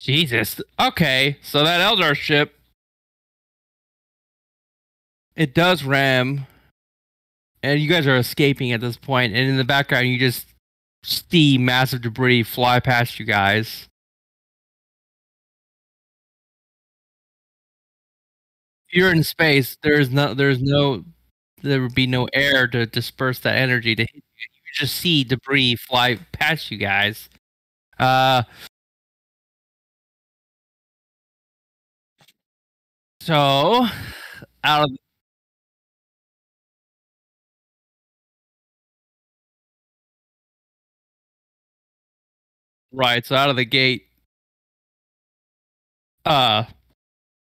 Jesus. Okay, so that Eldar ship, it does ram, and you guys are escaping at this point, and in the background you just see massive debris fly past you guys. You're in space. There's no. There's no. There would be no air to disperse that energy to. You just see debris fly past you guys. Uh, So, out of right, so out of the gate, uh,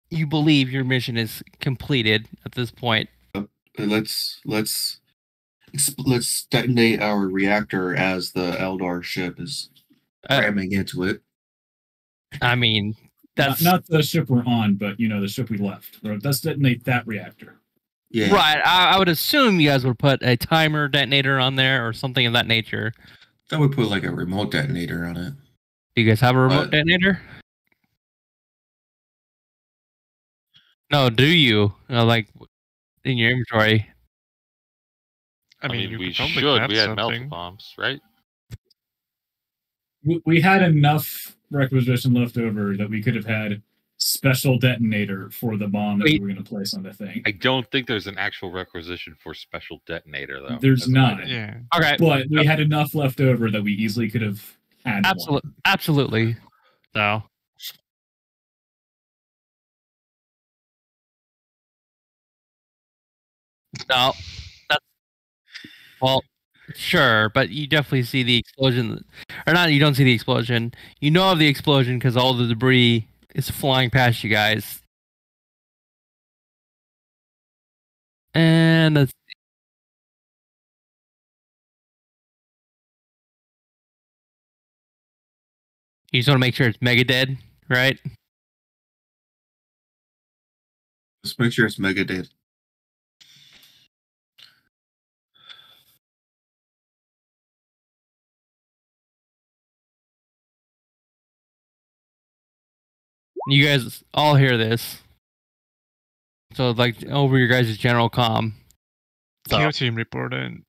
you believe your mission is completed at this point. Uh, let's let's let's detonate our reactor as the Eldar ship is ramming into it. I mean, that's not the ship we're on, but you know the ship we left. Or Let's detonate that reactor. Yeah, right. I, I would assume you guys would put a timer detonator on there or something of that nature. I would put like a remote detonator on it. Do you guys have a remote Uh, detonator? No, do you? Uh, like in your inventory? I mean, you we should. We had something. melta bombs, right? We, we had enough requisition left over that we could have had special detonator for the bomb that Wait. we were going to place on the thing. I don't think there's an actual requisition for special detonator though. There's That's what I not. Yeah. Okay. But we had enough left over that we easily could have had Absolutely, one. absolutely. So, no, that's well, sure, but you definitely see the explosion, or not? You don't see the explosion. You know of the explosion because all the debris is flying past you guys, and You just want to make sure it's mega dead, right? Let's make sure it's mega dead. You guys all hear this. So like over your guys' general comm. So, KO team report in.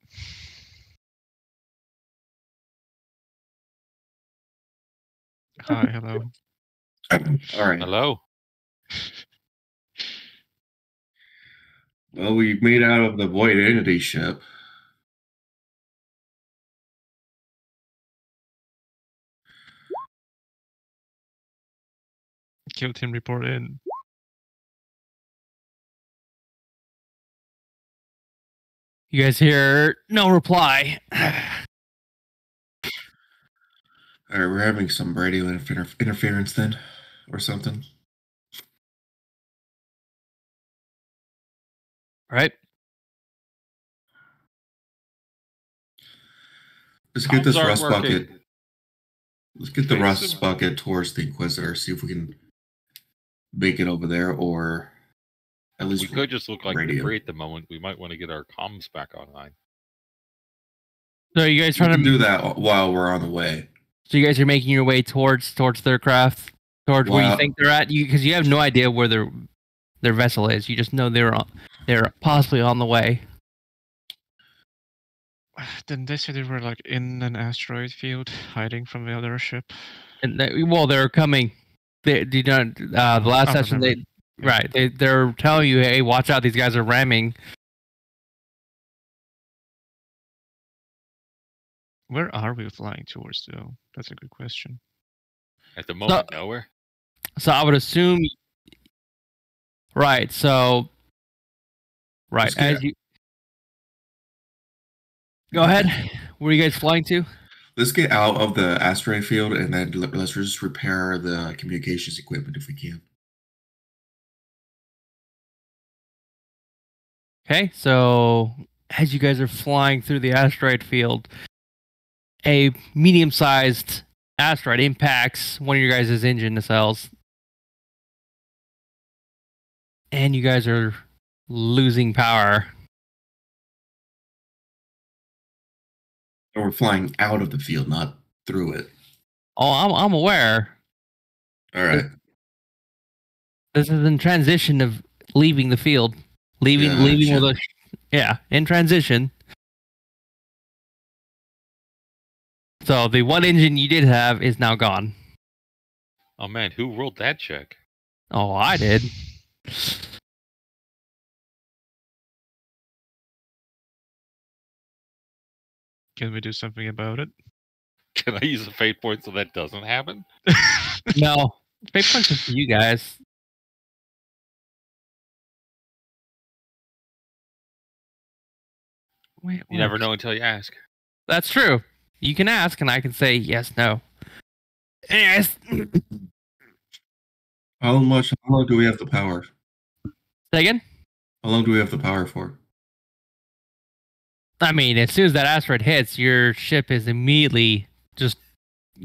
Hi, hello. All right. Hello. Well, we made out of the Void Entity ship. KO team report in. you guys hear no reply. All right, we're having some radio inter- interference then, or something. right? Let's get this rust working. bucket. Let's get the rust it. bucket towards the Inquisitor. See if we can make it over there, or at least We could just look like radio. debris at the moment. We might want to get our comms back online. So you guys we trying can to do that while we're on the way. so you guys are making your way towards towards their craft, towards where you think they're at. You because you have no idea where their their vessel is. You just know they're on, they're possibly on the way. Didn't they say they were like in an asteroid field, hiding from the other ship? And they, well, they're coming. They do not. Uh, the last Oh, session, never they. Yeah. right. They they're telling you, hey, watch out. These guys are ramming. Where are we flying towards, though? That's a good question. At the moment, nowhere. So I would assume. Right. So. Right. As you. Go ahead. Where are you guys flying to? Let's get out of the asteroid field and then let- let's just repair the communications equipment if we can. Okay, so as you guys are flying through the asteroid field, a medium sized asteroid impacts one of your guys' engine nacelles. And you guys are losing power. We're flying out of the field, not through it. Oh, I'm I'm aware. All right. This is in transition of leaving the field, leaving Gotcha. leaving with a yeah in transition. So the one engine you did have is now gone. Oh man, who rolled that check? Oh, I did. Can we do something about it? Can I use a fate point so that doesn't happen? No, big points are for you guys. Wait, You never know until you ask. That's true. You can ask, and I can say yes, no. Anyways, How much? How long do we have the power? say again. How long do we have the power for? I mean, as soon as that asteroid hits, your ship is immediately just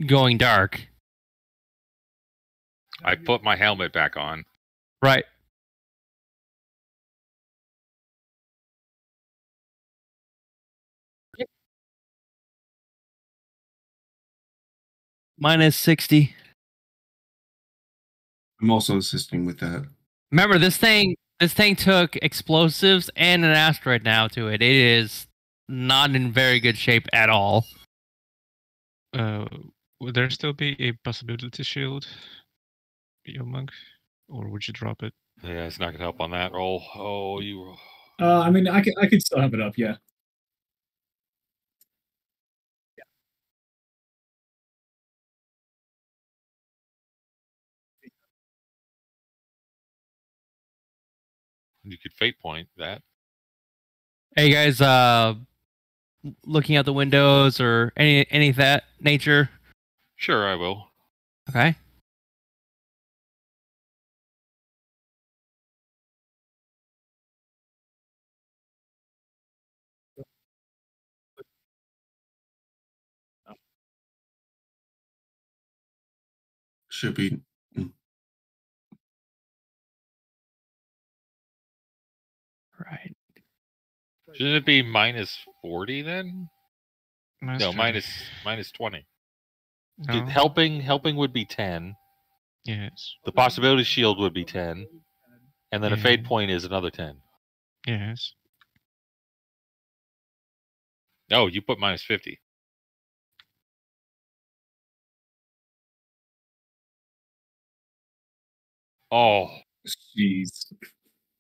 going dark. I put my helmet back on. Right. Minus 60. I'm also assisting with that. Remember, this thing this thing took explosives and an asteroid now to it. It is not in very good shape at all. Uh, would there still be a possibility shield, yo monk, or would you drop it? Yeah, it's not gonna help on that roll. Oh, you. Uh, I mean, I could I could still have it up. Yeah. You could fate point that. Hey guys, uh looking out the windows or any any of that nature. Sure, I will. Okay. Should be. Shouldn't it be minus forty then? Minus No, 20. minus minus twenty. Did- No? Helping helping would be ten. Yes. The possibility shield would be ten, and then a fate point is another ten. Yes. No, you put minus fifty. Oh, Jeez.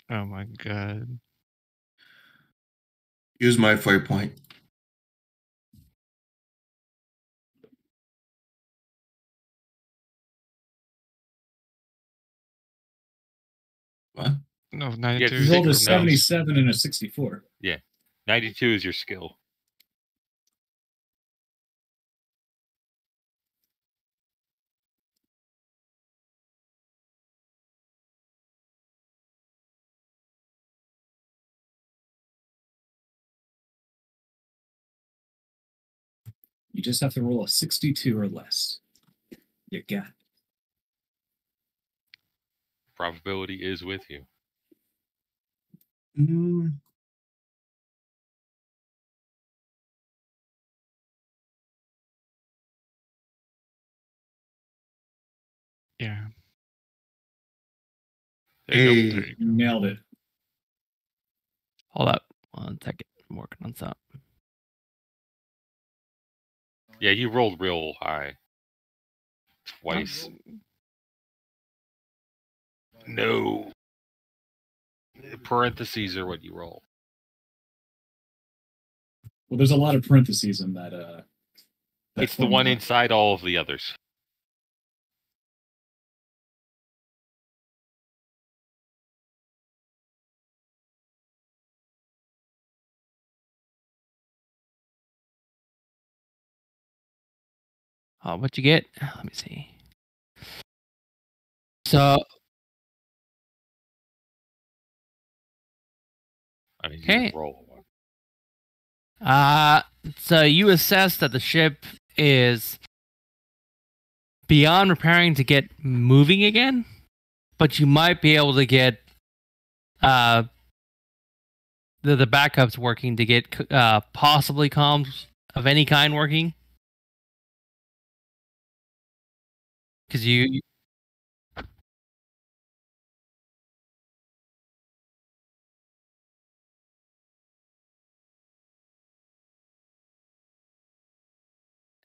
Oh my god. Use my fire point. What? No, Yeah, 92. You rolled a Six 77 and a 64. Yeah. ninety-two is your skill. You just have to roll a 62 or less. You got it. Probability is with you. Mm, Yeah. There go. Hey. You You nailed it. Hold up. One second. I'm working on something. Yeah, you rolled real high. Twice. No. Parentheses are what you roll. Well, there's a lot of parentheses in that. Uh, that It's the one inside all of the others. Oh, what you get? Let me see. So I mean, you Okay. roll one. Uh, so you assess that the ship is beyond repairing to get moving again, but you might be able to get uh the the backups working to get uh possibly comms of any kind working. Because you.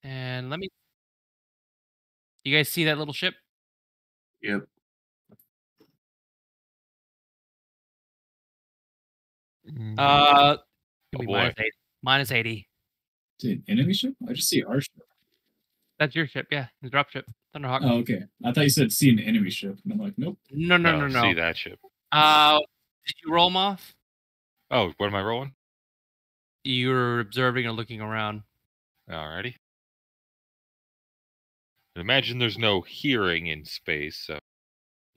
And let me. You guys see that little ship? Yep. Mm, Uh, Oh, it'll be boy. minus 80. Minus 80. Is it an enemy ship? I just see our ship. That's your ship, yeah. The drop ship. Thunderhawk. Oh, okay. I thought you said see an enemy ship. And I'm like, nope. No, no, no, Oh, no. See that ship. Uh, did you roll moth? Oh, what am I rolling? You were observing or looking around. Alrighty. Imagine there's no hearing in space, so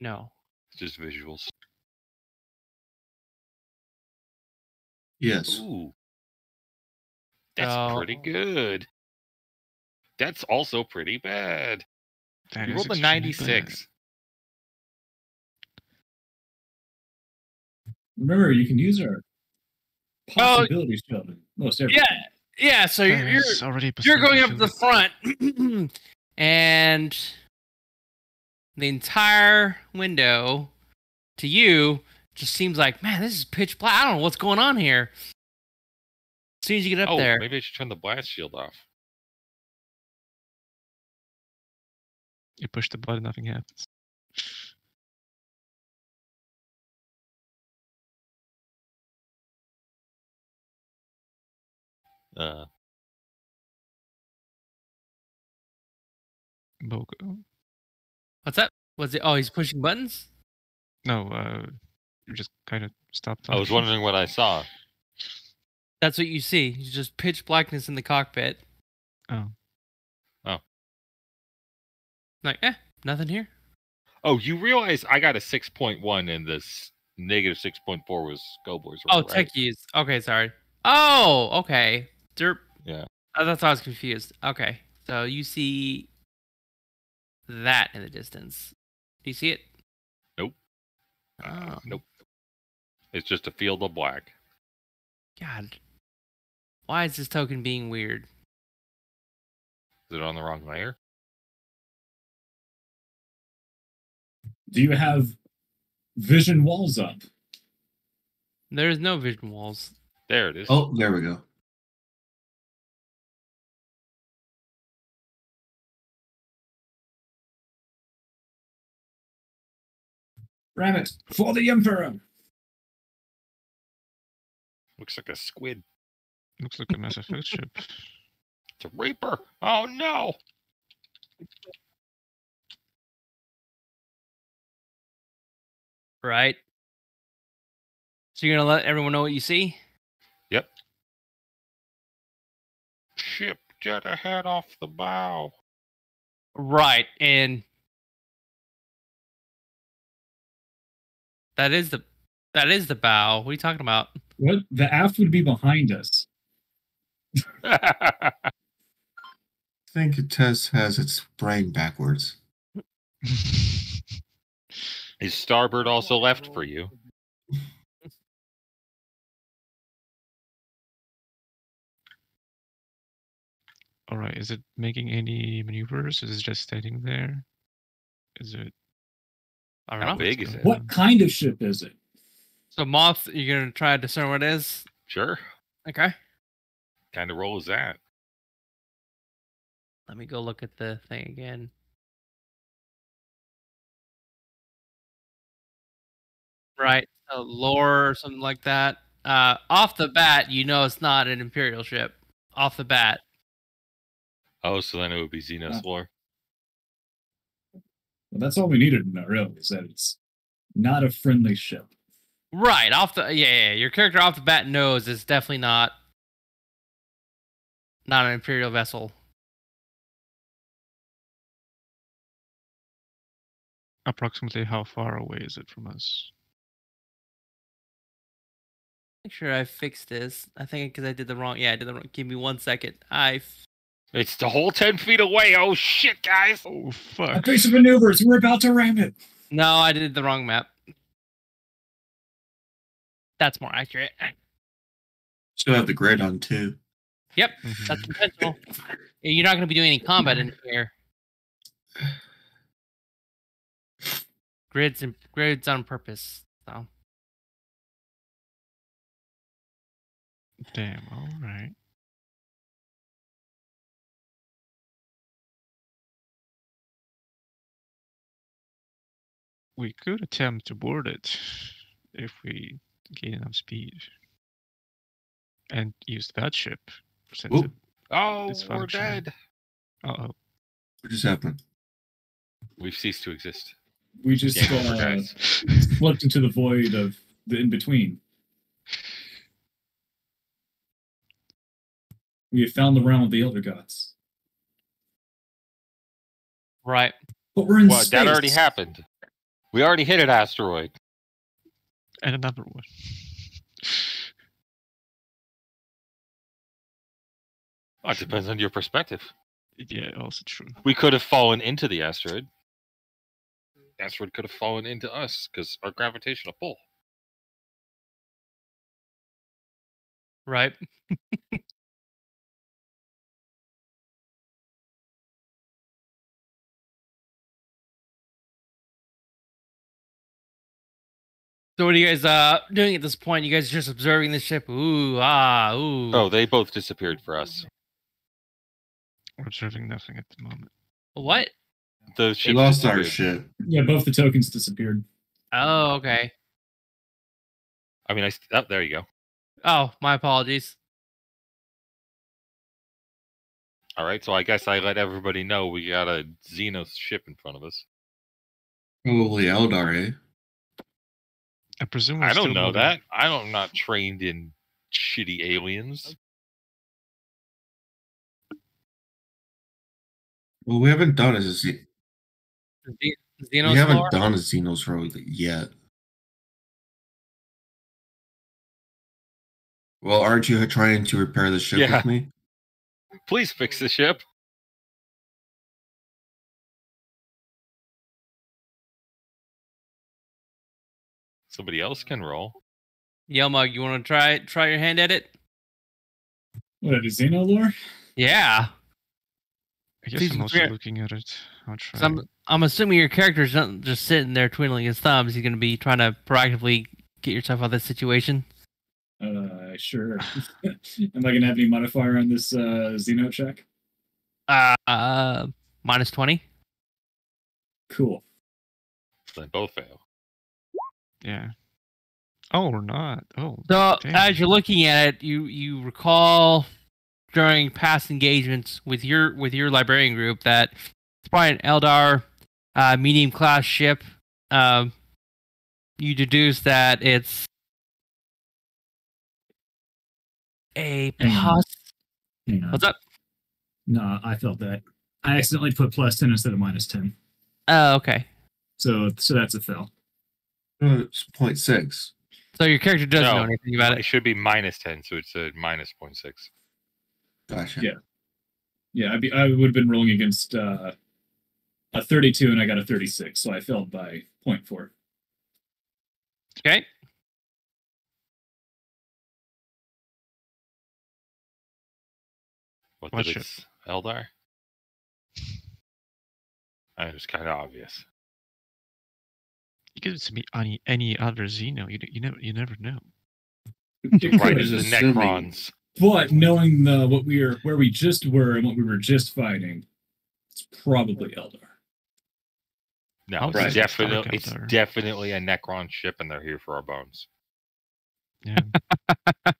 No. it's just visuals. Yes. Ooh. That's pretty good. That's also pretty bad. That You is rolled a extremely 96. Remember, you can use our Oh, possibility Most everything. Yeah. Yeah, so you're, There you're already you're going up the front and the entire window to you just seems like man this is pitch black i don't know what's going on here as soon as you get up oh, there maybe I should turn the blast shield off. You push the button, nothing happens. Uh, Bogo. what's that was it oh he's pushing buttons No, uh, you just kind of stopped. I was wondering what I saw. that's what you see it's just pitch blackness in the cockpit Oh, like eh nothing here Oh, you realize I got a 6.1 and this negative 6.4 was Goblers. oh right? tech use okay sorry oh okay derp Yeah. oh, that's why i was confused okay so you see that in the distance do you see it Nope. Oh. Uh, nope. It's just a field of black. God, why is this token being weird? Is it on the wrong layer? Do you have vision walls up? There is no vision walls. There it is. Oh, there we go. Ram it for the Emperor. Looks like a squid. looks like a Mass Effect ship. It's a Reaper. Oh no. Right. So you're gonna let everyone know what you see? Yep. Ship jet ahead off the bow. Right, and that is the that is the bow. What are you talking about? What? The aft would be behind us. I think Tess has its brain backwards. Is starboard also left for you? All right, is it making any maneuvers? Is it just standing there? Is it? I don't How know. big is it? What kind of ship is it? So moth, you're gonna try to discern what it is? Sure. Okay. Kind of roll is that? Let me go look at the thing again. Right. So lore or something like that. Uh off the bat, you know it's not an Imperial ship. Off the bat. Oh, so then it would be Xenos Yeah. lore. Well, that's all we needed to know, really, is that it's not a friendly ship. Right, off the yeah, yeah, yeah. Your character off the bat knows it's definitely not not an Imperial vessel. Approximately how far away is it from us? Make sure I fixed this. I think because I did the wrong. Yeah, I did the wrong. Give me one second. I. It's the whole 10 feet away. Oh, shit, guys. Oh fuck. A piece of maneuvers. We're about to ram it. no, I did the wrong map. That's more accurate. Still have the grid on too. Yep, that's intentional. You're not going to be doing any combat in here. grids and grids on purpose. So Damn. All right. We could attempt to board it if we gain enough speed, and use that ship. Since it, Oh, It's we're dead. uh-oh. What just happened? We've ceased to exist. We just Game over, uh, guys. slipped into the void of the in between. We have found the realm of the elder gods, right. but we're in Well, space. that already happened. We already hit an asteroid. And another one. Well, it depends on your perspective. yeah, also true. We could have fallen into the asteroid. Asteroid could have fallen into us because our gravitational pull. Right. So what are you guys uh doing at this point? You guys just observing the ship? Ooh, ah, ooh. Oh, they both disappeared for us. We're observing nothing at the moment. what? The We lost our ship. Yeah, both the tokens disappeared. Oh, okay. I mean, I st- oh, there you go. Oh, my apologies. All right, so I guess I let everybody know we got a Xenos ship in front of us. Probably Eldar, eh? I presume we're I don't know moving. that. I don't, I'm not trained in shitty aliens. Well, we haven't done a Z- Ze- we haven't lore? done a Xenos road yet. Well, aren't you trying to repair the ship Yeah. with me? Please fix the ship. Somebody else can roll. Yelmug, you want to try try your hand at it? What is Xeno lore? Yeah. I guess Please I'm also compare- looking at it. I'll try. 'Cause I'm I'm assuming your character's not just sitting there twiddling his thumbs. He's going to be trying to proactively get yourself out of this situation. Uh, sure. Am I gonna have any modifier on this uh, Xeno check? Uh, uh minus twenty. Cool. They both fail. Yeah. Oh, or not. Oh. So Damn. as you're looking at it, you you recall during past engagements with your with your librarian group that it's probably an Eldar uh, medium class ship. Um, you deduce that it's a Hang on. pos. Hang on. What's up? No, I felt that. I accidentally put plus ten instead of minus ten. Oh, okay. So so that's a fail. No, it's 0.6. So your character doesn't know anything about It it. should be minus 10, so it's a minus 0.6. Gotcha. Yeah. Yeah, I'd be, I would have been rolling against uh, a 32 and I got a 36, so I failed by 0.4. Okay. What What did ship? it's Eldar? It was kind of obvious. You could be any any other Xeno. You d- you never you never know. It Right, could, it's the Necrons. But knowing the what we are where we just were and what we were just fighting, it's probably Eldar. No, I'll it's say definitely it's Eldar. definitely a Necron ship, and they're here for our bones. Yeah.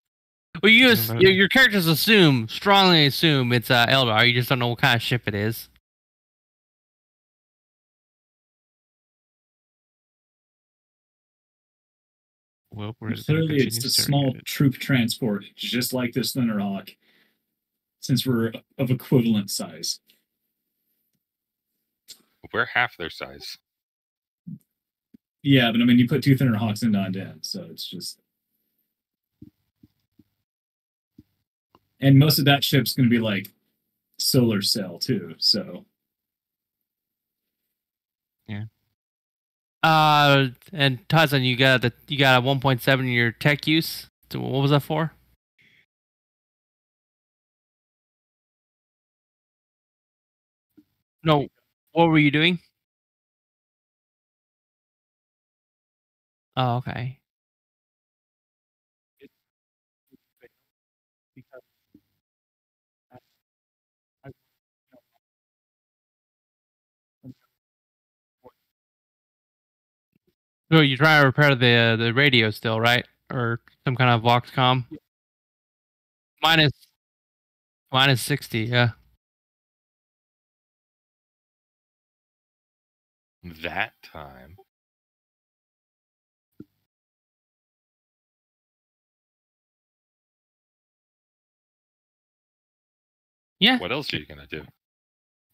Well, you Doesn't as- matter. your, your characters assume strongly assume it's uh, Eldar. You just don't know what kind of ship it is. Well, we're just Clearly, it's a small it. troop transport, just like this Thunderhawk, since we're of equivalent size. We're half their size. Yeah, but I mean, you put two Thunderhawks into Undead, so it's just. And most of that ship's going to be like solar cell too, so Uh, and Tazan, you got the you got a 1.7 in your tech use. So what was that for? No, what were you doing? Oh, okay. So you're trying to repair the uh, the radio still, right? Or some kind of Voxcom? Minus minus sixty, yeah. That time. Yeah. What else are you gonna do?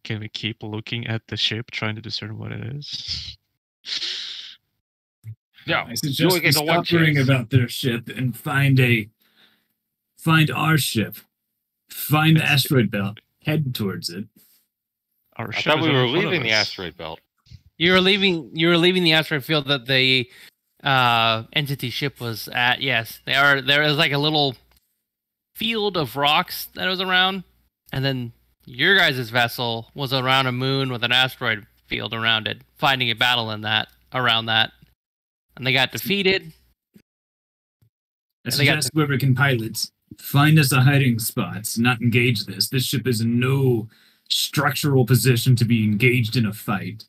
Can we keep looking at the ship, trying to discern what it is? No, I you suggest only we get the one stop worrying about their ship and find a find our ship. Find the asteroid belt. Head towards it. Our I ship thought we were in front of leaving the asteroid belt. You were leaving. You were leaving the asteroid field that the uh, entity ship was at. Yes, they are. There is like a little field of rocks that was around, and then your guys' vessel was around a moon with an asteroid field around it, finding a battle in that around that, and they got defeated. I they got suggest whoever can pilot find us a hiding spot, not engage this. This ship is in no structural position to be engaged in a fight.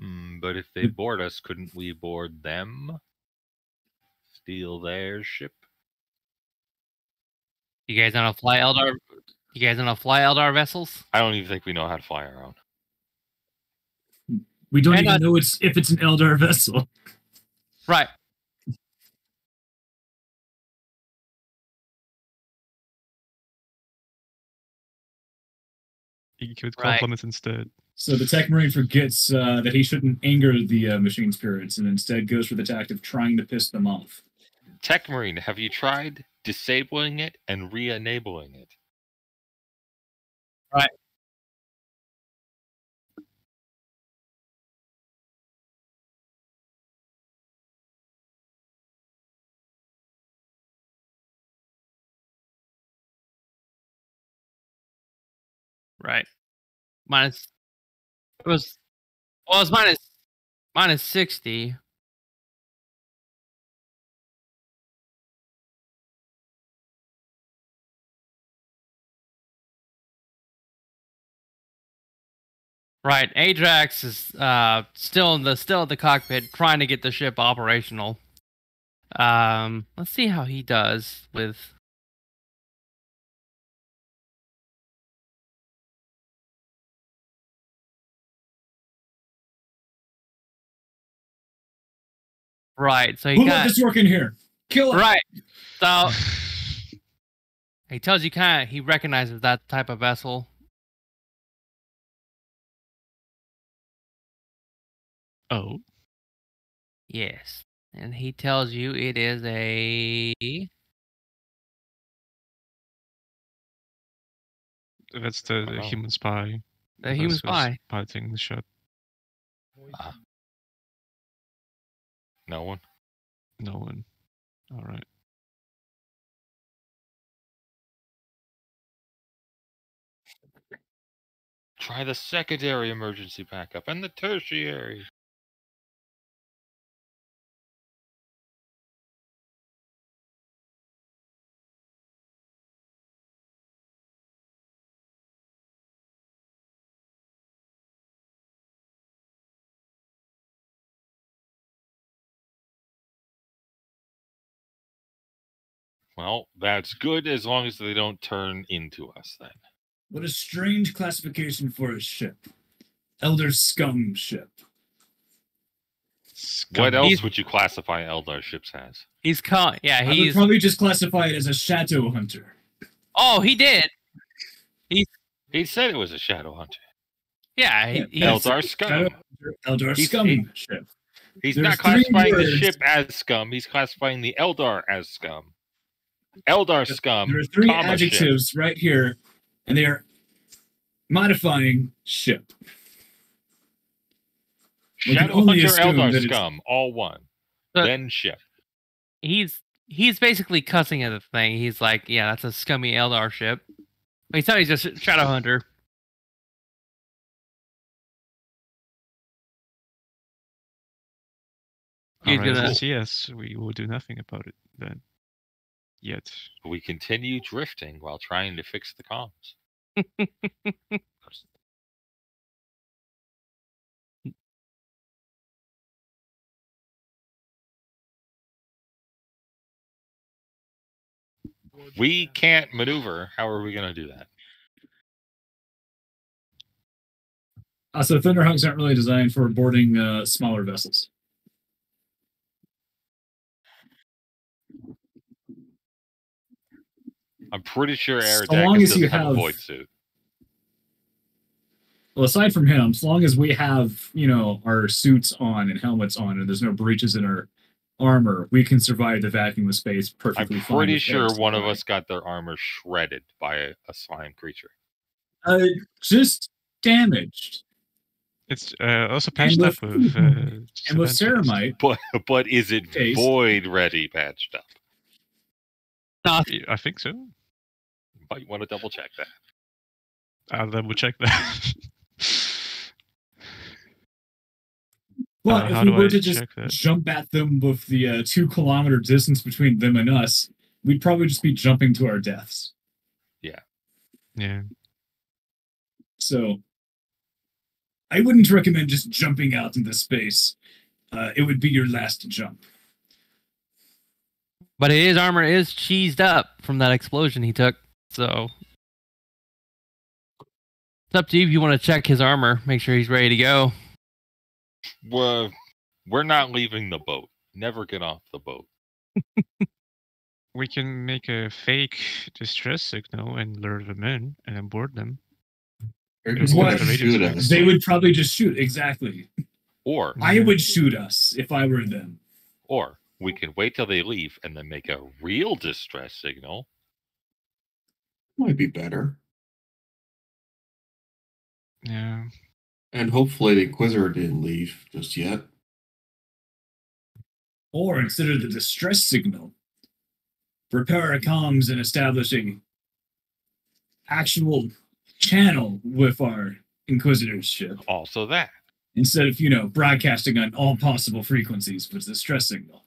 Hmm, but if they board us, couldn't we board them? Steal their ship? You guys know how to fly Eldar? You guys know how to fly Eldar vessels? I don't even think we know how to fly our own. We don't And even I- know it's if it's an Eldar vessel. Right. You could Right. compliment instead. So the Tech Marine forgets uh, that he shouldn't anger the uh, machine spirits and instead goes for the tact of trying to piss them off. Tech Marine, have you tried disabling it and re-enabling it? Right. Minus. It was. Well, it was minus. Minus sixty. Right, Ajax is uh, still in the still at the cockpit, trying to get the ship operational. Um, let's see how he does with right. So he Who let got this work in here? Kill it. right. So he tells you kind of he recognizes that type of vessel. Oh, Yes, and he tells you it is a that's the, the human spy. a human That's who's spy. Piloting the ship. No one. No one. All right. Try the secondary emergency backup and the tertiary. Well, that's good as long as they don't turn into us then. What a strange classification for a ship. Elder scum ship. What else He's- would you classify Eldar ships as? He's call yeah I would he's probably just classify it as a shadow hunter. oh he did He he said it was a Shadow Hunter. yeah he, Yeah, he's, Eldar scum. Eldar He's- scum he- ship. He's There's not classifying the ship as scum. He's classifying the Eldar as scum. Eldar scum. There are three comma, ship. adjectives right here, and they are modifying ship. We can Shadow only Hunter, assume Eldar scum, all one. But- then ship. he's he's basically cussing at the thing. He's like, yeah, that's a scummy Eldar ship. But he's not. he's just Shadow Hunter. He's Alright, gonna- yes, we will do nothing about it then. Yet. We continue drifting while trying to fix the comms. We can't maneuver. How are we going to do that? Uh, so Thunderhawks aren't really designed for boarding uh, smaller vessels. I'm pretty sure So Aerodactyl long as you have, a void suit. Well, aside from him, as long as we have, you know, our suits on and helmets on, and there's no breaches in our armor, we can survive the vacuum of space perfectly I'm perfectly fine. pretty sure one of us got their armor shredded by a, a slime creature. uh, just damaged. It's uh, also patched with- up with. Uh, And with cement ceramite, But but is it void ready patched up? Yeah, I think so. Might want to double check that. I'll double check that. well, Uh, if we were I to just that? jump at them with the uh, two kilometer distance between them and us, we'd probably just be jumping to our deaths. Yeah. Yeah. So I wouldn't recommend just jumping out into space. Uh, it would be your last jump. But his armor is cheesed up from that explosion he took. So it's up to you if you want to check his armor, make sure he's ready to go. Well, we're not leaving the boat. Never get off the boat. We can make a fake distress signal and lure them in and then board them. They're It's just what the shoot us. They would probably just shoot. Exactly. Or I would shoot us if I were them. or we can wait till they leave and then make a real distress signal. Might be better. Yeah. And hopefully the Inquisitor didn't leave just yet. Or instead of the distress signal, repair our comms and establishing actual channel with our Inquisitor's ship. Also that. Instead of, you know, broadcasting on all possible frequencies with the distress signal.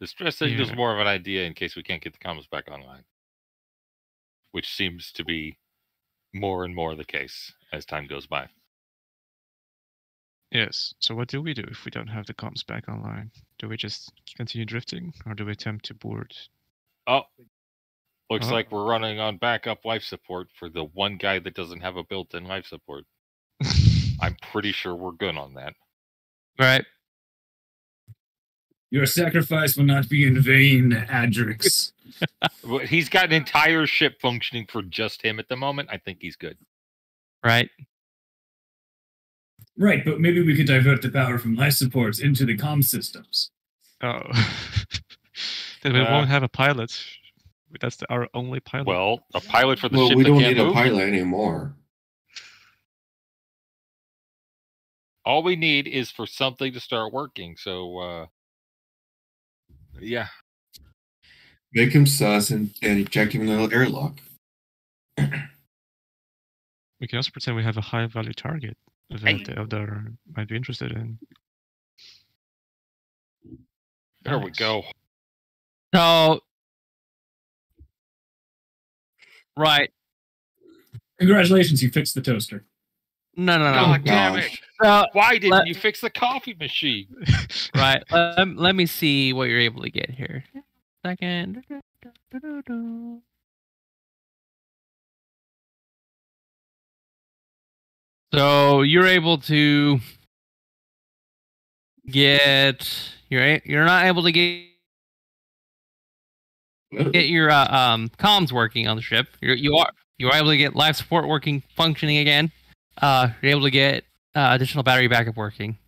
Distress signal is Yeah. more of an idea in case we can't get the comms back online. Which seems to be more and more the case as time goes by. Yes. So what do we do if we don't have the comms back online? Do we just continue drifting, or do we attempt to board? Oh, looks Uh-huh. like we're running on backup life support for the one guy that doesn't have a built-in life support. I'm pretty sure we're good on that. Right. Your sacrifice will not be in vain, Adrix. He's got an entire ship functioning for just him at the moment. I think he's good. Right. right, but maybe we could divert the power from life supports into the comm systems. oh. then we Uh, won't have a pilot. That's the, our only pilot. Well, a pilot for the Well, ship we don't can't need a pilot anymore. All we need is for something to start working. So, uh, yeah, Make him sus and, and eject him in the little airlock. we can also pretend we have a high value target that Hey. the Eldar might be interested in. there we go. So Right. Congratulations, you fixed the toaster. No, no, no. God damn it! So, Why didn't let- you fix the coffee machine? right. Let, let me see what you're able to get here. Second. So you're able to get you're you're not able to get get your uh, um comms working on the ship. You're, you are you are able to get life support working functioning again. Uh, you're able to get uh, additional battery backup working,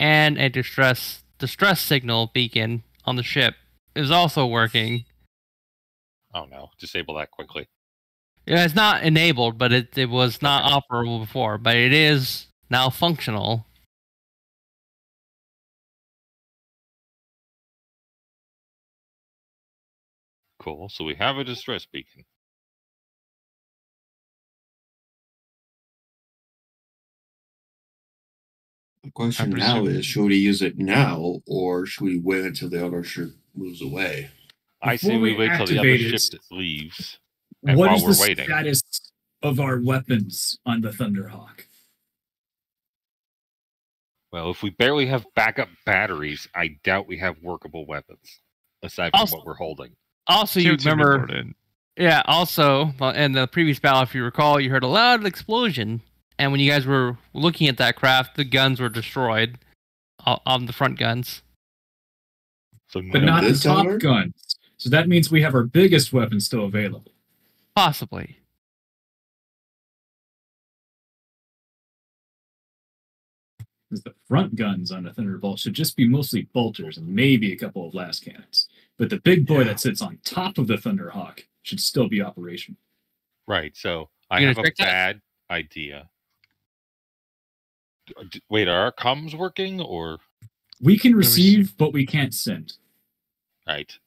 and a distress distress signal beacon on the ship is also working. Oh no! Disable that quickly. Yeah, it's not enabled, but it, it was not operable before, but it is now functional. Cool. So we have a distress beacon. The question now is should we use it now or should we wait until the other ship moves away? I say we we wait till the other activate ship it- leaves. And What while is we're the waiting. status of our weapons on the Thunderhawk? Well, if we barely have backup batteries, I doubt we have workable weapons aside from Also- what we're holding. Also, you remember, yeah. Also, in the previous battle, if you recall, you heard a loud explosion, and when you guys were looking at that craft, the guns were destroyed, uh, on the front guns. So But not the top hour? guns. So that means we have our biggest weapon still available. Possibly. Because the front guns on the Thunderbolt should just be mostly bolters and maybe a couple of blast cannons. But the big boy Yeah. that sits on top of the Thunderhawk should still be operational. right. So I have a check that? bad idea. D- d- Wait, are our comms working or We can receive- receive, but we can't send. right?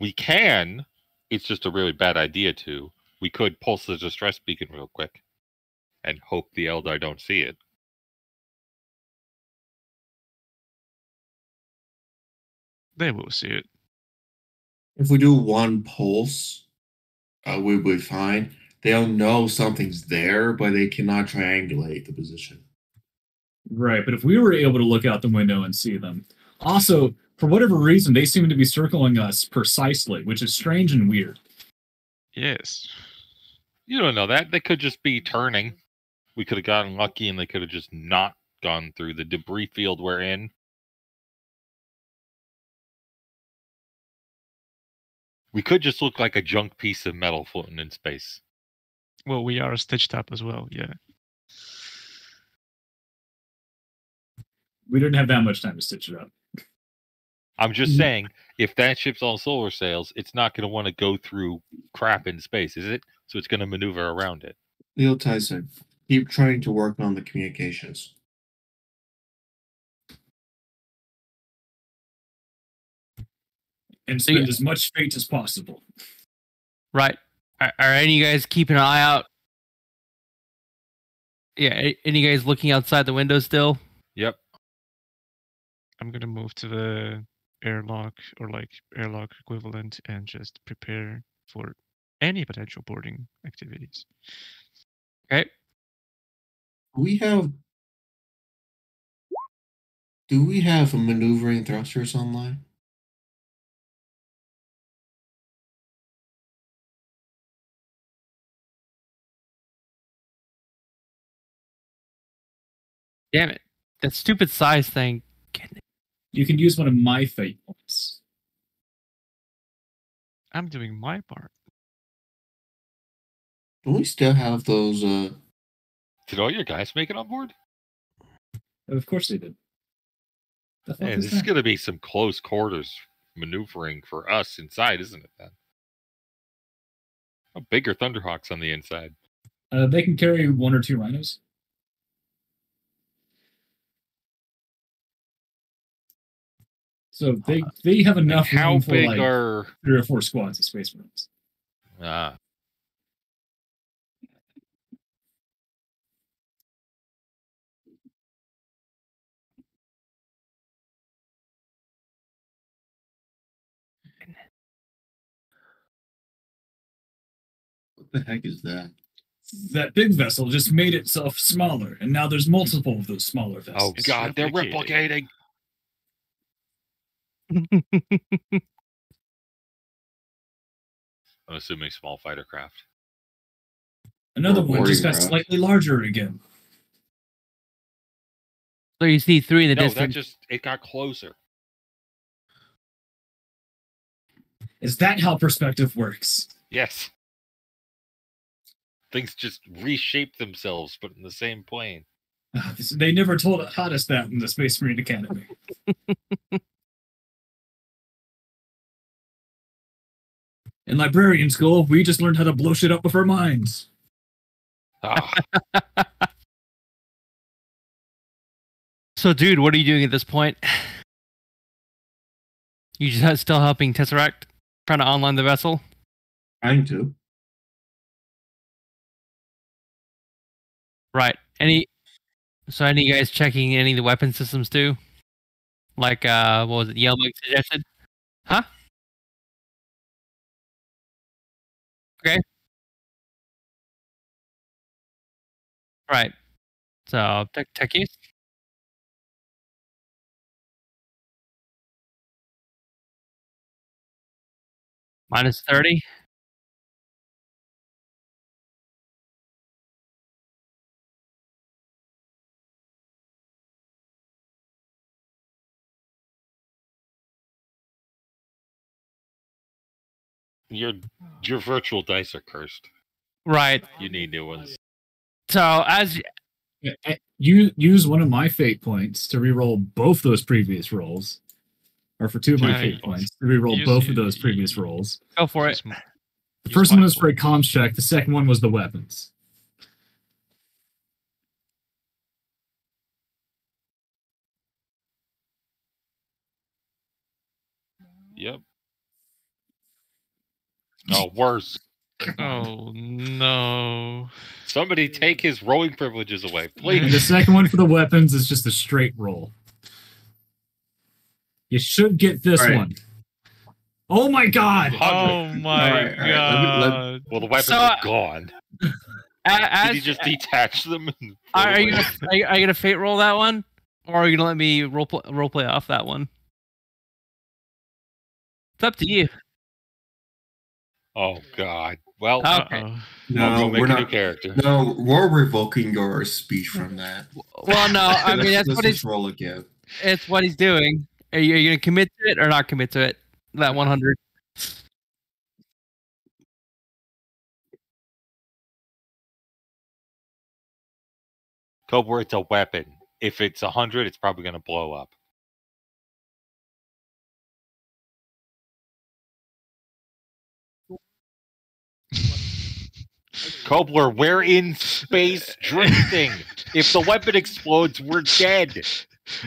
We can. It's just a really bad idea to. We could pulse the distress beacon real quick and hope the Eldar don't see it. They will see it. If we do one pulse, uh, we'll be fine. They'll know something's there, but they cannot triangulate the position. Right, but if we were able to look out the window and see them. Also, for whatever reason, they seem to be circling us precisely, which is strange and weird. Yes. You don't know that. They could just be turning. We could have gotten lucky and they could have just not gone through the debris field we're in. We could just look like a junk piece of metal floating in space. Well, we are a stitched up as well. Yeah. We didn't have that much time to stitch it up. I'm just Mhm. saying, if that ship's on solar sails, it's not going to want to go through crap in space, is it? So it's going to maneuver around it. Neil Tyson, keep trying to work on the communications. And So you- spend as much fate as possible. Right. Are, are any of you guys keeping an eye out? Yeah. Any guys looking outside the window still? Yep. I'm gonna move to the airlock or like airlock equivalent and just prepare for any potential boarding activities. Okay. We have. Do we have maneuvering thrusters online? Damn it. That stupid size thing. Getting it. You can use one of my fate points. I'm doing my part. Don't we still have those? uh Did all your guys make it on board? Of course they did. The fuck Man, is this is going to be some close quarters maneuvering for us inside, isn't it? Then. A bigger Thunderhawks on the inside. Uh, they can carry one or two rhinos. So they they have And enough how room for big like are? three or four squads of space marines. Ah, What the heck is that? That big vessel just made itself smaller, and now there's multiple of those smaller vessels. oh God, they're replicating. Replicating. I'm assuming small fighter craft. Another Or one just got craft. slightly larger again. So you see three in the No, that just it got closer. Is that how perspective works? Yes. Things just reshape themselves, but in the same plane. Ah, this- they never told taught us that in the Space Marine Academy. in librarian school, we just learned how to blow shit up with our minds. Ah, So, dude, what are you doing at this point? You just still helping Tesseract, trying to online the vessel. Trying to. Right. Any So any guys checking any of the weapon systems too? Like uh what was it, Yellow suggested? Huh? Okay. Right. So tech tech use. Minus 30. Your your virtual dice are cursed. Right. You need new ones. So as y- Yeah, You use one of my fate points to re-roll both those previous rolls, or for two of my Yeah, fate points to re-roll use- both of those previous rolls. go for it. The first one was for a board. comms check. The second one was the weapons. Yep. No, worse. Oh no. Somebody take his rolling privileges away, And please. the second one for the weapons is just a straight roll. You should get this All right. one. Oh my god! Oh my Alright, alright, let me- let- god. Well, the weapons So, are uh, gone. A- Did As, he just detach them? are, are you gonna are you, are you gonna fate roll that one, or are you gonna let me role play, role play off that one? It's up to you. Oh God. Well, Okay. Uh-oh. I'll No, go make we're a new not. character. No, we're revoking your speech from that. Well, no, I mean that's what he's roll again. it's what he's doing. Are you, are you gonna commit to it or not commit to it? That one hundred. Cobra, it's a weapon. If it's a hundred, it's probably gonna blow up. Kobler, we're in space drifting. if the weapon explodes, we're dead.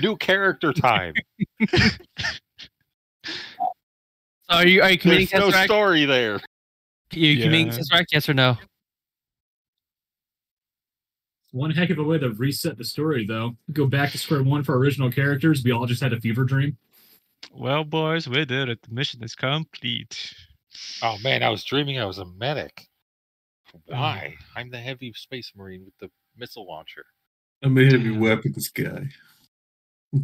New character time. Are you are you committing There's no Tesseract? story there. you committing Tesseract? Yes or no? One heck of a way to reset the story, though. Go back to square one for original characters. We all just had a fever dream. Well, boys, we did it. The mission is complete. Oh man, I was dreaming I was a medic. Why? I'm the heavy space marine with the missile launcher. I'm a heavy weapons guy. All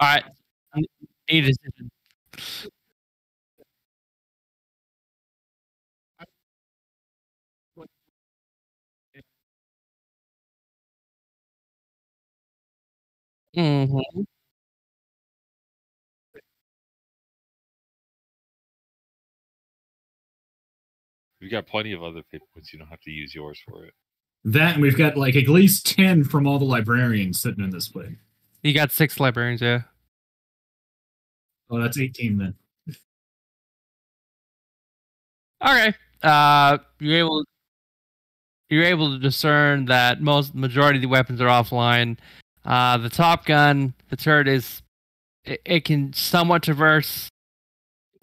right. I Need a decision. Mm-hmm. We've got plenty of other fate points. You don't have to use yours for it. That, and we've got like at least 10 from all the librarians sitting in this place. You got six librarians, yeah. Oh, that's 18 then. Okay. Uh, you're able you're able to discern that most majority of the weapons are offline. Uh, the top gun, the turret is it, it can somewhat traverse,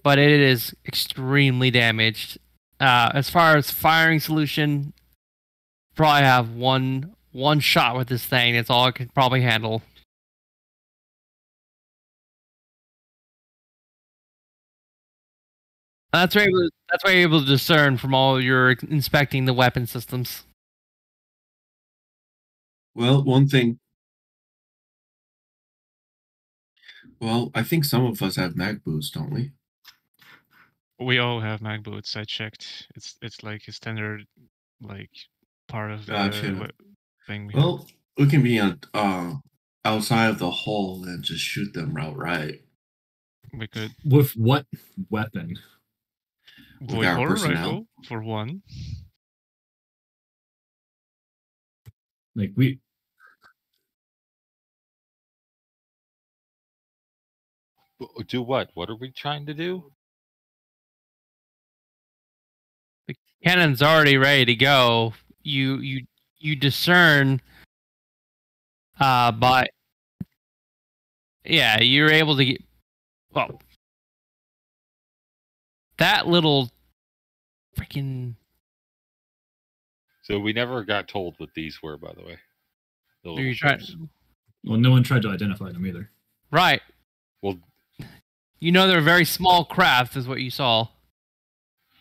but it is extremely damaged. Uh, as far as firing solution, probably have one one shot with this thing. That's all I can probably handle. That's why able, that's why you're able to discern from all your inspecting the weapon systems. Well, one thing. Well, I think some of us have mag boots, don't we? We all have mag boots. I checked. It's it's like a standard, like part of the Gotcha. thing. We have. Well, we can be on uh outside of the hole and just shoot them outright. we could. With what weapon? With Void our horror personnel. rifle for one. Like, we. Do what? What are we trying to do? Cannon's already ready to go. You you you discern uh by yeah, you're able to get well that little freaking So we never got told what these were, by the way. The Are you trying? Well, no one tried to identify them either. Right. Well, You know they're very small craft, is what you saw.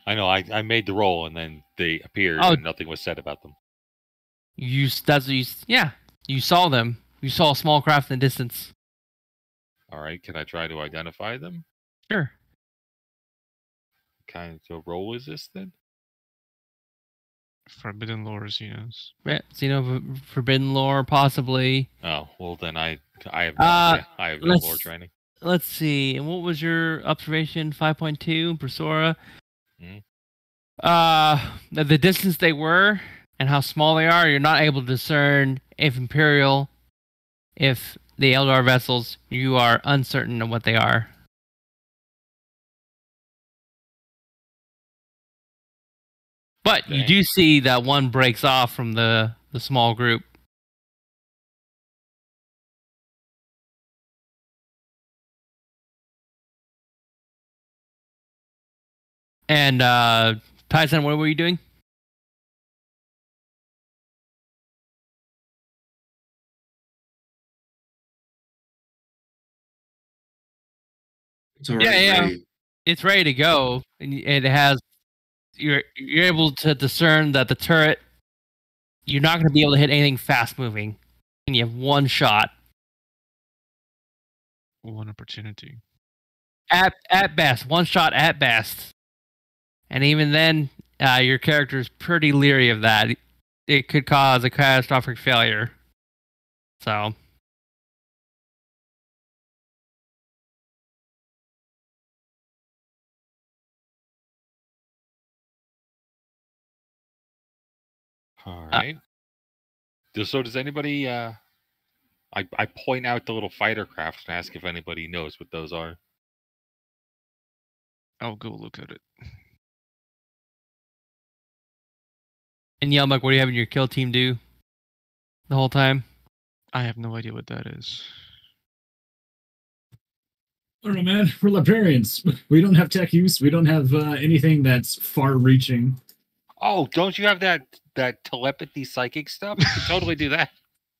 I know. I, I made the roll, and then they appeared, Oh. and nothing was said about them. You that's what you yeah. You saw them. You saw a small craft in the distance. All right. Can I try to identify them? Sure. What Kind of roll is this then? Forbidden lore Xenos. Yeah, so, you know, forbidden lore, possibly. Oh well, then I I have no Uh, idea. I have no let's- lore training. Let's see. And what was your observation? Five point two, Persora. Mhm. Uh, the, distance they were and how small they are, you're not able to discern if Imperial, if the Eldar vessels. You are uncertain of what they are. But you do see that one breaks off from the the small group. And uh Tyson, what were you doing? It's already yeah. ready. It's ready to go, and it has. You're you're able to discern that the turret. You're not going to be able to hit anything fast moving, and you have one shot One opportunity. at at best, one shot at best, and even then, uh, your character is pretty leery of that. It could cause a catastrophic failure. So All right. Does- so does anybody? uh I I point out the little fighter craft and ask if anybody knows what those are. I'll go look at it. And Yelmuk, what are you having your kill team do the whole time? I have no idea what that is. I don't know, man. We're librarians. We don't have tech use. We don't have uh, anything that's far-reaching. Oh, don't you have that that telepathy psychic stuff? You totally do that.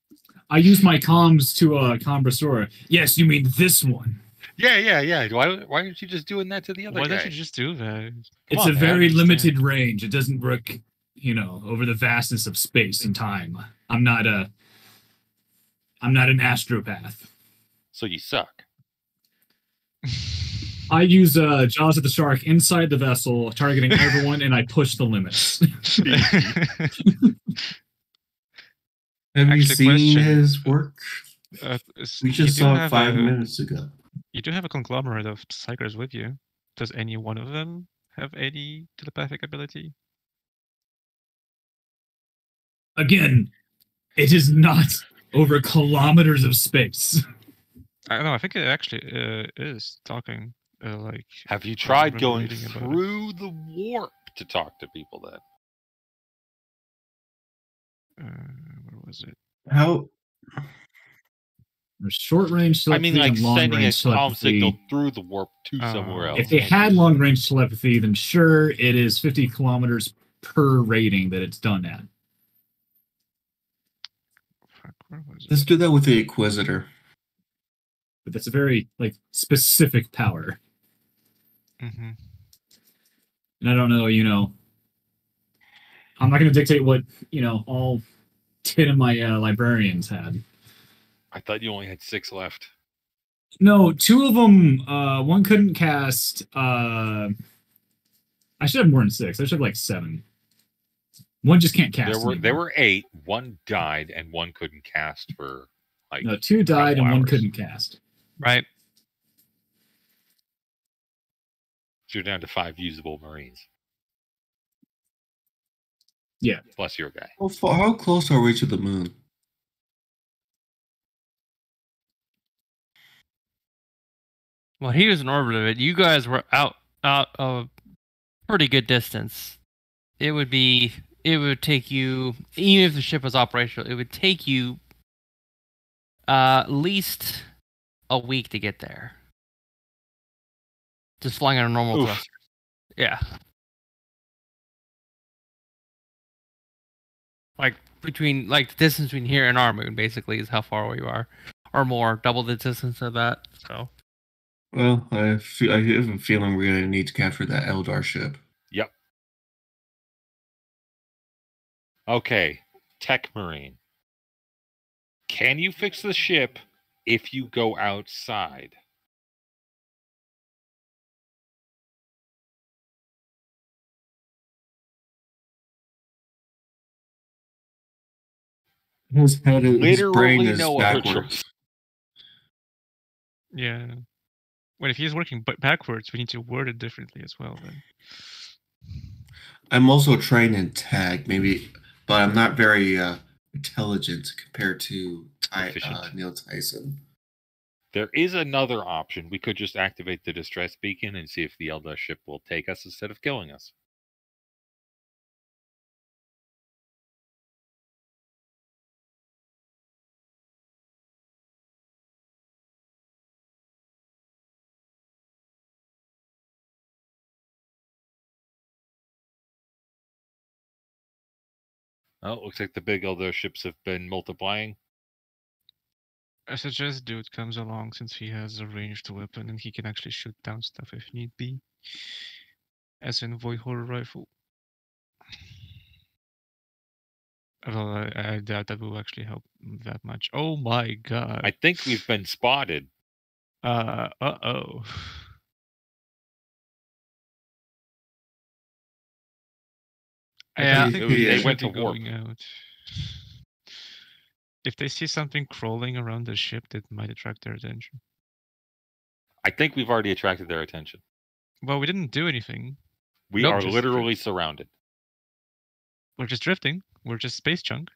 I use my comms to uh, Combrasora. Yes, you mean this one. Yeah, yeah, yeah. Why why aren't you just doing that to the other Why guy? don't you just do that? It's on, a man, very limited range. It doesn't work, you know, over the vastness of space and time. I'm not a. I'm not an astropath. So you suck. I use uh, Jaws of the Shark inside the vessel, targeting everyone, and I push the limits. Have you seen question. his work? Uh, We just saw it five a- minutes ago. You do have a conglomerate of psykers with you. Does any one of them have any telepathic ability? Again, it is not over kilometers of space. I don't know. I think it actually uh, is talking. Uh, like, Have you tried going reading about it. through the warp to talk to people then? uh, where was it? How There's short range telepathy. I mean, like and long sending a range calm telepathy. signal through the warp to somewhere Uh, else. If they had long range telepathy, then sure, it is 50 kilometers per rating that it's done at. Fuck, where was it? Let's do that with the Inquisitor. But that's a very like specific power. Mm-hmm. And I don't know, you know, I'm not going to dictate what you know all ten of my uh, librarians had. I thought you only had six left. No, two of them. Uh, one couldn't cast. Uh, I should have more than six. I should have like seven. One just can't cast. There were there were eight. One died, and one couldn't cast for like. no two died and couple one couldn't cast. Right. So you're down to five usable Marines. Yeah. Plus your guy. How, far, how close are we to the moon? Well, he was in orbit of it. You guys were out out of pretty good distance. It would be it would take you even if the ship was operational, it would take you uh, at least a week to get there. Just flying on a normal Oof. thruster. Yeah. Like between like the distance between here and our moon basically is how far away you are, or more, double the distance of that. So Well, I feel, I have a feeling we're gonna need to capture that Eldar ship. Okay, Tech Marine. Can you fix the ship if you go outside? His head, is, his brain Literally is no other backwards. Yeah. Well, if he's working b- backwards, we need to word it differently as well. Then. I'm also trained in tag, maybe, but I'm not very uh, intelligent compared to Ty, uh, Neil Tyson. There is another option. We could just activate the distress beacon and see if the Eldar ship will take us instead of killing us. Oh, looks like the big Eldar ships have been multiplying. I suggest dude comes along since he has a ranged weapon and he can actually shoot down stuff if need be. As in Void Horror Rifle. Although I, I doubt that will actually help that much. Oh my god. I think we've been spotted. Uh uh oh. Yeah. think was- they should went be to warp. out. If they see something crawling around the ship, that might attract their attention. I think we've already attracted their attention. Well, we didn't do anything. We Nope, are just- literally surrounded. We're just drifting. We're just space junk.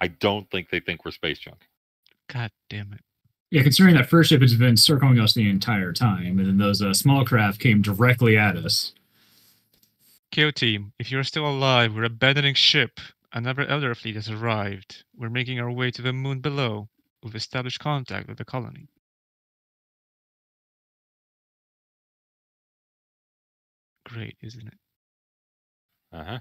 I don't think they think we're space junk. God damn it. Yeah, considering that first ship has been circling us the entire time, and then those uh, small craft came directly at us. KO team, if you're still alive, we're abandoning ship. Another Eldar fleet has arrived. We're making our way to the moon below. We've established contact with the colony. Great, isn't it? Uh huh.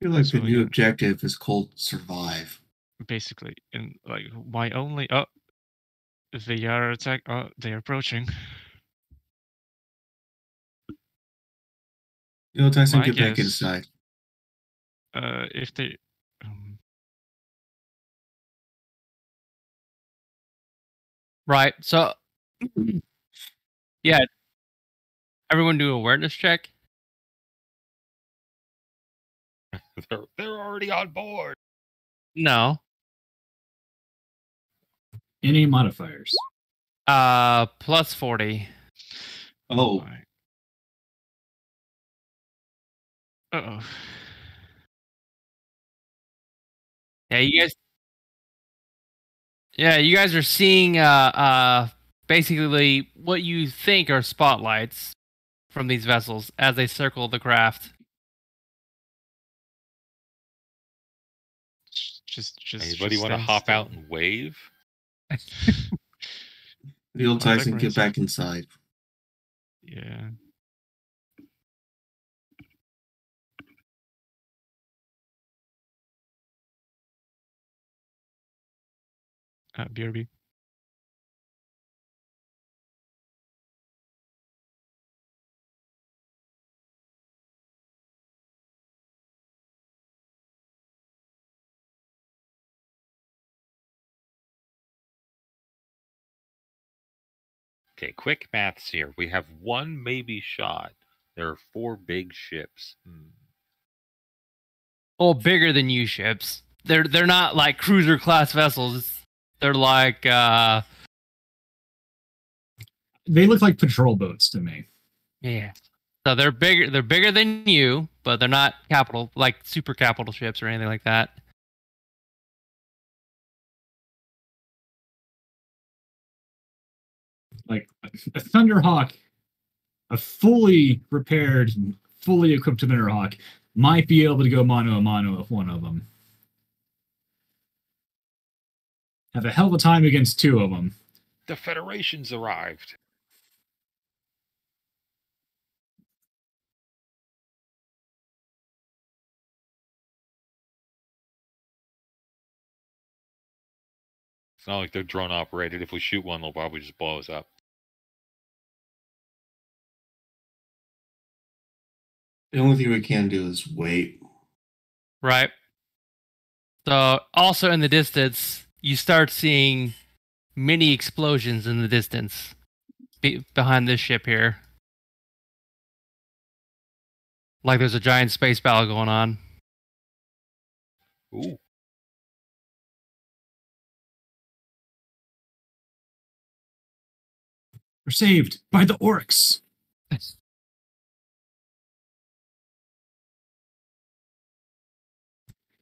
I feel like So, the new yeah. objective is called survive. Basically, and like my only oh, they are attack. Oh, they're approaching. Neil Tyson, My get back inside. Uh, if they, um, right, so yeah, everyone do awareness check. They're, they're already on board. No, Any modifiers? uh, plus forty. Oh, Uh oh. Yeah, you guys. Yeah, you guys are seeing uh uh basically what you think are spotlights from these vessels as they circle the craft. Just, just. Anybody just want to hop out and wave? Neil old Tyson, get back inside. Yeah. Uh, BRB. Okay, quick maths here. We have one maybe shot. There are four big ships. Hmm. Oh, bigger than you ships. They're they're not like cruiser class vessels. They're like uh They look like patrol boats to me. yeah. So they're bigger they're bigger than you, but they're not capital like super capital ships or anything like that. like a Thunderhawk, a fully repaired, fully equipped Thunderhawk might be able to go mano a mano with one of them. Have a hell of a time against two of them. The Federation's arrived. It's not like they're drone operated. If we shoot one, they'll probably just blow us up. The only thing we can do is wait. Right. So, also in the distance, you start seeing many explosions in the distance be- behind this ship here. Like there's a giant space battle going on. Ooh. We're saved by the orcs.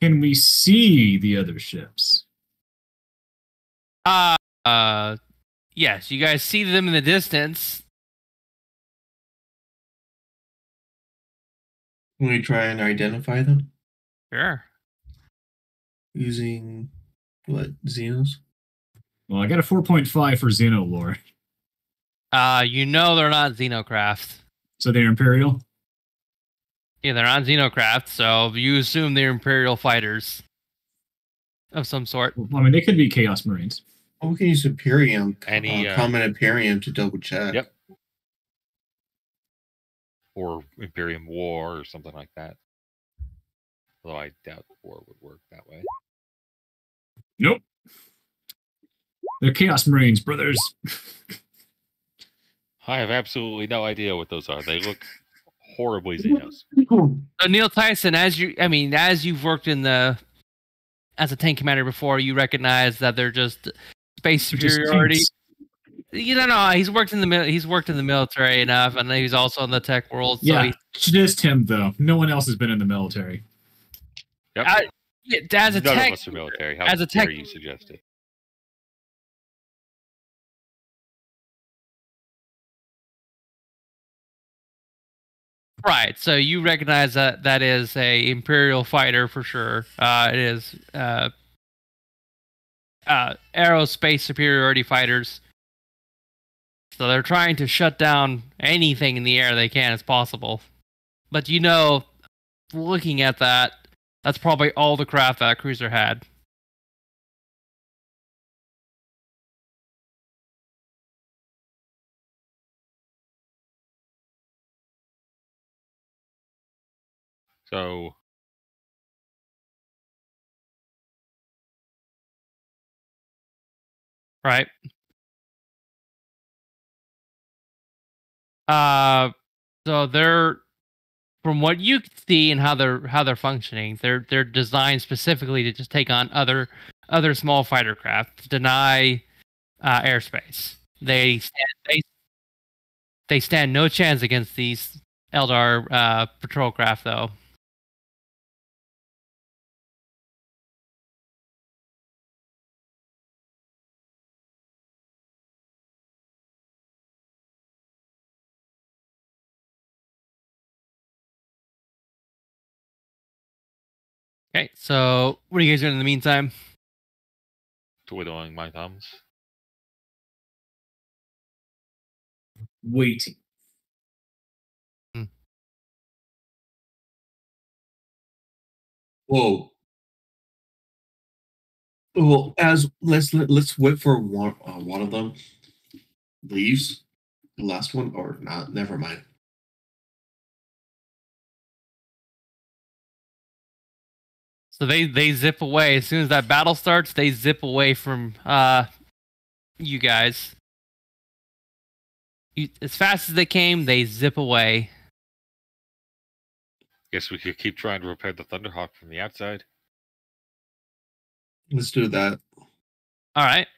Can we see the other ships? Uh, uh, yes, you guys see them in the distance. Can we try and identify them Sure. using what Xenos? Well, I got a 4.5 for Xeno lore. Uh, you know they're not Xenocraft. So they're Imperial? Yeah, they're on Xenocraft, so you assume they're Imperial fighters of some sort. Well, I mean, they could be Chaos Marines. Oh, we can use Imperium, Any, uh, uh, common Imperium to double check. Yep. Or Imperium War or something like that. Although I doubt war would work that way. Nope. They're Chaos Marines, brothers. I have absolutely no idea what those are. They look horribly Xenos. So Neil Tyson, as you, I mean, as you've worked in the as a tank commander before, you recognize that they're just space They're just superiority. You don't know. He's worked in the he's worked in the military enough, and he's also in the tech world. So Yeah, he, just him though. No one else has been in the military. Yep. I- as a None tech, of us are military. How as a tech- you suggest it? Right? So you recognize that that is a imperial fighter for sure. Uh, it is uh, uh, aerospace superiority fighters. So they're trying to shut down anything in the air they can as possible. But you know, looking at that, that's probably all the craft that cruiser had. So right? Uh, so they're from what you see and how they're how they're functioning. They're they're designed specifically to just take on other other small fighter craft, deny uh, airspace. They stand they they stand no chance against these Eldar uh, patrol craft, though. Okay, so what are you guys doing in the meantime? twiddling my thumbs. Waiting. Hmm. Whoa. Well, as let's let, let's wait for one uh, one of them leaves, the last one or not. Never mind. So they they zip away as soon as that battle starts. They zip away from uh you guys. You, as fast as they came, they zip away. Guess we could keep trying to repair the Thunderhawk from the outside. Let's do that. All right.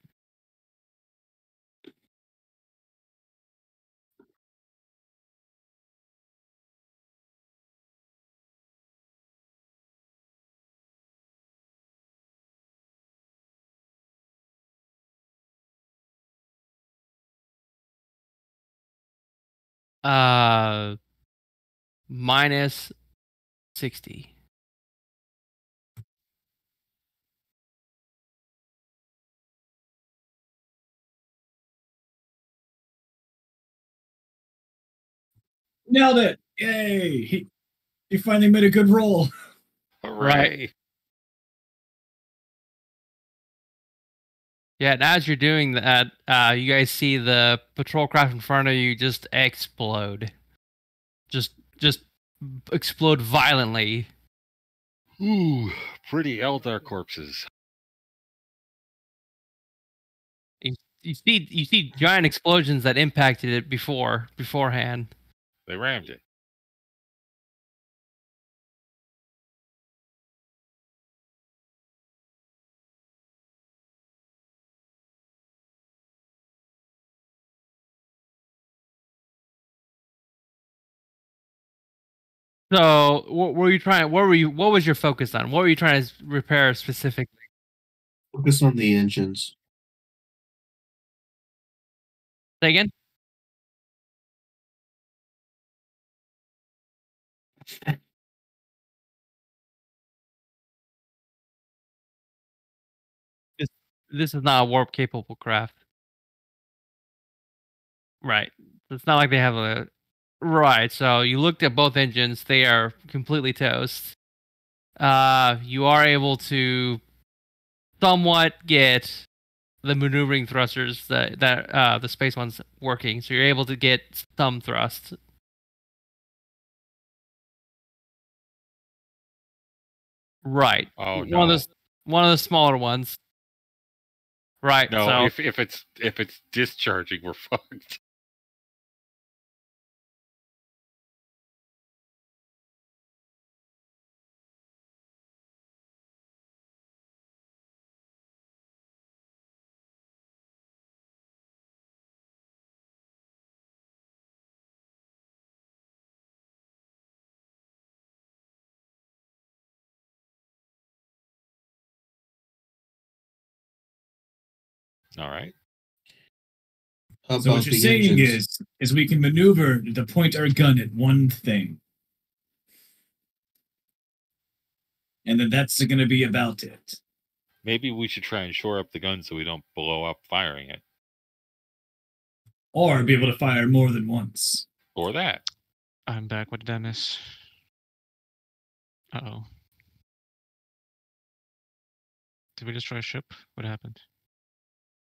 Uh, minus sixty. Nailed it! Yay! He, he finally made a good roll. Hooray! Yeah, and as you're doing that, uh, you guys see the patrol craft in front of you just explode. Just just explode violently. Ooh, pretty Eldar corpses. You see you see giant explosions that impacted it before beforehand. They rammed it. So, what were you trying? What were you? What was your focus on? What were you trying to repair specifically? Focus on the engines. Say again. This this is not a warp capable craft. Right. It's not like they have a right. So you looked at both engines; they are completely toast. Uh, you are able to somewhat get the maneuvering thrusters that that uh, the space ones working. So you're able to get some thrust. Right. Oh one no. of the one of the smaller ones. Right. no, so if if it's if it's discharging, we're fucked. All right. How So what you're saying engines? is, is we can maneuver to point our gun at one thing, and then that's going to be about it. Maybe we should try and shore up the gun so we don't blow up firing it. Or be able to fire more than once. Or that. I'm back with Dennis. Uh oh. Did we destroy a ship? What happened?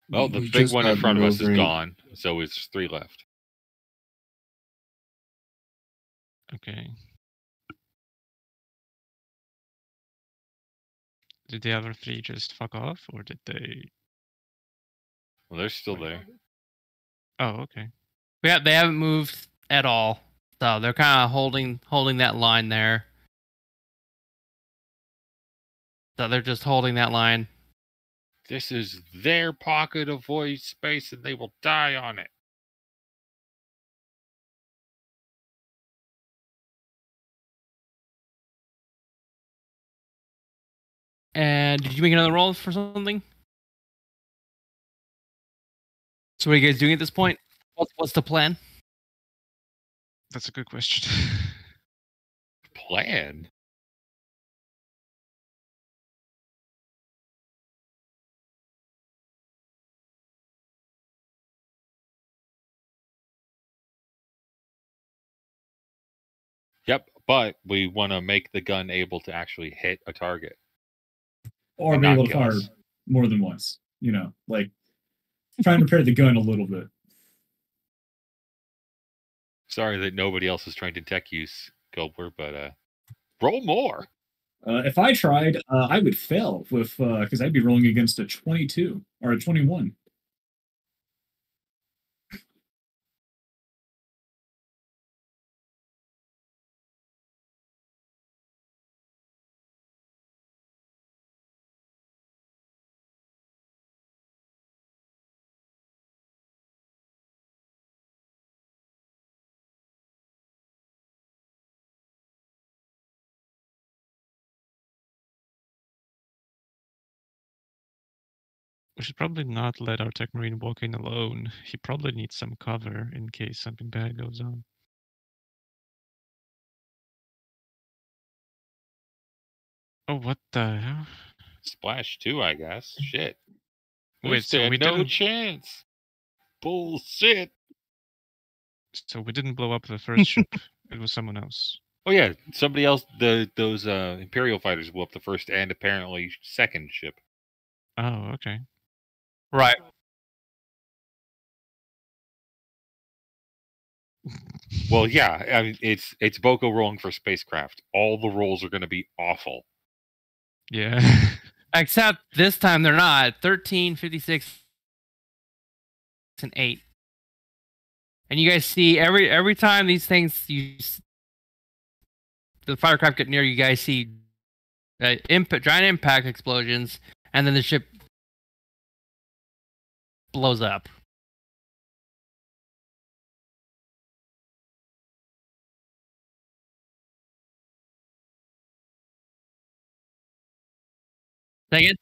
Well, the We big one in front of us is gone, so it's three left. Okay. Did the other three just fuck off, or did they? Well, they're still there. Oh, okay. yeah, they haven't moved at all. So they're kind of holding holding that line there. So they're just holding that line. This is their pocket of void space, and they will die on it. And did you make another roll for something? So what are you guys doing at this point? What's what's the plan? That's a good question. Plan. But we want to make the gun able to actually hit a target. Or be able to fire more than once. You know, like trying to prepare the gun a little bit. Sorry that nobody else is trying to tech use Gilbert, but uh, roll more. Uh, if I tried, uh, I would fail with because I'd be rolling against a 22 or a 21. We should probably not let our tech marine walk in alone. He probably needs some cover in case something bad goes on. Oh, what the hell? Splash two, I guess. Shit. Wait, We so we no didn't- chance. Bullshit. So we didn't blow up the first ship. It was someone else. Oh yeah, somebody else. The those uh, Imperial fighters blew up the first and apparently second ship. Oh, okay. Right. Well, yeah, I mean, it's it's Boko rolling for spacecraft. All the rolls are going to be awful. Yeah. Except this time they're not. 13, 56, and 8. And you guys see every every time these things you the firecraft get near you guys see uh, impact, giant impact explosions and then the ship blows up. Second?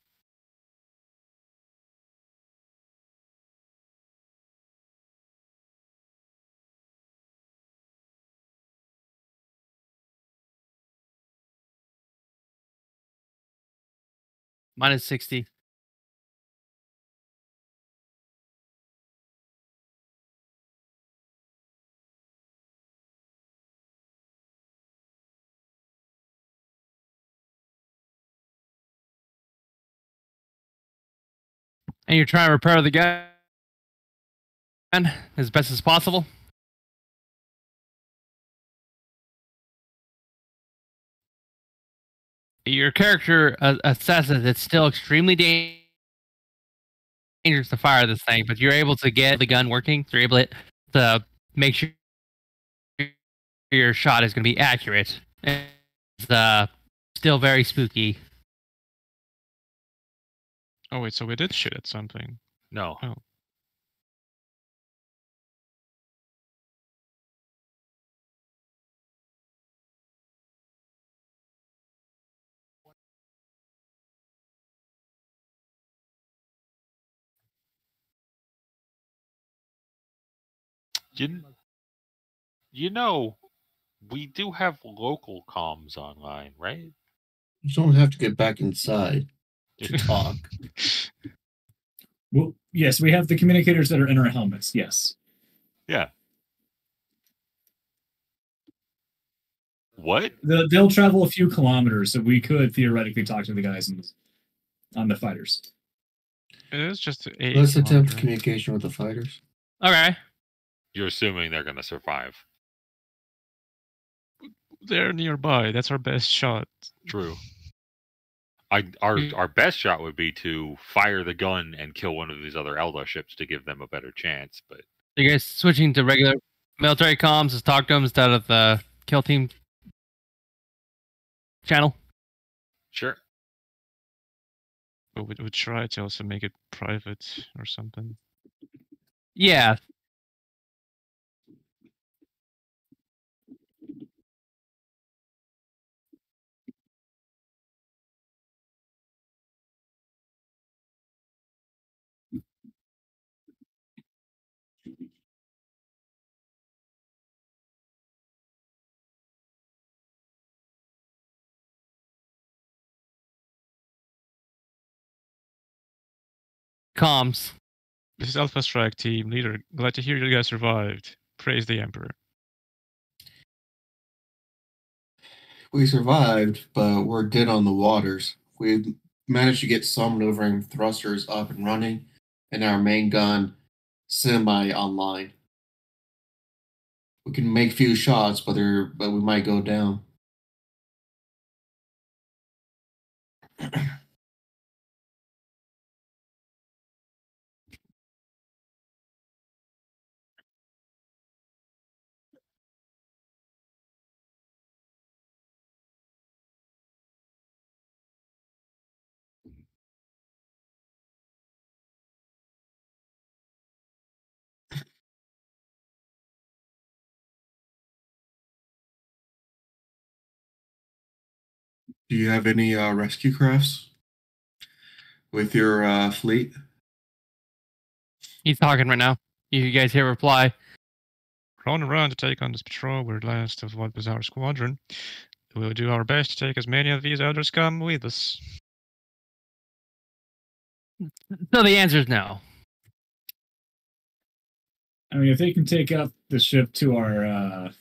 Minus 60. And you're trying to repair the gun as best as possible. Your character assesses it's still extremely dangerous to fire this thing, but you're able to get the gun working. So you're able to make sure your shot is going to be accurate. It's uh, still very spooky. Oh wait, so we did shoot at something. No, Oh. you, you know, we do have local comms online, right? You don't have to get back inside to talk. Well, yes, we have the communicators that are in our helmets. Yes. Yeah. What? The, they'll travel a few kilometers, so we could theoretically talk to the guys in, on the fighters. It is just a. Let's attempt kilometer. communication with the fighters. Okay. You're assuming they're going to survive. They're nearby. That's our best shot. True. I, our Mm. our best shot would be to fire the gun and kill one of these other Eldar ships to give them a better chance. But You guys switching to regular military comms to talk to them instead of the kill team channel. sure, But we would try to also make it private or something. Yeah. Comms. This is Alpha Strike team leader. Glad to hear you guys survived. Praise the Emperor. We survived, but we're dead on the waters. We managed to get some maneuvering thrusters up and running, and our main gun semi online. We can make few shots, but they're but we might go down. Do you have any uh, rescue crafts with your uh, fleet? He's talking right now. You guys hear a reply. We're on a run to take on this patrol. We're last of what was our squadron. We'll do our best to take as many of these others come with us. So the answer is no. I mean, if they can take out the ship to our uh,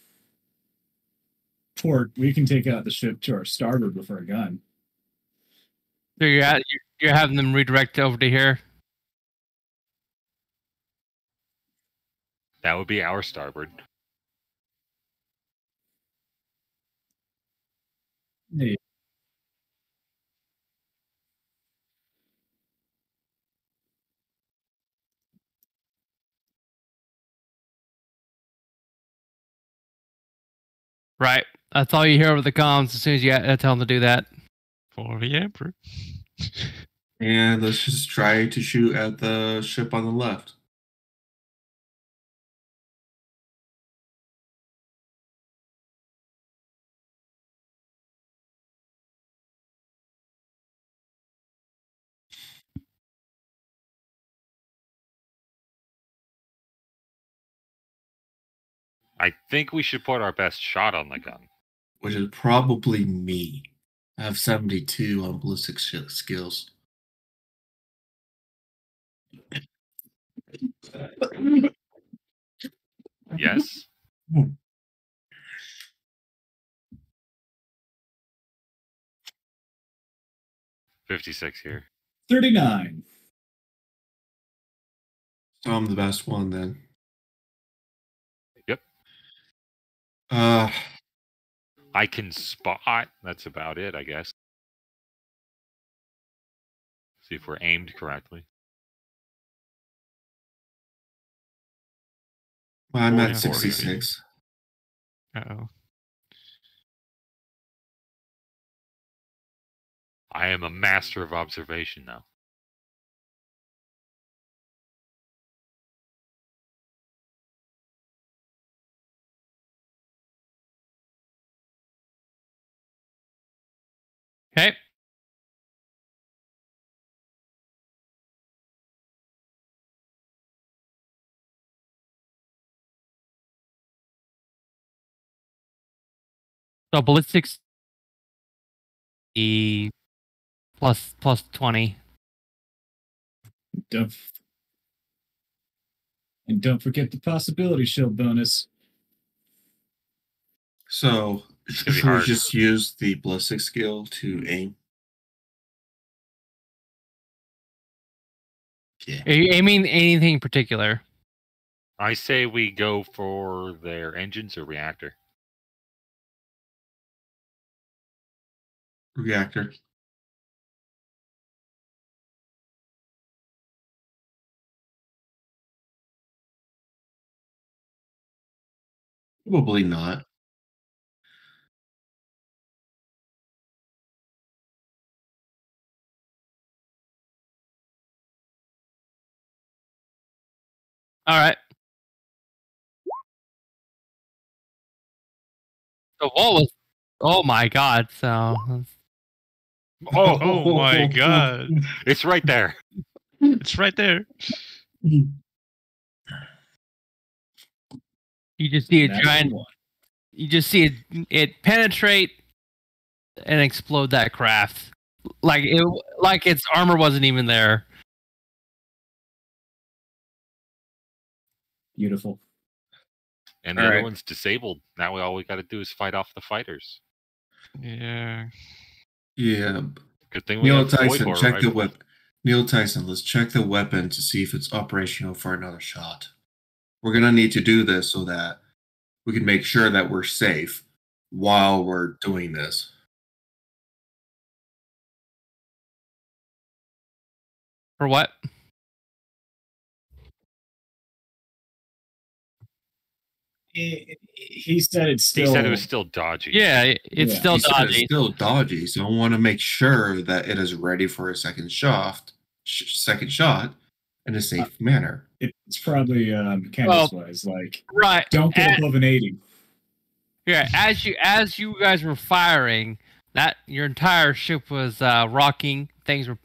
port, we can take out the ship to our starboard with our gun. So you're, at, you're you're having them redirect over to here. That would be our starboard. Hey, Right. That's all you hear over the comms as soon as you uh, tell them to do that. For the Emperor. And let's just try to shoot at the ship on the left. I think we should put our best shot on the gun. Which is probably me. I have 72 on ballistic sh- skills. Yes. Fifty-six here. 39. So I'm the best one then. Yep. Uh, I can spot. That's about it, I guess. See if we're aimed correctly. Well, I'm at 66. Uh oh. I am a master of observation now. Okay. So ballistics e plus plus twenty. Don't, and don't forget the possibility shield bonus. So, be should we hard. just use the ballistic skill to hmm. aim? Yeah. Are you aiming anything in particular? I say we go for their engines or reactor. Reactor. Probably not. All right. The wall was. Oh my god! So Oh, Oh my god. It's right there. It's right there. you just see a Natural giant. one. You just see it, it penetrate and explode that craft, like it, like its armor wasn't even there. Beautiful. And the other Alright. one's disabled. Now we all we got to do is fight off the fighters. Yeah. Yeah. Good thing we Neil have Void Tyson, Horror check the weapon. Neil Tyson, let's check the weapon to see if it's operational for another shot. We're gonna need to do this so that we can make sure that we're safe while we're doing this. For what? He, he said it's He said it was still dodgy. Yeah, it- it's Yeah. still He said it's dodgy. still dodgy, so I want to make sure that it is ready for a second shot, sh- second shot, in a safe manner. It's probably um, Well- canvas wise. Like, Right. don't get Eh, above an 80. Yeah, as you as you guys were firing, that your entire ship was uh, rocking. Things were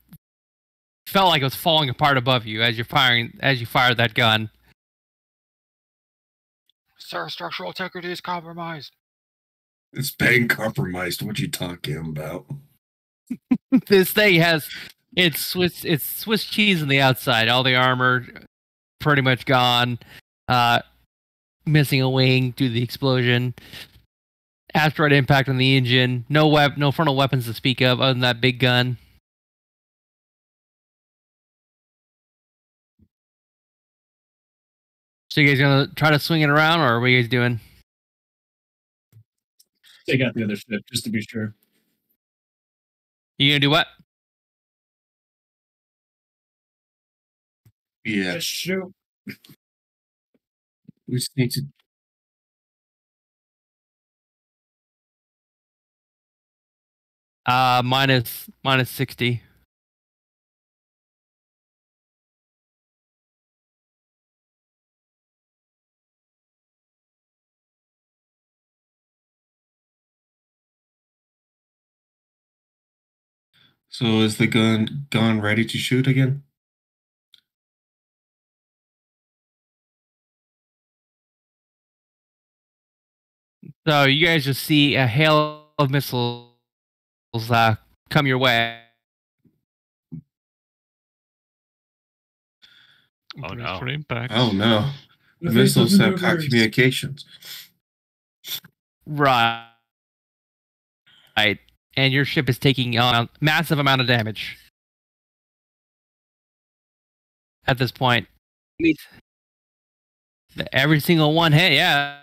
felt like it was falling apart above you as you're firing as you fired that gun. Sir, structural integrity is compromised. It's been compromised. What you talking about? this thing has it's Swiss it's Swiss cheese on the outside. All the armor pretty much gone. Uh, missing a wing due to the explosion. Asteroid impact on the engine. No web, no frontal weapons to speak of other than that big gun. So you guys gonna try to swing it around, or what are you guys doing? Take out the other ship just to be sure. You gonna do what? Yeah, Just shoot. we just need to. Uh, minus minus sixty. So is the gun gun ready to shoot again? So you guys just see a hail of missiles uh, come your way. Oh, no. For impact. Oh no! The missiles have got communications. Right. Right. And your ship is taking a massive amount of damage. At this point. Every single one hit, yeah.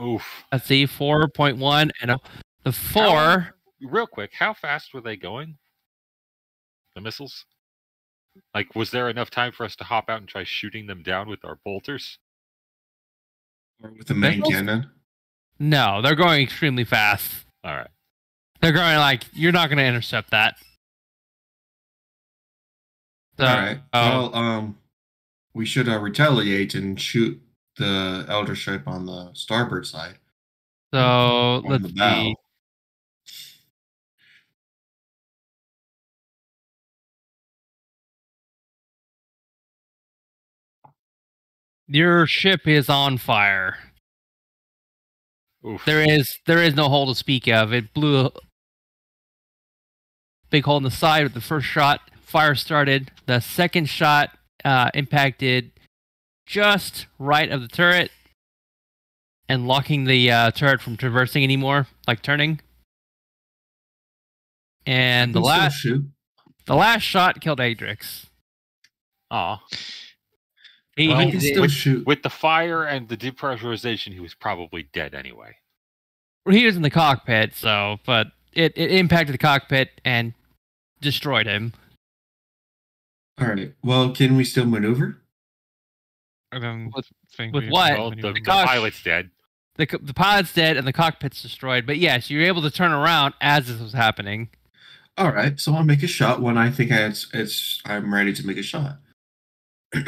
Oof. Let's see, 4.1 and a, the 4. Real quick, how fast were they going? The missiles? Like, was there enough time for us to hop out and try shooting them down with our bolters? Or with the main Missiles? cannon. No, they're going extremely fast. All right. They're going like, you're not going to intercept that. So, All right. oh, Well, um, we should uh, retaliate and shoot the Eldar ship on the starboard side. so on let's the bow. see. Your ship is on fire. Oof. There is there is no hole to speak of. It blew a big hole in the side with the first shot. Fire started. The second shot uh, impacted just right of the turret and locking the uh, turret from traversing anymore, like turning. And the last shoot. the last shot killed Adrix. Aw. He, Well, he- we can he- still shoot. With the fire and the depressurization, he was probably dead anyway. Well, he was in the cockpit, so but it, it impacted the cockpit and destroyed him. All right. Well, can we still maneuver? I don't With- think with what? Well, any the, more. the pilot's dead. The co- the pilot's dead and the cockpit's destroyed. But yes, you're able to turn around as this was happening. All right. So I'll make a shot when I think it's it's I'm ready to make a shot.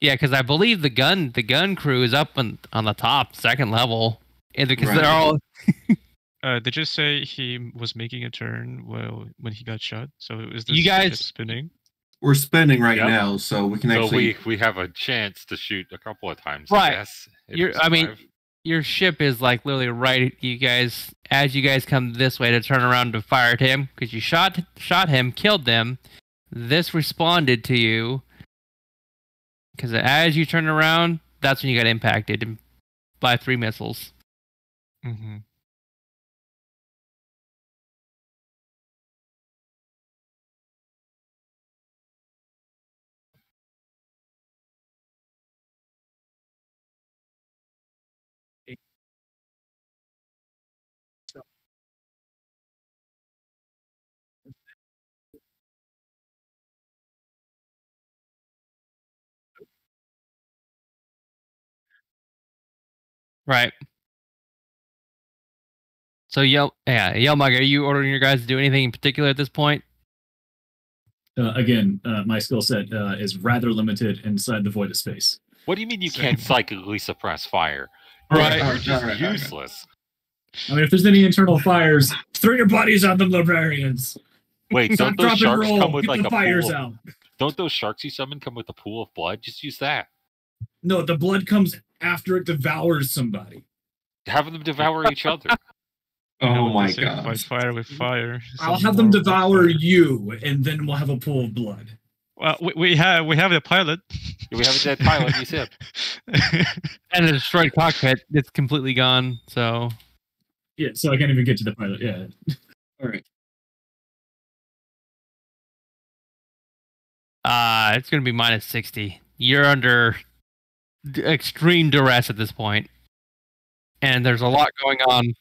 Yeah, because I believe the gun the gun crew is up on on the top second level, and because Right. they're all Uh, did you say he was making a turn well when he got shot? So is this You guys- just spinning? We're spinning right Yep. now, so we can So actually. we, we have a chance to shoot a couple of times. Right. I guess, You're- I mean, your ship is like literally right. You guys, as you guys come this way to turn around to fire at him, because you shot shot him, killed them. This responded to you, because as you turn around, that's when you got impacted by three missiles. Mm-hmm. Right. So Yel, yeah, Yelmug, are you ordering your guys to do anything in particular at this point? Uh, again, uh, my skill set uh, is rather limited inside the void of space. What do you mean you Same. can't psychically suppress fire? Right. You're just alright, alright. useless. I mean, if there's any internal fires, throw your bodies on them, librarians. Wait, don't those drop, and sharks roll. come with Get like the a fires pool? Of, out. don't those sharks you summon come with a pool of blood? Just use that. No, the blood comes after it devours somebody. Have them devour each other. oh my god! By fire with fire. I'll have them devour you, and then we'll have a pool of blood. Well, we, we have we have a pilot. we have a dead pilot. Use him. And the destroyed cockpit, it's completely gone. So Yeah, so I can't even get to the pilot. Yeah. All right. uh it's gonna be minus sixty. You're under d- extreme duress at this point, and there's a lot going on.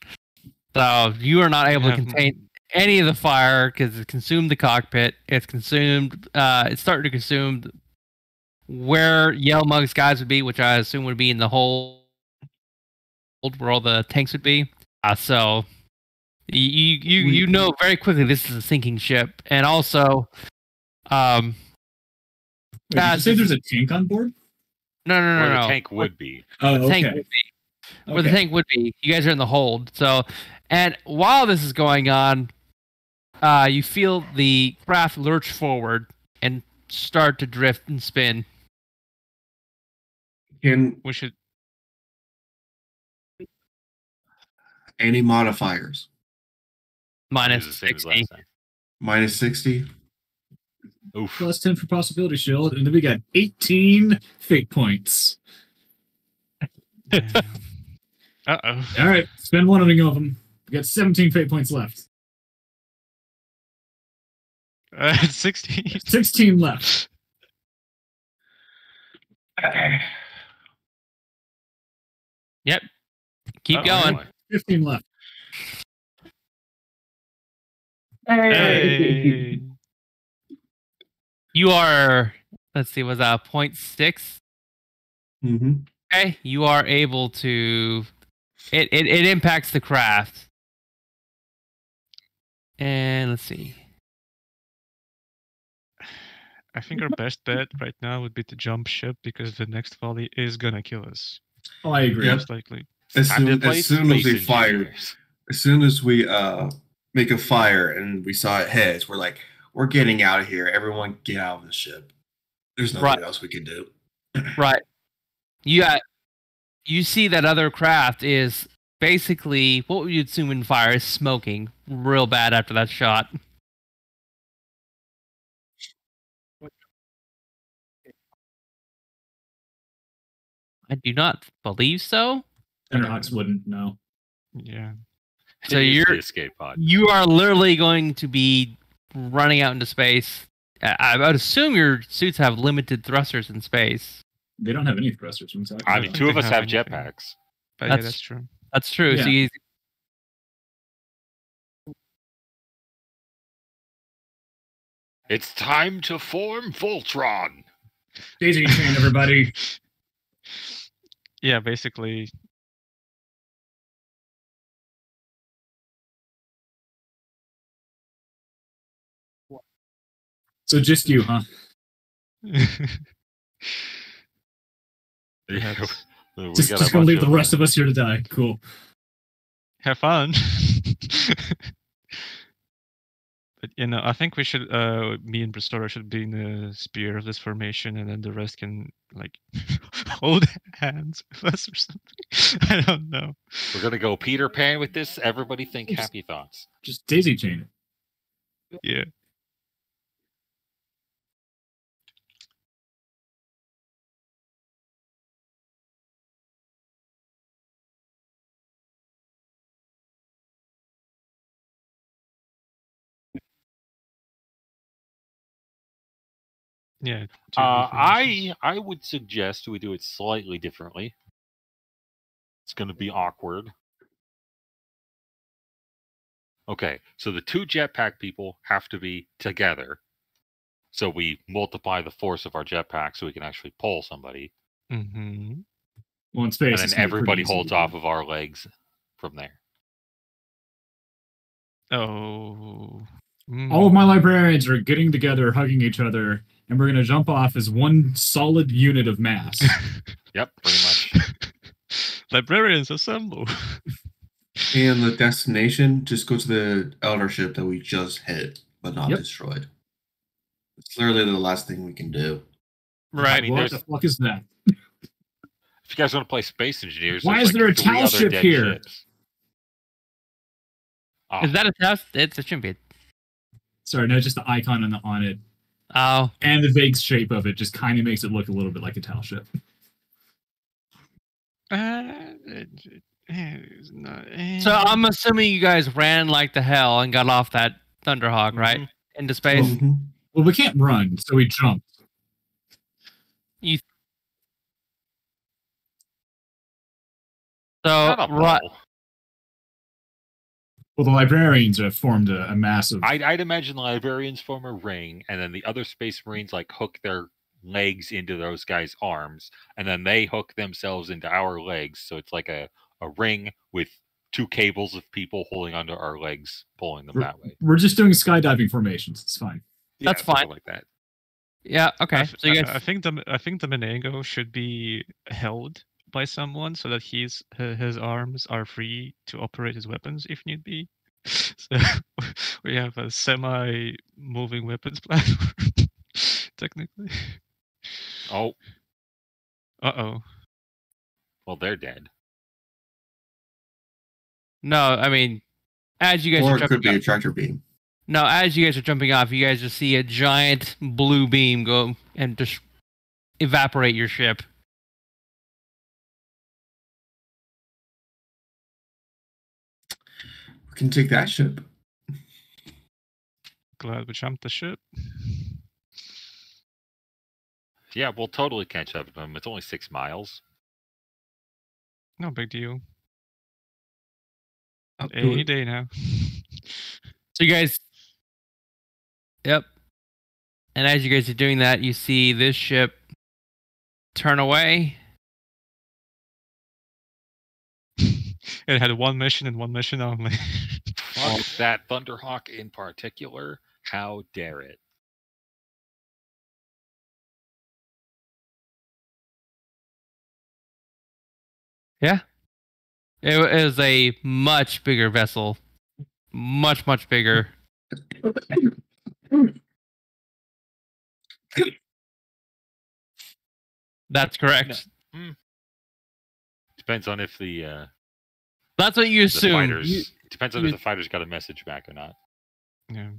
So you are not able Yeah. to contain any of the fire because it consumed the cockpit. It's consumed. Uh, it's starting to consume where Yelmug's guys would be, which I assume would be in the hold where all the tanks would be. Uh, so you you you, know very quickly this is a sinking ship, and also, um, Wait, did you say there's a tank on board? No no Where no the no. tank would be. Oh, the okay. tank would be where the tank would be. You guys are in the hold. So, and while this is going on, uh, you feel the craft lurch forward and start to drift and spin. Can We should. any modifiers? Minus It's the same as 60. Minus 60? Oof. Plus 10 for possibility shield. And then we got 18 fate points. uh oh. All right. Spend one on of them. We got 17 fate points left. Uh, 60. 16 left. Yep. Keep Uh-oh. going. 15 left. Hey. You are. Let's see. Was that point six? Mm-hmm. Okay. You are able to. It it, it impacts the craft. And let's see. I think our best bet right now would be to jump ship because the next volley is gonna kill us. Oh, I agree. Yep. Most likely. As soon, as soon as we fire, as soon as we uh make a fire and we saw it heads, we're like, we're getting out of here. Everyone get out of the ship. There's nothing Right. else we can do. Right. You got. You see that other craft is basically what would you assume in fire is smoking real bad after that shot. I do not believe so. Thunderhawks wouldn't know. Yeah. So It is you're the escape pod. you are literally going to be running out into space. I, I would assume your suits have limited thrusters in space. They don't have any thrusters. What are I mean, two of us have have anything. jetpacks. But yeah, That's- that's true. That's true. So you, It's time to form Voltron. Daisy chain, everybody. Yeah, basically. So just you, huh? That's- We Just, just gonna leave the rest of us here to die. Cool. have fun. but you know, I think we should. Uh, me and Bristora should be in the spear of this formation, and then the rest can like hold hands with us or something. I don't know. We're gonna go Peter Pan with this. Everybody think happy thoughts. Just daisy chain it. Yeah. Yeah. two Uh. I I would suggest we do it slightly differently. It's going to be awkward. Okay, so the two jetpack people have to be together. So we multiply the force of our jetpack so we can actually pull somebody, Mm-hmm. Well, in space. and then everybody pretty easy holds off of our legs from there. Oh. All of mm. my librarians are getting together, hugging each other, and we're gonna jump off as one solid unit of mass. Yep, pretty much. Librarians assemble. And the destination, just go to the Eldar ship that we just hit, but not Yep. destroyed. It's literally the last thing we can do. right. I mean, what the fuck is that? If you guys want to play Space Engineers, Why is like there a three Tau ship dead here? ships. Ah, Is that a test? It's a shouldn't be. Sorry, no, just the icon on the on it Oh, and the vague shape of it just kind of makes it look a little bit like a Tau ship. Uh, it- it- so eh. I'm assuming you guys ran like the hell and got off that Thunderhawk, right? Mhm. Into space. Mhm. Well, we can't run, so we jumped. So Not a ri- ball. Well, the librarians have formed a, a massive. I'd, I'd imagine the librarians form a ring, and then the other space marines like hook their legs into those guys' arms, and then they hook themselves into our legs. So it's like a, a ring with two cables of people holding onto our legs, pulling them R- that way. We're just doing skydiving formations. It's fine. That's fine. Like that. yeah, okay. f- So you I- guys I think the I think the Menengo should be held by someone so that he's hi- his arms are free to operate his weapons if need be. So we have a semi-moving weapons platform, technically. Oh, Uh oh. well, they're dead. no, I mean, as you guys Or are it could jumping be a off, tractor beam. no, as you guys are jumping off, you guys just see a giant blue beam go and just evaporate your ship. Can take that ship. Glad we jumped the ship. Yeah, we'll totally catch up with them. It's only six miles. No big deal. Up to Any day now. So you guys, yep. And as you guys are doing that, you see this ship turn away. it had one mission and one mission only. Fuck that Thunderhawk in particular. How dare it? Yeah. It is a much bigger vessel, much much bigger. That's correct. Depends on if the uh, That's what you assume. fighters. You- depends on you- if the fighters got a message back or not. yeah.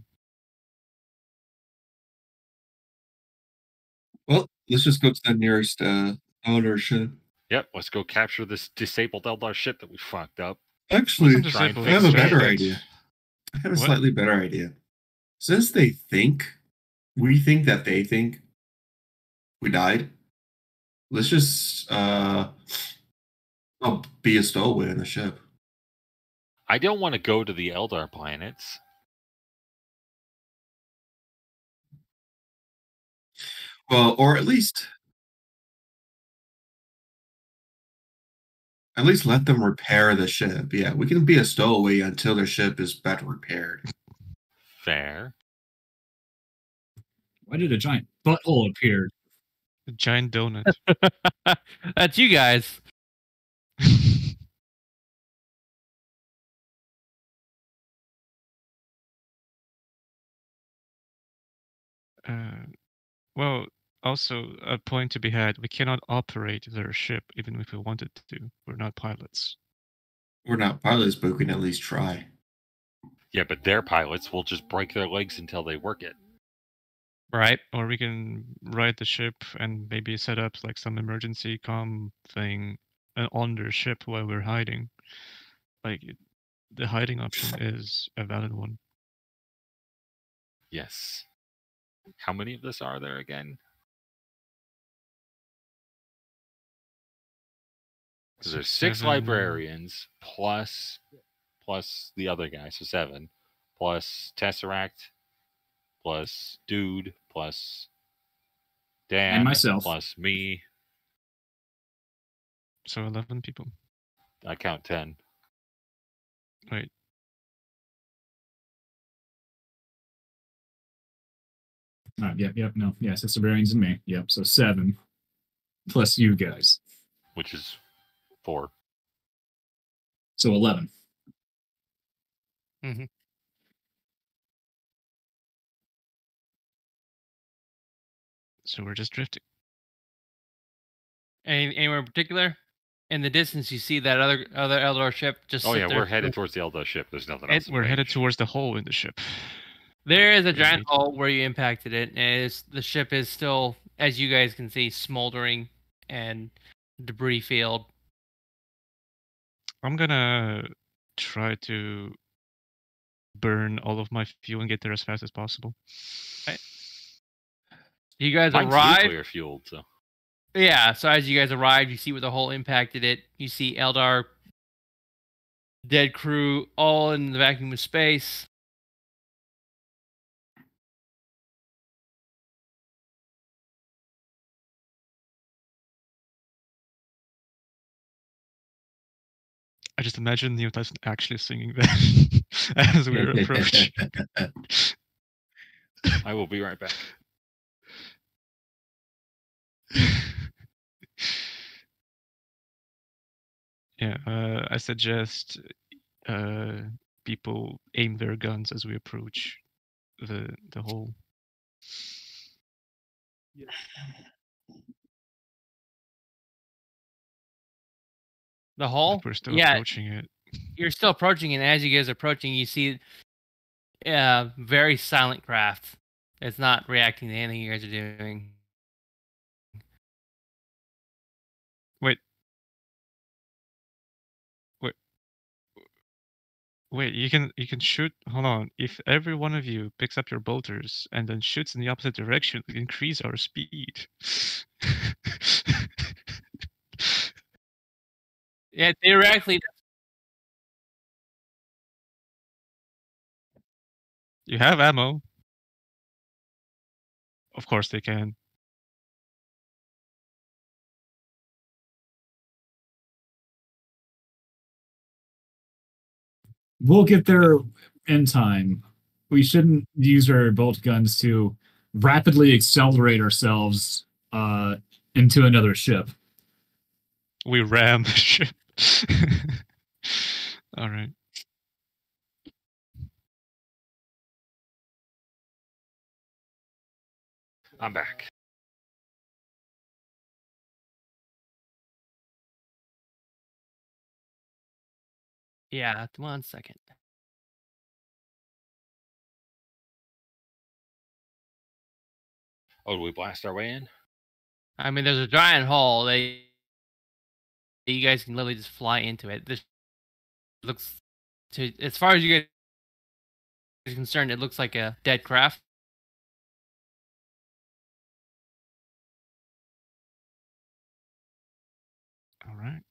Well, let's just go to the nearest uh, ownership. Yep, let's go capture this disabled Eldar ship that we fucked up. Actually, Wasn't try and disabled, I have a better just- idea. I have a What? slightly better idea. Since they think, we think that they think we died, let's just uh, oh, be a stowaway in the ship. I don't want to go to the Eldar planets. Well, or at least, at least let them repair the ship. Yeah, we can be a stowaway until their ship is better repaired. Fair. Why did a giant butthole appear? A giant donut. That's you guys. Uh, well, also a point to be had: we cannot operate their ship even if we wanted to. We're not pilots. We're not pilots, but we can at least try. Yeah, but their pilots will just break their legs until they work it. Right. Or we can ride the ship and maybe set up like some emergency com thing uh, on their ship while we're hiding. Like the hiding option is a valid one. Yes. How many of this are there again? Because there's six Seven. librarians plus plus the other guy, so seven, plus Tesserakt, plus Dude, plus Dan, and myself. plus me. So eleven people. I count ten. Wait. Uh, yep, yep, no, yes, it's the Barbarians and me. Yep, so seven plus you guys, which is four. so eleven. So we're just drifting. Any, anywhere in particular? In the distance, you see that other other Eldar ship just. Oh yeah, there. we're headed towards the Eldar ship. There's nothing else. in We're headed range. towards the hole in the ship. There is a giant hole where you impacted it, and the ship is still, as you guys can see, smoldering and debris field. I'm gonna try to burn all of my fuel and get there as fast as possible. You guys Mine's arrive. nuclear fueled, so Yeah, so as you guys arrive, you see where the hole impacted it. You see Eldar dead crew all in the vacuum of space. I just imagine Neo Tyson actually singing that as we were approaching. I will be right back. yeah, uh, I suggest uh, people aim their guns as we approach the the hole. The hole. If we're still yeah, approaching it. you're still approaching, and as you guys are approaching, you see uh, very silent craft. It's not reacting to anything you guys are doing. Wait. Wait. Wait, you can you can shoot. Hold on. If every one of you picks up your bolters and then shoots in the opposite direction, increase our speed. Yeah, theoretically, you have ammo. Of course they can. We'll get there in time. We shouldn't use our bolt guns to rapidly accelerate ourselves uh, into another ship. We ram the ship. All right. I'm back. yeah. One second. Oh, do we blast our way in? I mean, there's a giant hole. They, you guys can literally just fly into it. This looks, to as far as you guys are concerned, it looks like a dead craft. All right.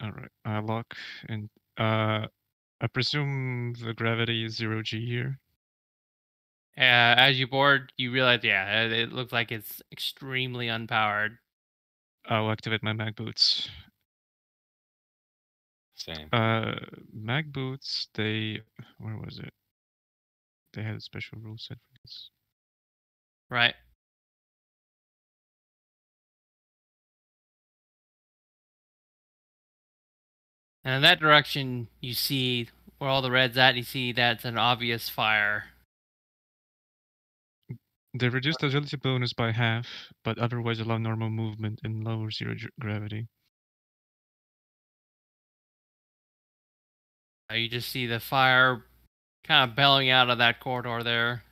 All right. Uh, lock and uh, I presume the gravity is zero g here. Uh, as you board, you realize, yeah, it, it looks like it's extremely unpowered. I'll activate my mag boots. Same. Uh, mag boots. They where was it? They had a special rule set for this. Right. And in that direction, you see where all the red's at. You see that's an obvious fire. They reduce the agility bonus by half, but otherwise allow normal movement and lower zero gravity. Uh, You just see the fire kind of bellowing out of that corridor there.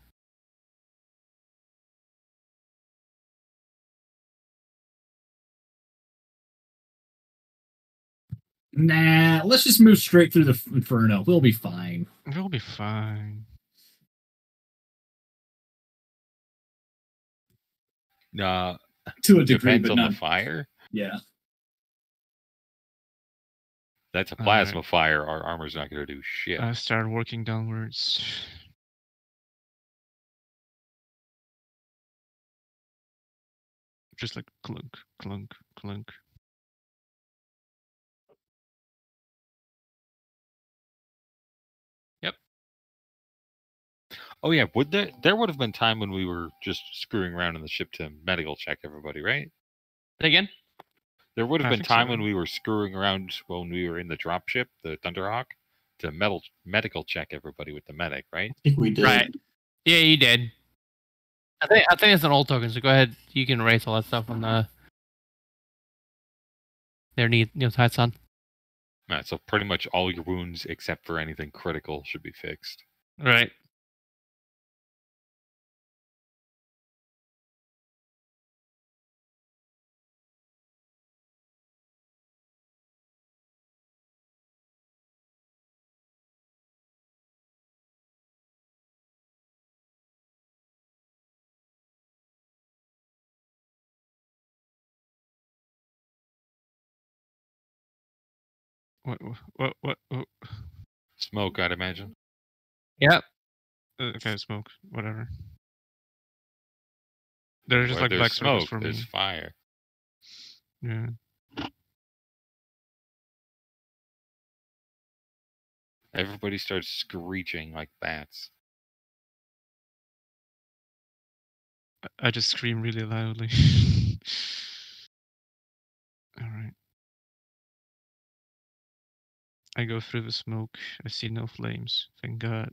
Nah, let's just move straight through the inferno. We'll be fine. We'll be fine. Uh, To a degree, depends but on not. the fire. Yeah. That's a plasma right. fire. Our armor's not going to do shit. I start working downwards. Just like clunk, clunk, clunk. Oh yeah, would there there would have been time when we were just screwing around in the ship to medical check everybody, right? Again? There would have I been think so. time when we were screwing around when we were in the drop ship, the Thunderhawk, to metal medical check everybody with the medic, right? I think we did. Right. Yeah, you did. I think I think it's an old token, so go ahead. You can erase all that stuff on the their Neil Neil on. Right, so pretty much all your wounds except for anything critical should be fixed. Right. What? What? What? what? Smoke, I'd imagine. Yep. Uh, okay, smoke. Whatever. There's just Where like black smoke, for there's me. fire. Yeah. Everybody starts screeching like bats. I- I just scream really loudly. All right. I go through the smoke. I see no flames. Thank God.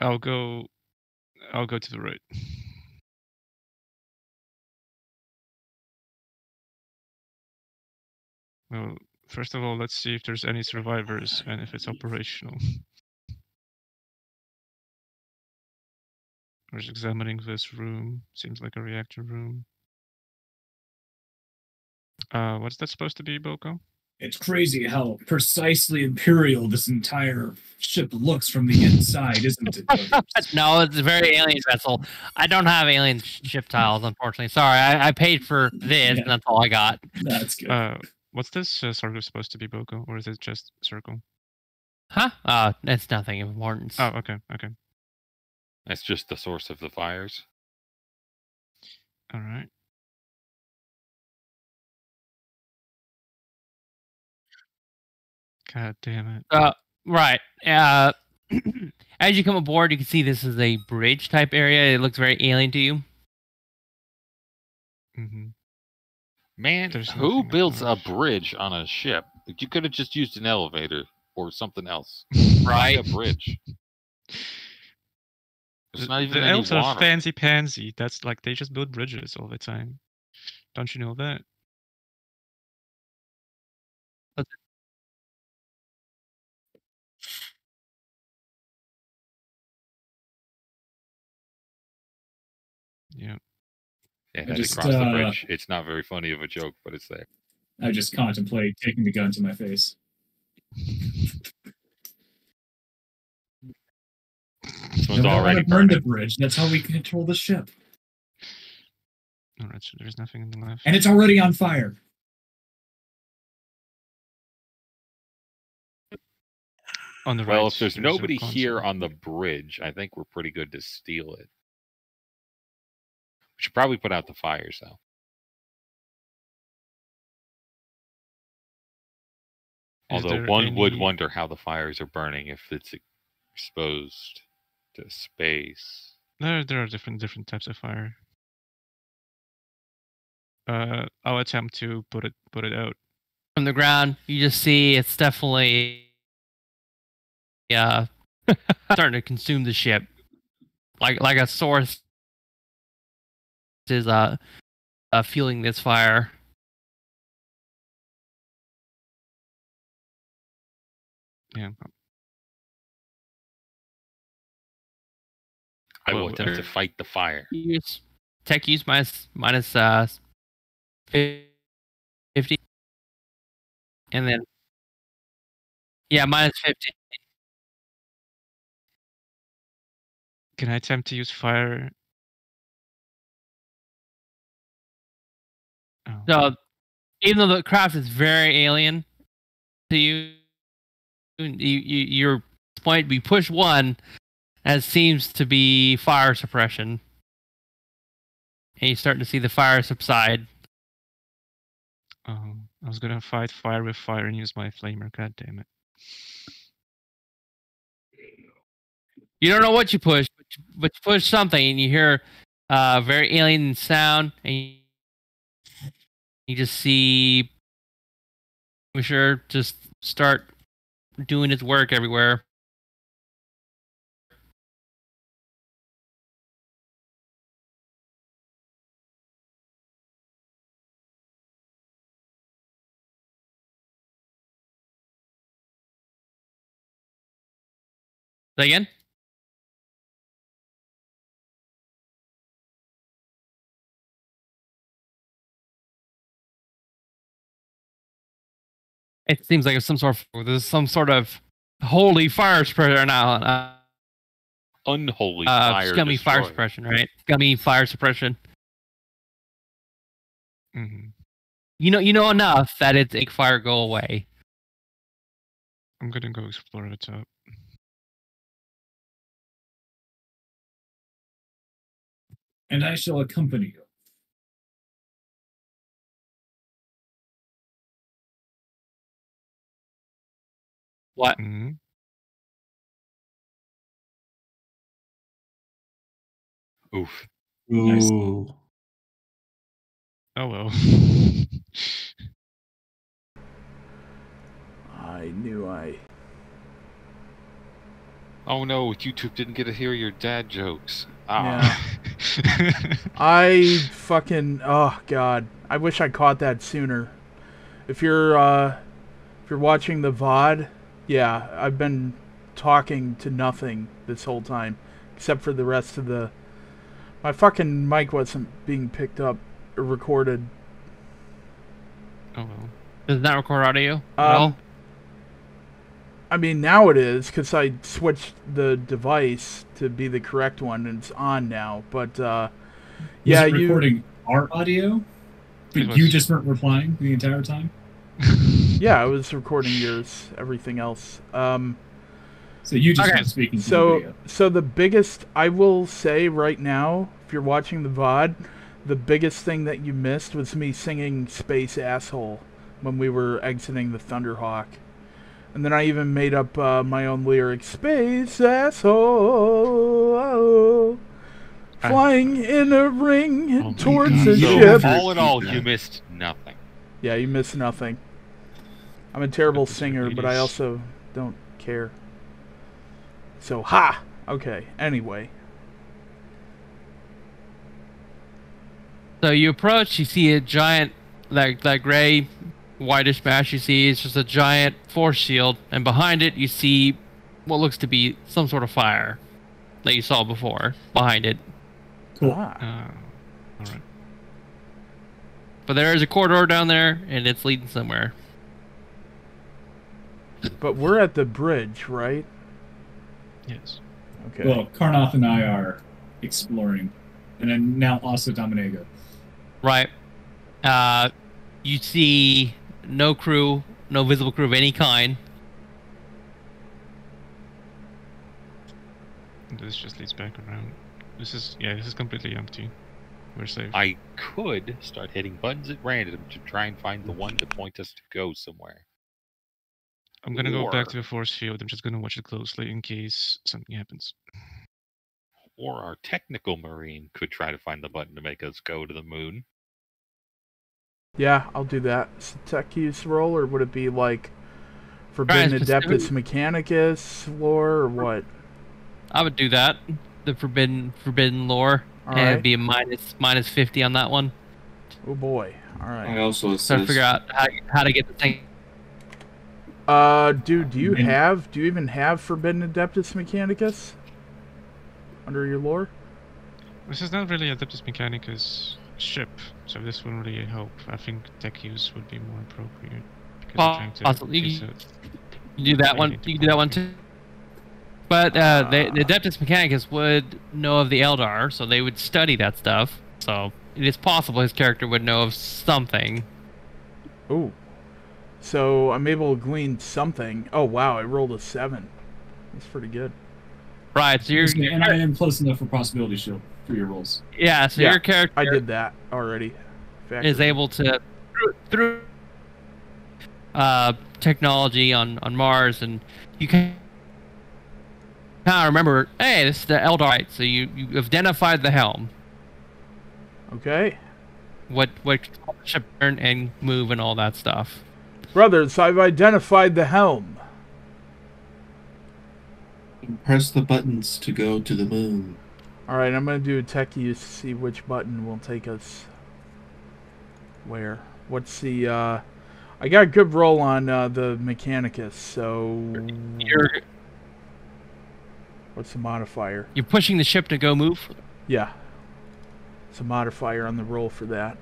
I'll go. I'll go to the right. Well, first of all, let's see if there's any survivors and if it's operational. I was examining this room. Seems like a reactor room. Uh, what's that supposed to be, Boko? It's crazy how precisely imperial this entire ship looks from the inside, isn't it? No, it's a very alien vessel. I don't have alien ship tiles, unfortunately. Sorry, I, I paid for this, Yeah. and that's all I got. That's good. Uh, what's this uh, circle supposed to be, Boko, or is it just circle? Huh? Uh, it's nothing of importance. Oh, okay, okay, That's just the source of the fires. all right. God damn it! Uh, right. Uh, as you come aboard, you can see this is a bridge type area. It looks very alien to you. Mm-hmm. Man, There's who builds a bridge on a ship? You could have just used an elevator or something else. Right. A bridge. There's not even the any elves are water. fancy pansy. That's like they just build bridges all the time. Don't you know that? Yeah. It I had just, to cross the uh, bridge. It's not very funny of a joke, but it's there. I just contemplate taking the gun to my face. This I one's already to burn the bridge. That's how we control the ship. All right. So there's nothing in the left. And it's already on fire. on the right. Well, if there's a nobody here on the bridge, I think we're pretty good to steal it. We should probably put out the fires, though. Is Although there one would wonder how the fires are burning if it's exposed to space. There, there are different different types of fire. Uh, I'll attempt to put it put it out. From the ground, you just see it's definitely yeah starting to consume the ship, like like a source is uh, uh fueling this fire. Yeah. I will Well, attempt to fight the fire. Use tech use minus minus uh fifty, and then yeah minus fifty. Can I attempt to use fire? Oh. So even though the craft is very alien to you, you, you your point we push one as seems to be fire suppression. And you're starting to see the fire subside. Oh, I was gonna fight fire with fire and use my flamer. God damn it! You don't know what you push, but you, but you push something and you hear a very alien sound and you, you just see we sure just start doing its work everywhere. Again? It seems like it's some sort of there's some sort of holy fire suppression now. Uh, unholy Uh, fire. scummy fire suppression, right? Scummy fire suppression. Mhm. You know, you know enough that it's make fire go away. I'm gonna go explore the top. And I shall accompany you. What? Mhm. Oof. Nice. Oh well. I knew I. Oh no, YouTube didn't get to hear your dad jokes. Yeah. Ah. I fucking oh god. I wish I caught that sooner. If you're uh if you're watching the VOD, yeah, I've been talking to nothing this whole time. Except for the rest of the my fucking mic wasn't being picked up or recorded. oh well. Does that record audio Um? I mean now it is because I switched the device to be the correct one and it's on now. But uh Was yeah, it you recording our audio? But It you just weren't replying the entire time? yeah, I was recording yours, everything else. Um So you just Okay. weren't speaking to the So, so the biggest I will say right now, if you're watching the VOD, the biggest thing that you missed was me singing "Space Asshole" when we were exiting the Thunderhawk, and then I even made up uh, my own lyric: "Space Asshole." I- Flying in a ring Oh towards God. the so ship. all in all, you missed nothing. Yeah, you missed nothing. I'm a terrible That's singer, but I also don't care. So, ha! Okay, anyway. So you approach, you see a giant, like that gray, whitish mass you see is just a giant force shield, and behind it you see what looks to be some sort of fire that you saw before behind it. Cool. Ah. Uh, all right. But there is a corridor down there, and it's leading somewhere. But we're at the bridge, right? Yes. Okay. Well, Karnoth and I are exploring. And then now also Dominago. Right. Uh, you see no crew, no visible crew of any kind. This just leads back around. This is yeah. This is completely empty. We're safe. I could start hitting buttons at random to try and find the one to point us to go somewhere. I'm gonna go back to the force field. I'm just gonna watch it closely in case something happens. Or our technical marine could try to find the button to make us go to the moon. Yeah, I'll do that. it tech use roll, or would it be like Forbidden specific- Adeptus Mechanicus lore, or what? I would do that. The forbidden forbidden lore. All and right. it'd be a minus minus fifty on that one. Oh boy. All right. I right. also So assist. to figure out how, how to get the thing. Uh, dude, do you And- have? Do you even have Forbidden Adeptus Mechanicus under your lore? This is not really Adeptus Mechanicus ship, so this wouldn't really help. I think tech use would be more appropriate. Because Po- we're trying to possibly. piece out- You do that one. You can do that one too. But uh, the, the. Adeptus Mechanicus would know of the Eldar, so they would study that stuff. So it is possible his character would know of something. Oh. So I'm able to glean something. Oh wow, I rolled a seven. That's pretty good. Right. So you're, and I am close enough for possibility shield for your rolls. yeah. So Yeah, your character I did that already. is able to through, through uh, technology on on Mars, and you can kind of remember, hey, this is the Eldar. So you you identified the helm. Okay. What what ship turn and move and all that stuff. Brothers, I've identified the helm. Press the buttons to go to the moon. Alright, I'm gonna do a tech use to see which button will take us where. What's the uh I got a good roll on uh, the Mechanicus, so You're what's the modifier? you're pushing the ship to go move. Yeah. It's a modifier on the roll for that.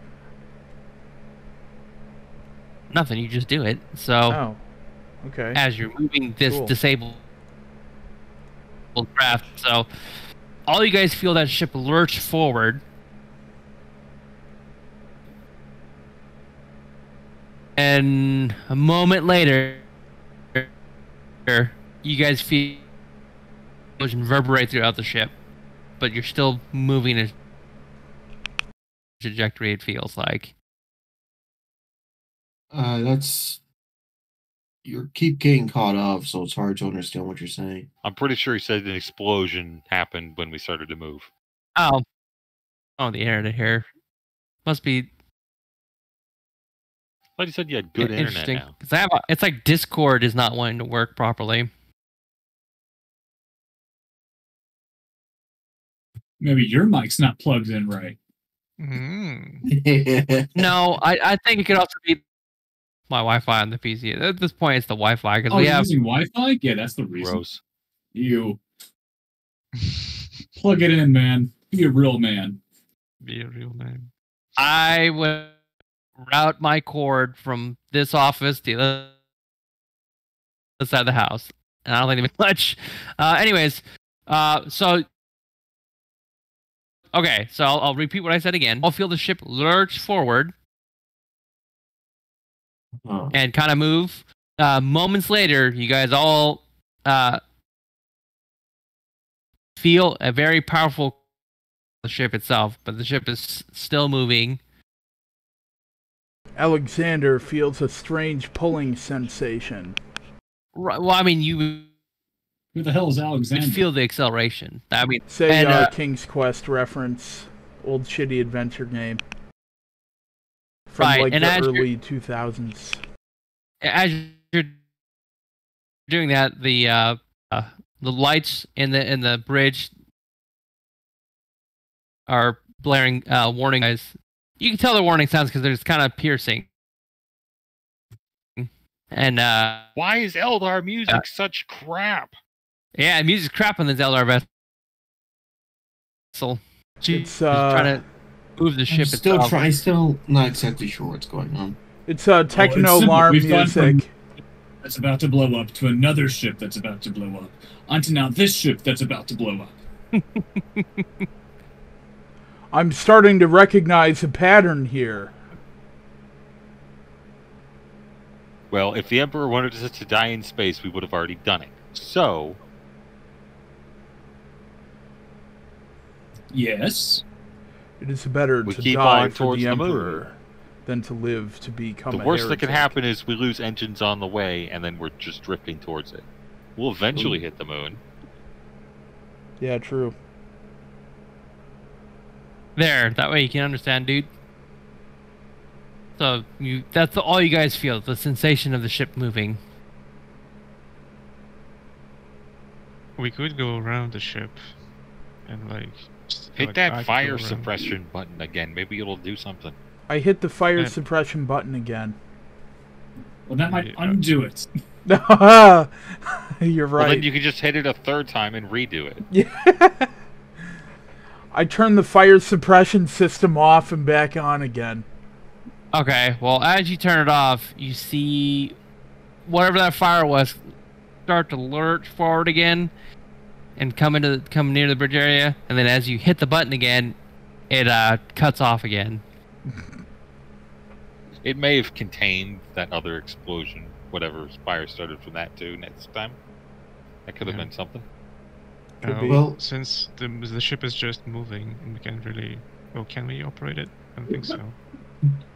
Nothing. You just do it. So Oh. Okay. as you're moving this Cool. disabled craft. So all you guys feel that ship lurch forward. And a moment later, you guys feel explosion reverberate throughout the ship, but you're still moving a trajectory. It feels like. Uh, that's you keep getting caught up, so it's hard to understand what you're saying. I'm pretty sure he said an explosion happened when we started to move. Oh, oh, the internet here must be Like you said, you had good internet interesting. now. 'Cause I have a, it's like Discord is not wanting to work properly. Maybe your mic's not plugged in right. Mm. No, I, I think it could also be my Wi-Fi on the PC. At this point, it's the Wi-Fi because Oh, we you're have using Wi-Fi? Yeah, that's the reason. Gross. You plug it in, man. Be a real man. Be a real man. I would route my cord from this office to the other side of the house, and I don't think it much. Uh, anyways, uh, so okay, so I'll, I'll repeat what I said again. I'll feel the ship lurch forward Oh. and kind of move. Uh, moments later, you guys all uh, feel a very powerful the ship itself, but the ship is still moving. Alexander feels a strange pulling sensation. Right, well, I mean, you Who the hell is would Alexander? feel the acceleration. I mean, Say And, uh, uh, King's Quest reference, old shitty adventure game. From Right, like and the early 2000s. as you're doing that, the uh, uh, the lights in the in the bridge are blaring uh, warning guys. You can tell the warning sounds because they're just kind of piercing. And uh, Why is Eldar music Yeah. such crap? yeah, music's crap on the Eldar vessel. She's It's, uh, trying to move the I'm ship still itself. trying. Still not exactly sure what's going on. It's a techno oh, simple. alarm We've gone from- music. That's about to blow up to another ship that's about to blow up. Onto now this ship that's about to blow up. I'm starting to recognize a pattern here. Well, if the Emperor wanted us to die in space, we would have already done it. So, Yes. It is better We to keep die on for towards the the. Emperor than to live to become the a worst that can happen is we lose engines on the way, and then we're just drifting towards it. We'll eventually hit the moon. Yeah, true. There, that way you can understand, dude. So you that's all you guys feel, the sensation of the ship moving. We could go around the ship and like just, Hit that I could fire go around. suppression button again. Maybe it'll do something. I hit the fire Yeah. suppression button again. Well, that might Yeah. undo it. You're right. Well, then you could just hit it a third time and redo it. Yeah. I turned the fire suppression system off and back on again. Okay, well as you turn it off, you see whatever that fire was start to lurch forward again and come into the, come near the bridge area, and then as you hit the button again, it uh cuts off again. It may have contained that other explosion, whatever fire started from that too. Next time, that could have Yeah. been something. Uh. Well- since the the ship is just moving and we can't really. well, can we operate it? I don't think so.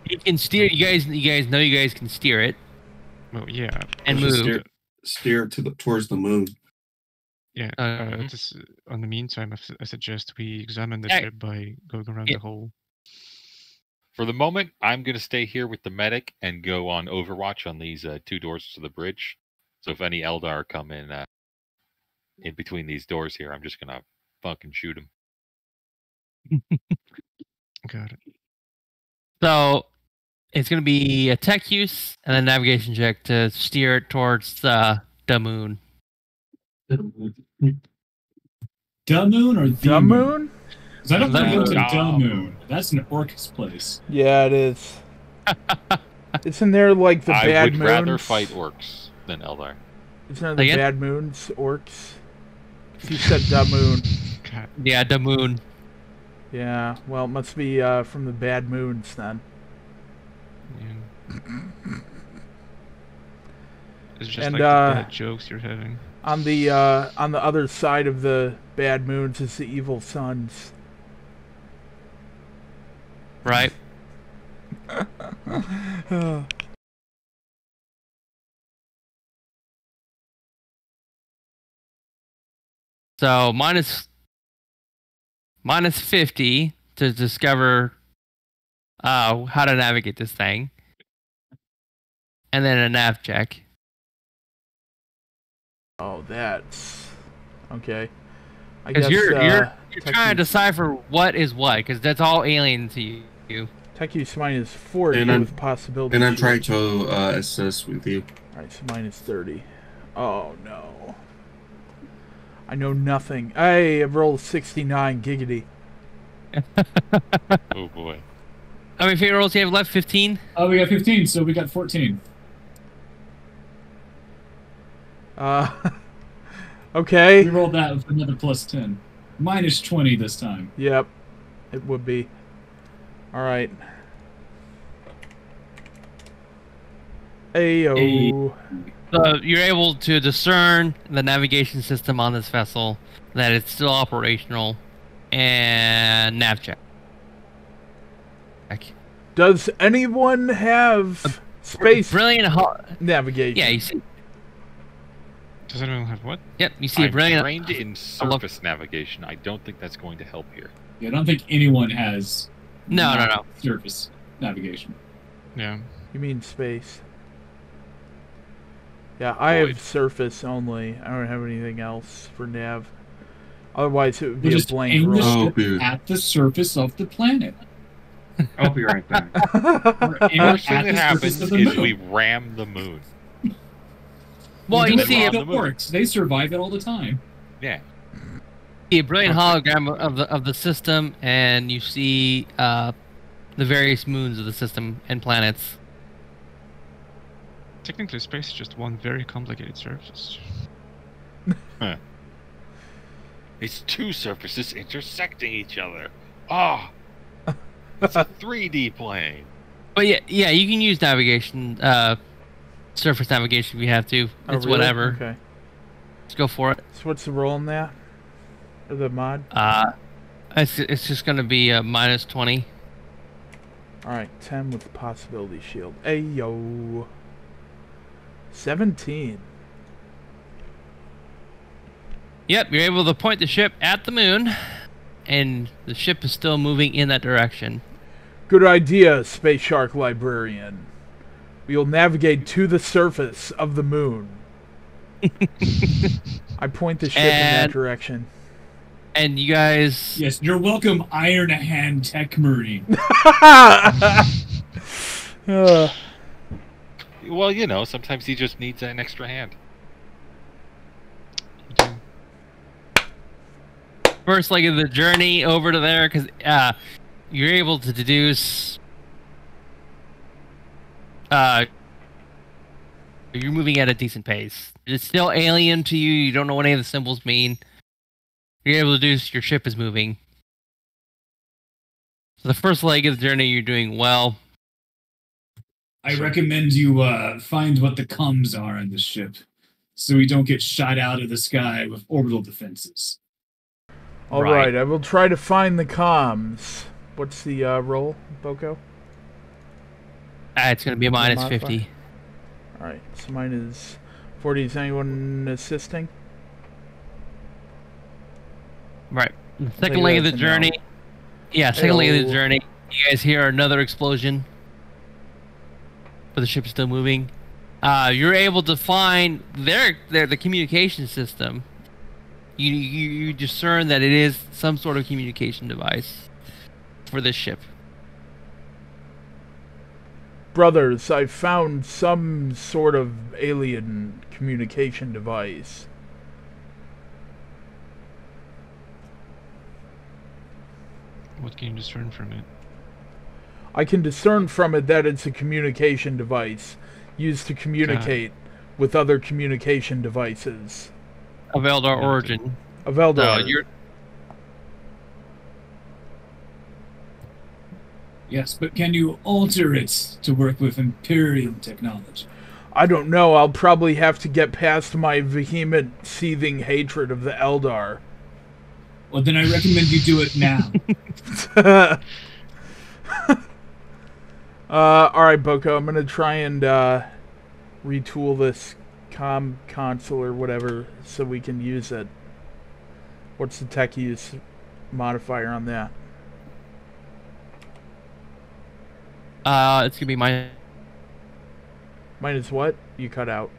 You can steer. You guys, you guys know you guys can steer it Well, yeah. and move. steer- Steer to the towards the moon. Yeah. Uh, Uh, mhm. this, on the meantime, I, s- I suggest we examine the Yeah. ship by going around Yeah. the hole. For the moment, I'm going to stay here with the medic and go on Overwatch on these uh, two doors to the bridge. So if any Eldar come in uh, in between these doors here, I'm just going to fucking shoot them. Got it. So it's going to be a tech use and a navigation check to steer it towards the the moon. Da Moon or the, moon? moon? 'Cause I don't want to go to Da Da Moon. Moon. That's an orc's place. Yeah, it is. Isn't there like the I bad would moons? rather fight orcs than Eldar. Isn't there the Again? bad moons, orcs? You said the moon. Yeah, the moon. Yeah, well, it must be uh, from the bad moons then. yeah. It's just And, like uh, the bad jokes you're having. On the uh, on the other side of the bad moons is the evil suns. Right. So minus minus fifty to discover uh how to navigate this thing. And then a nav check. Oh, that's okay. I Because guess you're uh, you're you're trying to decipher what is what, because that's all alien to you. Tech use minus forty And I'm- with possibility. And I'm trying to uh, assist with you. Alright, so minus 30. Oh no. I know nothing. Hey, I've rolled 69 giggity. Oh boy. How many favorite rolls do you have left? Fifteen. Oh, we got 15, so we got 14. Uh, okay. We rolled that with another plus 10. Minus 20 this time. Yep, it would be. Alright. Ayo. So you're able to discern the navigation system on this vessel, that it's still operational, and nav check. Check. Does anyone have space Brilliant. Ho- navigation? yeah, you see. Does anyone have what? Yep, you see a I'm brilliant. trained in love- surface navigation. I don't think that's going to help here. Yeah, I don't think anyone has No, no, not no. surface navigation. Yeah. You mean space? Yeah, I Void. have surface only. I don't have anything else for nav. Otherwise, it would We'll be a just blank aim the roll. Oh, ship dude. at the surface of the planet. I'll be right back. Or aim it First thing that the happens surface of the is moon. we ram the moon. Well, you do it see with a, on the the They survive it all the time. Yeah. see a brilliant hologram of the of the system, and you see uh, the various moons of the system and planets. Technically, space is just one very complicated surface. It's two surfaces intersecting each other. Ah! it's a 3D plane. But yeah, yeah, you can use navigation, uh, surface navigation if you have to. Oh, It's really? whatever. Okay. Let's go for it. So what's the roll in that? The mod? Uh, it's it's just gonna be a minus twenty. Alright, 10 with the possibility shield. Ayo. 17. Yep, you're able to point the ship at the moon, and the ship is still moving in that direction. Good idea, Space Shark Librarian. We will navigate to the surface of the moon. I point the ship in that direction. And you guys, Yes, you're welcome, Iron Hand Tech Marine. Uh, Well, you know, sometimes he just needs an extra hand. First leg of the journey over to there, because uh, you're able to deduce. Uh, you're moving at a decent pace. It's still alien to you. You don't know what any of the symbols mean. You're able to do your ship is moving. So the first leg of the journey, you're doing well. I recommend you uh, find what the comms are on this ship, so we don't get shot out of the sky with orbital defenses. All Right. right, I will try to find the comms. What's the uh, roll, Boko? Ah, it's going to be a minus modifier? 50. All right, so mine is 40. Is anyone assisting? Right. The second leg of the that's a journey. Yeah, second leg of the journey. You guys hear another explosion. But the ship is still moving. Uh, you're able to find their, their the communication system. You, you you discern that it is some sort of communication device for this ship. Brothers, I found some sort of alien communication device. What can you discern from it? I can discern from it that it's a communication device used to communicate with other communication devices. Of Eldar origin. of So Eldar. Uh, you're Yes, but can you alter it to work with Imperial technology? I don't know. I'll probably have to get past my vehement, seething hatred of the Eldar. Well, then I recommend you do it now. uh, all right, Boko. I'm gonna try and uh, retool this com console or whatever so we can use it. What's the tech use modifier on that? Uh, it's gonna be minus Minus what? You cut out.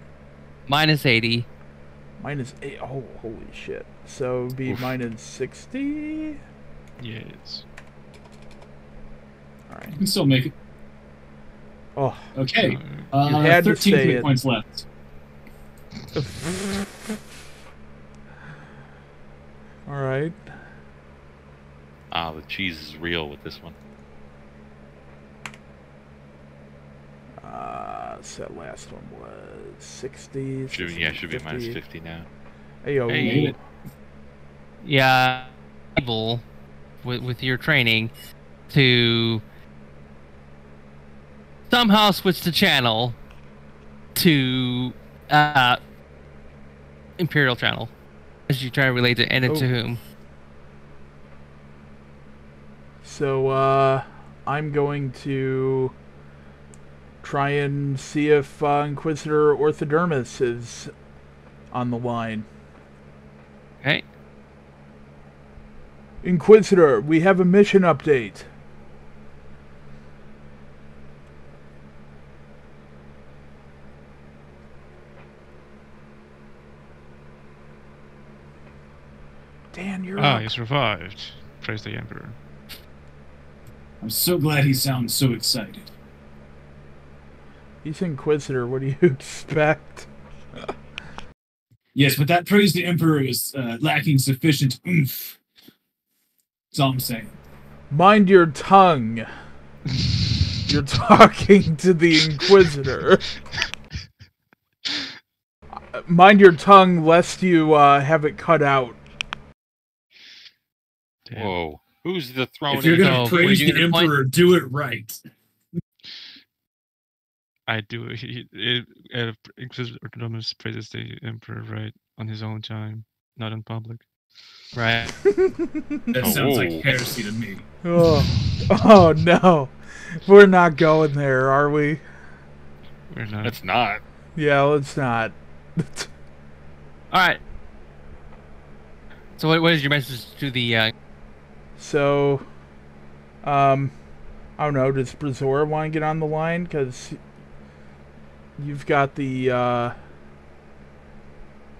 minus eighty. Minus eight. Oh, holy shit. So it'd be Oof. minus sixty. Yes. All you can still make it. Oh, Okay. Uh, You had to 13 say hit it. points left. all right. Ah, the cheese is real with this one. Uh, so that last one was sixty. Should, yeah, should be minus 50. 50 now. Ayo. Hey. Yeah, able with with your training to somehow switch the channel to uh Imperial channel as you try to relate it and it to Oh. whom. So, uh, I'm going to try and see if uh, Inquisitor Orthodermis is on the line. Okay. Inquisitor, we have a mission update. Dan, you're Ah, up. you survived. Praise the Emperor. I'm so glad he sounds so excited. He's Inquisitor. What do you expect? Yes, but that praise the Emperor is uh, lacking sufficient oomph. That's all I'm saying. Mind your tongue. You're talking to the Inquisitor. Uh, Mind your tongue, lest you uh, have it cut out. Damn. Whoa. Who's the throne? if you're gonna Oh, praise the Emperor, do it right. I do. He, it, Inquisitor Orthodomus praises the Emperor right on his own time, not in public. Right. That sounds Oh. like heresy to me. Oh, oh no. We're not going there, are we? We're not. That's not. Yeah, let's not. All right. So what, what is your message to the uh So, um, I don't know. Does Brazora want to get on the line? Because you've got the, uh,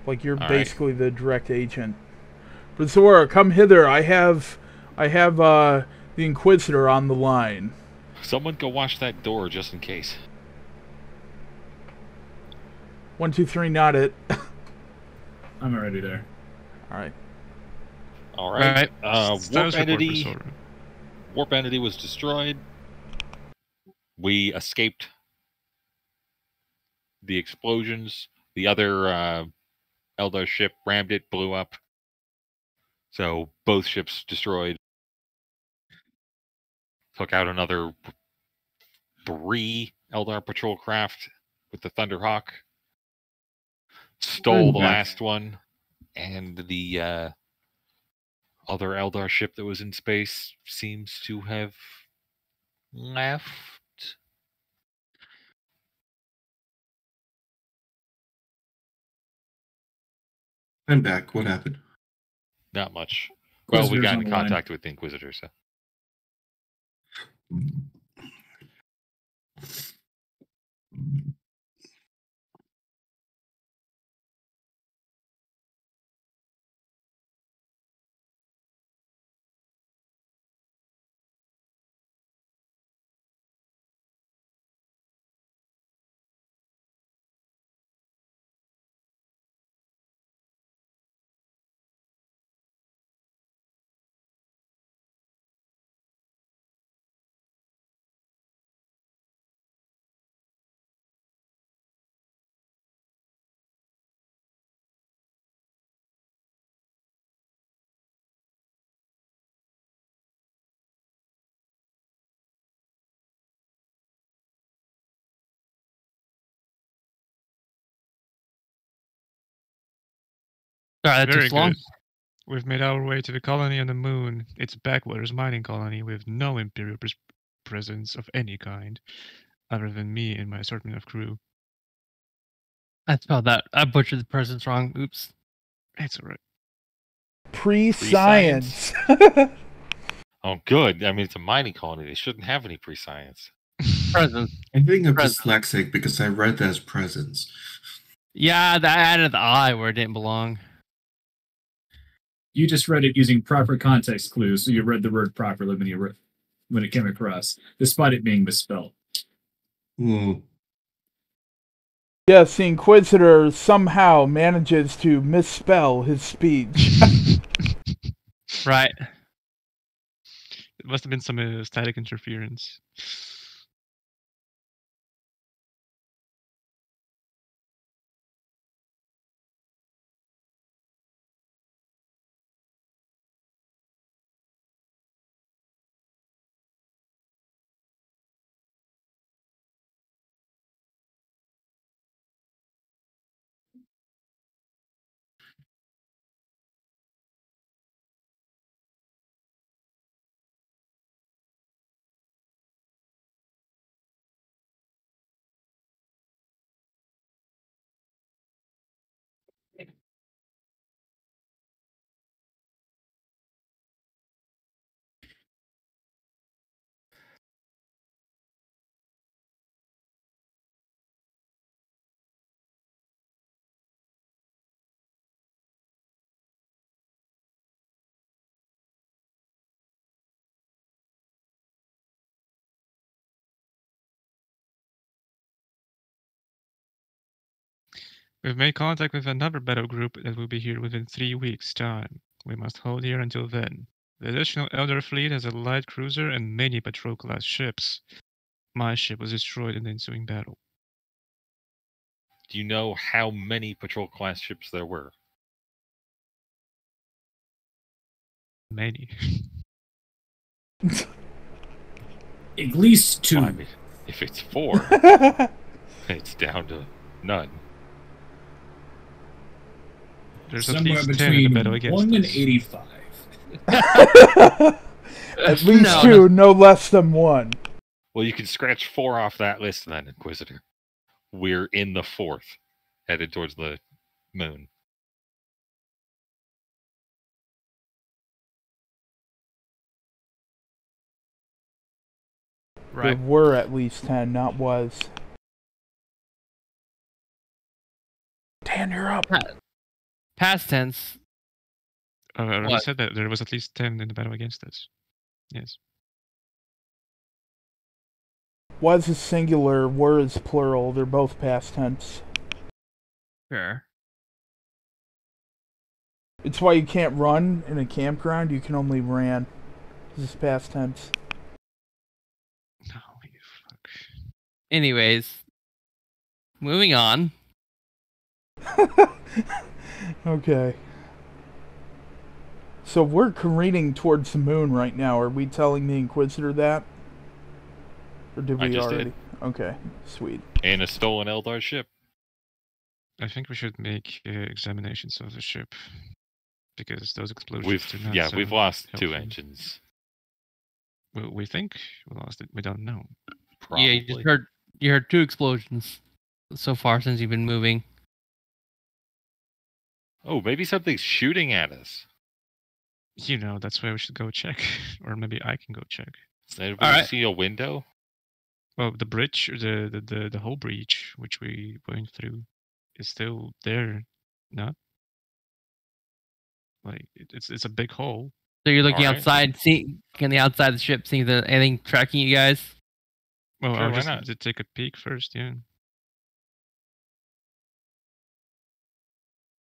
like you're All right. basically the direct agent. Brazora, come hither. I have, I have, uh, the Inquisitor on the line. Someone go watch that door just in case. One, two, three, not it. I'm already there. All right. All right. Right. Uh, warp entity. Warp entity was destroyed. We escaped the explosions. The other uh, Eldar ship rammed it, blew up. So both ships destroyed. Took out another three Eldar patrol craft with the Thunderhawk. Stole the last one, and the uh, other Eldar ship that was in space seems to have left. I'm back. What happened? Not much. Well, we got in contact with the Inquisitor, so. Mm. Uh, that Very took long. good. We've made our way to the colony on the moon. It's a backwaters mining colony with no Imperial pres- presence of any kind, other than me and my assortment of crew. I spelled that. I butchered the presence wrong. Oops. It's alright. Pre-science. Oh, good. I mean, it's a mining colony. They shouldn't have any pre-science. Presence. I think I'm Present. dyslexic because I read that as presence. Yeah, that added the I where it didn't belong. You just read it using proper context clues, so you read the word properly when you re- when it came across, despite it being misspelled. Hmm. yes, the Inquisitor somehow manages to misspell his speech. Right. It must have been some uh, static interference. We've made contact with another battle group that will be here within three weeks' time. We must hold here until then. The additional Eldar fleet has a light cruiser and many patrol class ships. My ship was destroyed in the ensuing battle. Do you know how many patrol class ships there were? Many. At least two. Well, I mean, if it's four, it's down to none. There's at somewhere least 10 in the between battle against one and eighty-five. At least No, two, no less than one. Well, you can scratch four off that list then, Inquisitor. We're in the fourth, headed towards the moon. Right. There were at least ten, not was. Dan, you're up. Past tense. Oh, I already said that there was at least 10 in the battle against us. Yes. Was is singular, were is plural. They're both past tense. Sure. It's why you can't run in a campground. You can only ran. This is past tense. No, you fuck. Anyways, moving on. okay. So we're careening towards the moon right now. Are we telling the Inquisitor that? Or did I we just did. already? Okay, sweet. And a stolen Eldar ship. I think we should make uh, examinations of the ship. Because those explosions We've do not yeah, sound we've lost two engines. We, we think we lost it. We don't know. Probably. Yeah, you just heard you heard two explosions so far since you've been moving. Oh, maybe something's shooting at us. You know, that's why we should go check. or maybe I can go check. Does anybody Alright. see a window? Well, the bridge, the, the, the, the whole breach, which we went through, is still there, not? Like, it, it's it's a big hole. So you're looking Alright. outside, seeing on the outside of the ship, seeing if there's anything tracking you guys. Well, Sure, I'll why just not? to take a peek first, yeah.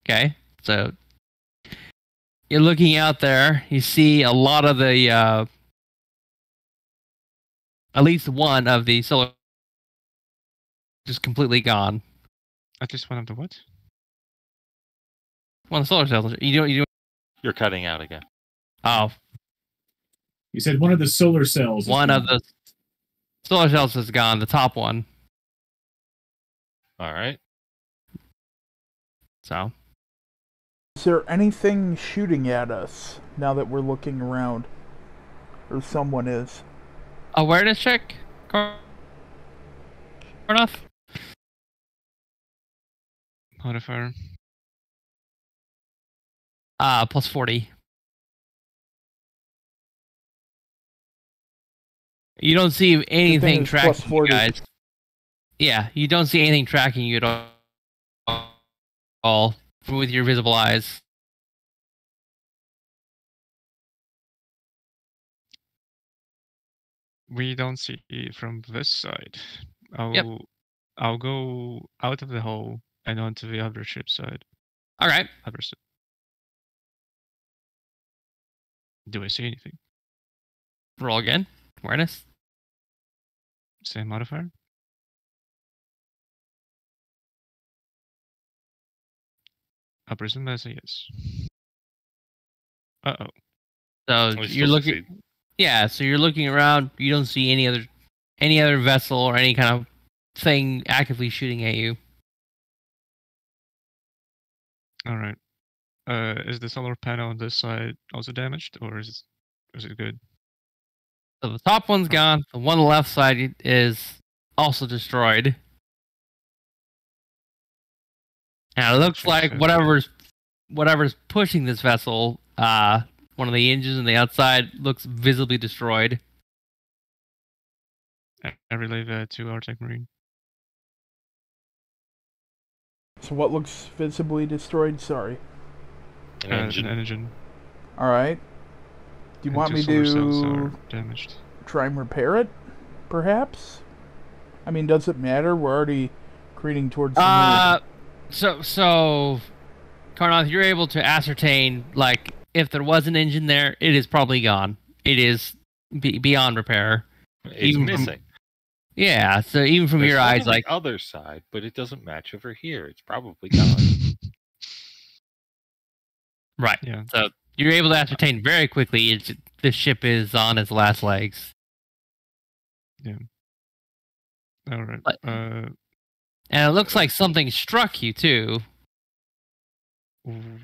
Okay, so you're looking out there. You see a lot of the, uh, at least one of the solar just completely gone. At least one of the what? One of the solar cells. You don't. You don't. You're cutting out again. Oh, You said one of the solar cells. is one of the solar cells is gone. The top one. All right. So Is there anything shooting at us now that we're looking around? Or someone is? Awareness check. Cor- Cornoth? Modifier. Uh, plus 40. You don't see anything tracking you guys. Yeah, you don't see anything tracking you at all with your visible eyes. We don't see from this side. I'll I'll go out of the hole and onto the other ship side. All right. Other side. Do I see anything? Roll again. Awareness. Same modifier? I presume that's a yes. Uh oh. So you're looking. succeed. Yeah, so you're looking around. You don't see any other, any other vessel or any kind of thing actively shooting at you. All right. Uh, is the solar panel on this side also damaged, or is it, is it good? So the top one's gone. The one on the left side is also destroyed. And it looks like whatever's whatever's pushing this vessel, uh, one of the engines on the outside looks visibly destroyed. I, I relay that to our tech marine. So what looks visibly destroyed? Sorry. An Uh, engine. An engine. All right. Do you and want me solar cells to are damaged. try and repair it? Perhaps. I mean, does it matter? We're already creating towards the Uh, so so, Karnoth, you're able to ascertain like if there was an engine there, it is probably gone. It is be- beyond repair. It's even from- missing. Yeah, so even from There's your eyes, on the like other side, but it doesn't match over here. It's probably gone. right. Yeah. So you're able to ascertain very quickly it's, this ship is on its last legs, Yeah. All right. But- Uh, and it looks like something struck you too.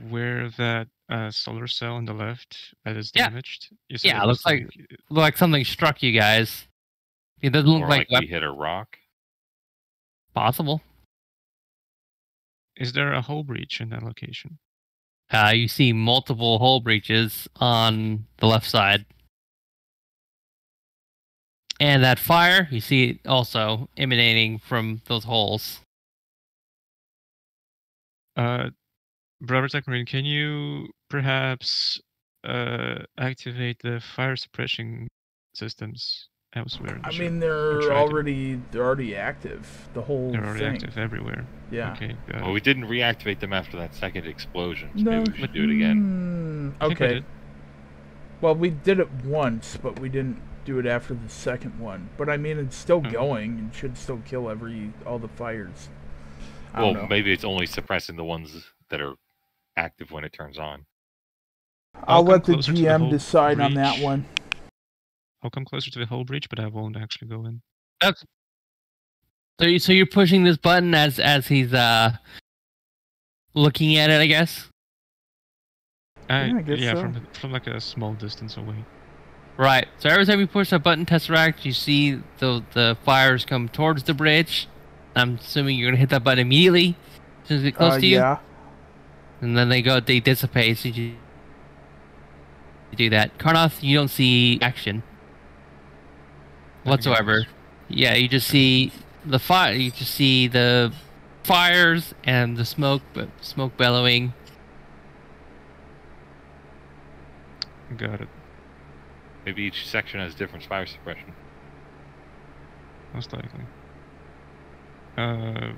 where that uh, solar cell on the left that is Yeah. damaged. You Yeah, it it looks was like- Like something struck you guys. It doesn't look or like, like, we hit a rock. possible. Is there a hole breach in that location? Uh, you see multiple hole breaches on the left side. And that fire, you see it also emanating from those holes. Uh, Brother Tech Marine, can you perhaps uh, activate the fire suppression systems elsewhere? in the I ship? mean, they're try to- already they're already active. The whole they're already thing. active everywhere. Yeah. Okay. Got Well, it. we didn't reactivate them after that second explosion. So No. maybe we should do it again. Hmm, I we okay. Well, we did it once, but we didn't do it after the second one. But I mean, it's still Mhm. going and should still kill every all the fires. I Well, maybe it's only suppressing the ones that are active when it turns on. I'll, come let the closer to the GM whole decide on that one. I'll come closer to the hull breach, but I won't actually go in. That's so. You, so you're pushing this button as as he's uh looking at it, I guess. I, Yeah, I guess yeah, so. from from like a small distance away. Right. So every time you push that button, Tesserakt, you see the the fires come towards the bridge. I'm assuming you're gonna hit that button immediately as soon as it get close Uh, to you, yeah. and then they go they dissipate. So you, you do that. Karnoth, you don't see action whatsoever. Yeah, you just see the fire. You just see the fires and the smoke, but smoke bellowing. Got it. Maybe each section has different fire suppression. Most likely. Uh,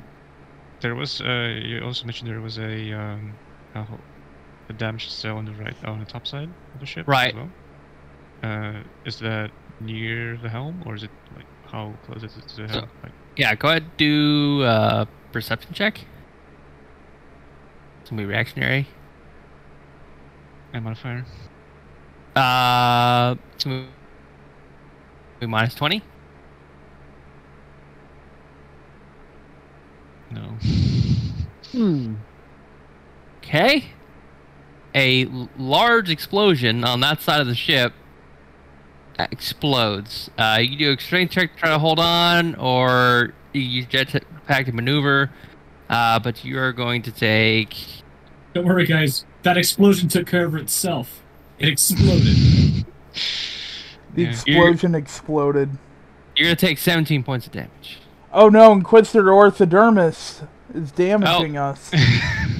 there was. Uh, you also mentioned there was a um, a, a damaged cell on the right, on the top side of the ship. Right. As well. Uh, is that near the helm, or is it like how close is it to the So- helm? Like, Yeah, go ahead do uh perception check. It's gonna be reactionary. am on fire? Uh, it's gonna minus twenty. No. Hmm. Okay. A large explosion on that side of the ship explodes. Uh, you do a strength check to try to hold on, or you use jetpack to maneuver. Uh, but you are going to take. Don't worry, guys. That explosion took care of itself. It exploded. The Yeah. explosion exploded. You're going to take 17 points of damage. Oh no, And Inquisitor Orthodermis is damaging Oh. us.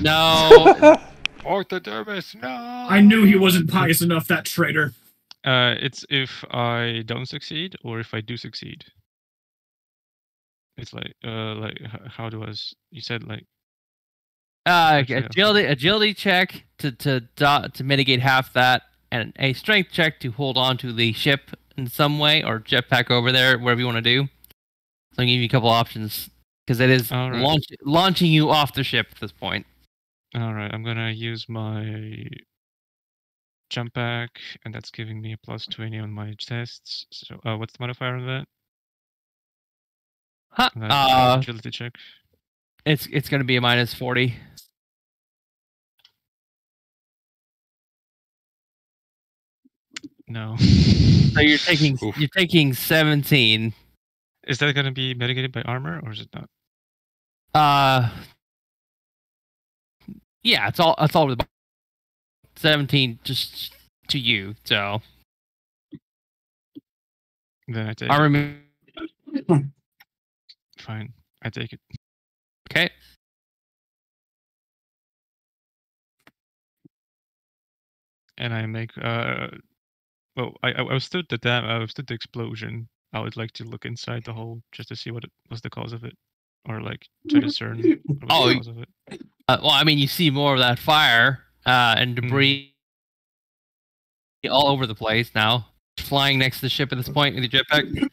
No, Orthodermis, no. I knew he wasn't pious enough, that traitor. Uh, it's if I don't succeed or if I do succeed. It's like, uh, like how do I? You said like, uh, agility agility check to to do- to mitigate half that, and a strength check to hold on to the ship in some way, or jetpack over there, whatever you want to do. So I'm gonna give you a couple options because it is right. launch, launching you off the ship at this point. all right, I'm gonna use my jump pack, and that's giving me a plus twenty on my tests. So, uh, what's the modifier on that? Huh. That Uh, agility check. it's it's gonna be a minus forty. No. So you're taking Oof. you're taking seventeen. Is that gonna be mitigated by armor or is it not? Uh, yeah, it's all it's all with seventeen just to you. So Then I take I it. remember. Fine, I take it. Okay. and I make uh well I I I stood the dam I stood the explosion. I would like to look inside the hole just to see what it was the cause of it. Or like to discern what was Oh, the cause of it. Uh, well, I mean, you see more of that fire uh, and Mm. debris all over the place now. Flying next to the ship at this point with your jetpack.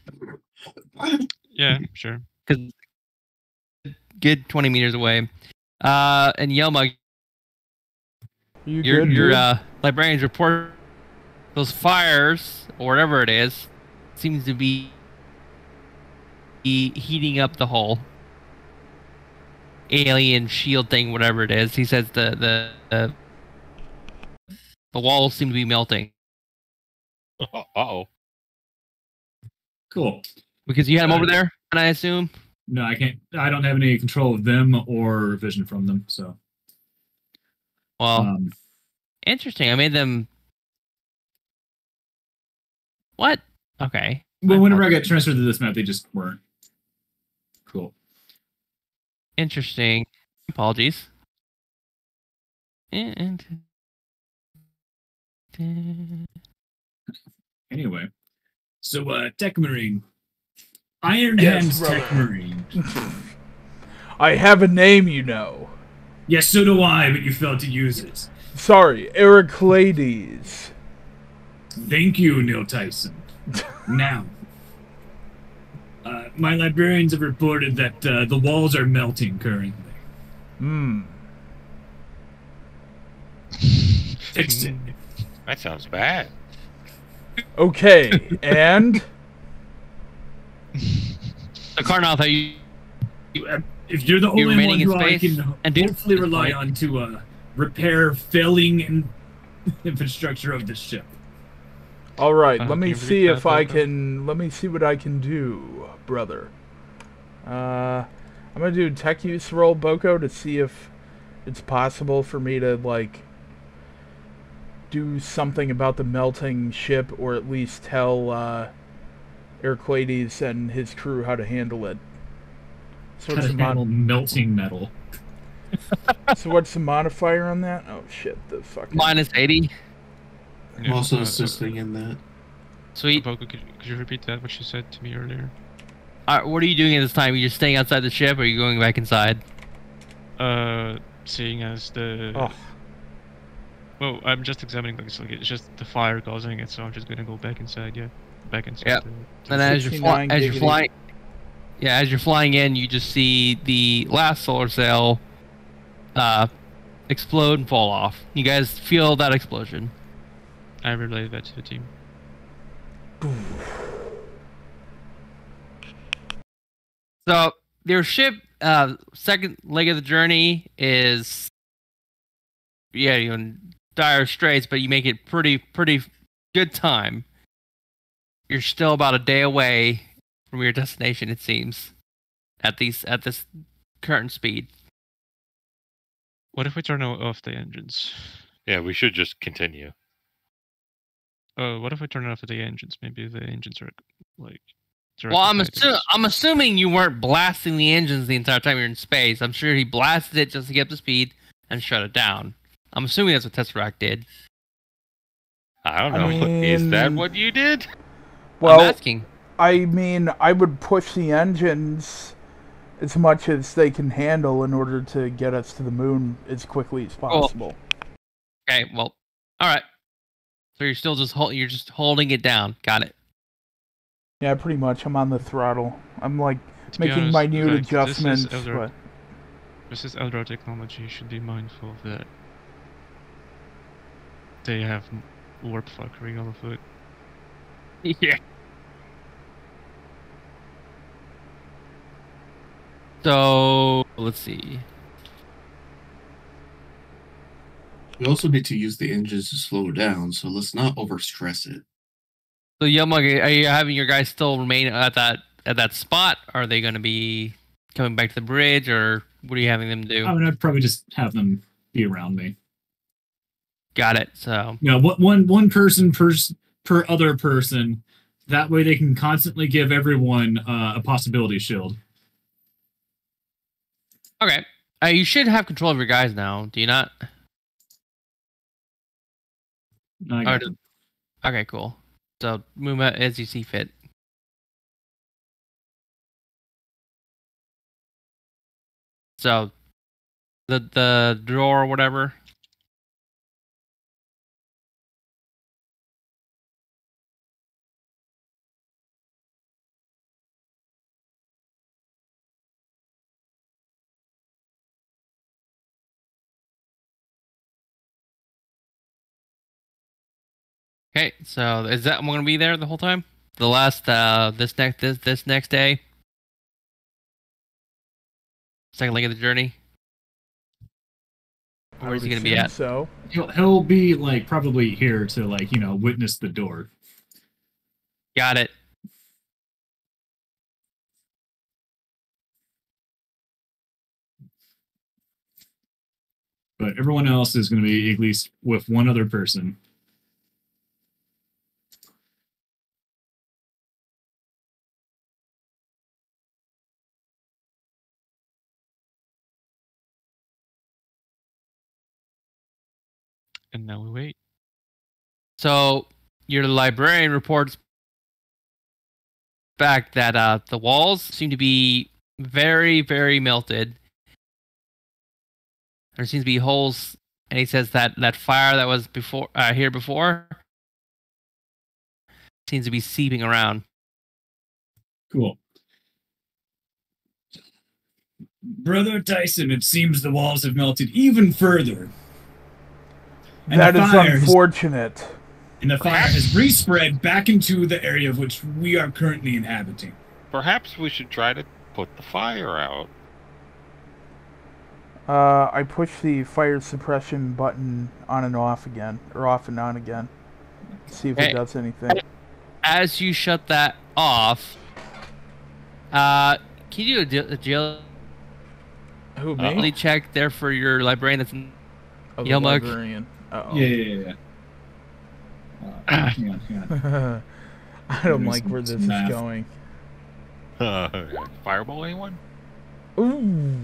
Yeah, sure. Because good 20 meters away. Uh, and Yelma, You your good? your dude? uh, librarians report those fires or whatever it is seems to be heating up the whole alien shield thing, whatever it is. He says the the the, the walls seem to be melting Uh oh. Cool. because you had them over there, and I assume. No, I can't. I don't have any control of them or vision from them. So, Well, um, interesting. I made them. What? Okay. well, whenever I got transferred to this map, they just weren't. Cool. Interesting. Apologies. And Anyway, so uh, Tech Marine, Iron Yes, Hands Tech. Marine. I have a name, you know. Yes, so do I, but you failed to use it. Sorry, Ericlades. Thank you, Neil Tyson. now, uh, my librarians have reported that uh, the walls are melting currently. Hmm. Fixed it. That sounds bad. Okay, and so, Carnoth, are you? Uh, If you're the You only one in who I space can and do- hopefully rely point. on to uh, repair failing in- infrastructure of the ship. All right. Uh, let me see if I Volker? can. Let me see what I can do, brother. Uh, I'm gonna do tech use roll Boko to see if it's possible for me to like do something about the melting ship, or at least tell uh, Ericlades and his crew how to handle it. So How what's, to the handle melting metal. so what's the modifier on that? Oh shit, the fuck. Minus 80. I'm Yeah, also uh, assisting in that. Sweet. Boko, could, could you repeat that? What you said to me earlier? Uh, what are you doing at this time? Are you just staying outside the ship, or are you going back inside? Uh, seeing as the Oh. well, I'm just examining like it's like it's just the fire causing it, so I'm just gonna go back inside. Yeah, back inside. Yep. the- And as you're, fly- as you're flying, yeah, as you're flying in, you just see the last solar cell uh, explode and fall off. You guys feel that explosion. I relayed that to the team. So their ship, uh, second leg of the journey is, yeah, you know, dire straits, but you make it pretty pretty good time. You're still about a day away from your destination, it seems, at these at this current speed. What if we turn off the engines? Yeah, we should just continue. Uh, what if we turn off the engines? Maybe the engines are like. Well, I'm directed assu- I'm assuming you weren't blasting the engines the entire time you're in space. I'm sure he blasted it just to get up to speed and shut it down. I'm assuming that's what Tesserakt did. I don't I know. Is that what you did? Well, I'm asking. I mean, I would push the engines as much as they can handle in order to get us to the moon as quickly as possible. Okay, well, all right. So you're still just hold, you're just holding it down. Got it. Yeah, pretty much. I'm on the throttle. I'm like To making honest, minute like, this is adjustments. But This is Eldar technology. You should be mindful of that. They have warp fuckery all afoot. Yeah. So let's see. We also need to use the engines to slow down, so let's not overstress it. So Yelmug, are you having your guys still remain at that at that spot? Are they going to be coming back to the bridge, or what are you having them do? I mean, I'd probably just have them be around me. Got it. So You know, what one one person per per other person. That way, they can constantly give everyone uh, a possibility shield. okay, uh, you should have control of your guys now. Do you not? Oh, Do- okay, cool. So move it as you see fit. So the the drawer or whatever. Okay, so is that we're going to be there the whole time? The last uh this next this this next day. Second leg of the journey. Where's he gonna be assume at? So he'll he'll be like probably here to like you know witness the door. Got it. But everyone else is going to be at least with one other person. And now we wait. So your librarian reports back that uh, the walls seem to be very, very melted. There seems to be holes, and he says that that fire that was before uh, here before seems to be seeping around. Cool. Brother Tyson, it seems the walls have melted even further. And that the is fire has- unfortunate. and the fire has respread back into the area of which we are currently inhabiting. Perhaps we should try to put the fire out. Uh, I push the fire suppression button on and off again, or off and on again. See if Hey. it does anything. As you shut that off, uh, can you do a, a agility Who me? check there for your librarian that's in Oh, the Yelmug. librarian. Uh-oh. Yeah, yeah, yeah. yeah. Uh, hang on, hang on. I don't There's like where some this is math. going. Fireball anyone? Ooh.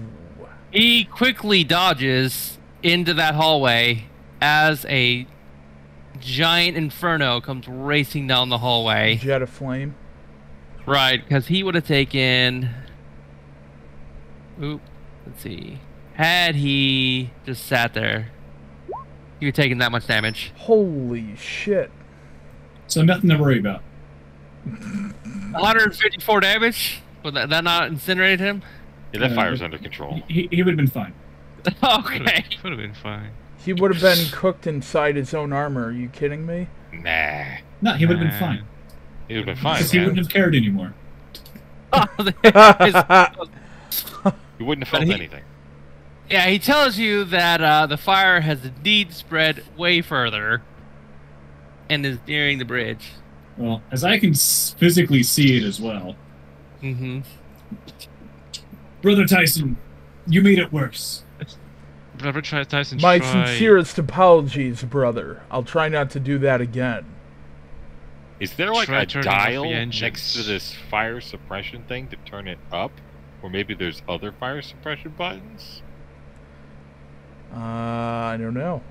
He quickly dodges into that hallway as a giant inferno comes racing down the hallway. Jet of flame. Right, because he would have taken. Oop, let's see. Had he just sat there, he would have taken that much damage. Holy shit. So nothing to worry about. 154 damage? Would that, that not incinerate him? Yeah, that Uh, fire's under control. He, he would have been fine. okay. Would have been fine. He would have been cooked inside his own armor. Are you kidding me? Nah. No, he would have been Nah. fine. He would have been fine. Because he wouldn't have cared anymore. Oh, the- He wouldn't have felt he- anything. Yeah, he tells you that uh, the fire has indeed spread way further and is nearing the bridge. Well, as I can s- physically see it as well. Mm-hmm. Brother Tyson, you made it worse. Brother Tyson, My try... sincerest apologies, brother. I'll try not to do that again. Is there like Try a turning off the dial next to this fire suppression thing to turn it up? Or maybe there's other fire suppression buttons? Uh, I don't know.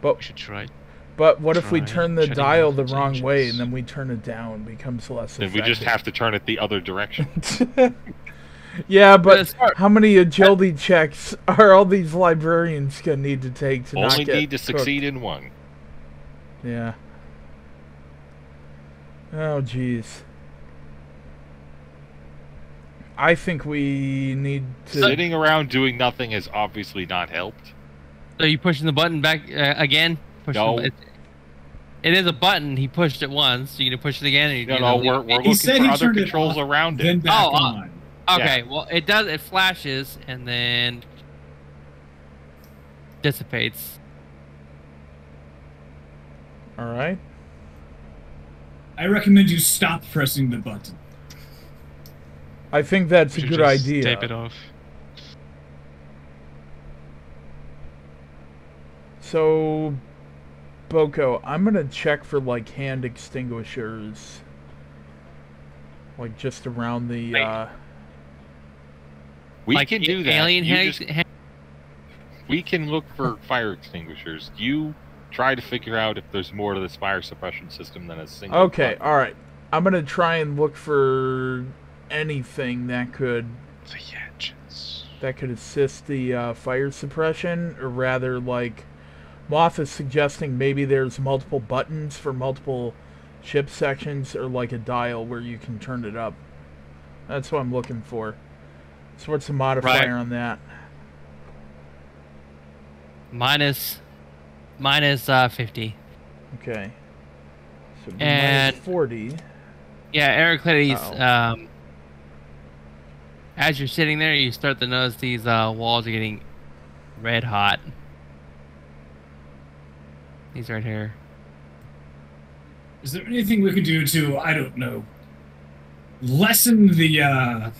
But We should try. but what if we turn the dial the wrong way and then we turn it down? Becomes less Then we just have to turn it the other direction. yeah, But but as far- how many agility checks are all these librarians gonna need to take to not Only need to cooked? succeed in one. Yeah. Oh, jeez. I think we need to. Sitting around doing nothing has obviously not helped. So you pushing the button back uh, again? Pushing No. The, it, it is a button. He pushed it once. You gonna push it again? Or you No, gonna no, leave we're, we're He looking said for he other turned it controls off, around Then it. back Oh, uh, on. Okay, well it does. It flashes and then dissipates. All right. I recommend you stop pressing the button. I think that's a good just idea. Tape it off. So, Boko, I'm gonna check for like hand extinguishers, like just around the. Wait. uh We like can do that. Alien You hands. just- we can look for fire extinguishers. You try to figure out if there's more to this fire suppression system than a single. Okay, button. all right. I'm gonna try and look for anything that could The engines. that could assist the uh, fire suppression, or rather, like Moth is suggesting, maybe there's multiple buttons for multiple ship sections, or like a dial where you can turn it up. That's what I'm looking for. So what's the modifier on that? minus minus uh 50. Okay. So And- minus 40. Yeah, Eric Clady's, Uh-oh. um as you're sitting there, you start to notice these uh, walls are getting red hot. These right here. Is there anything we could do to, I don't know, lessen the uh,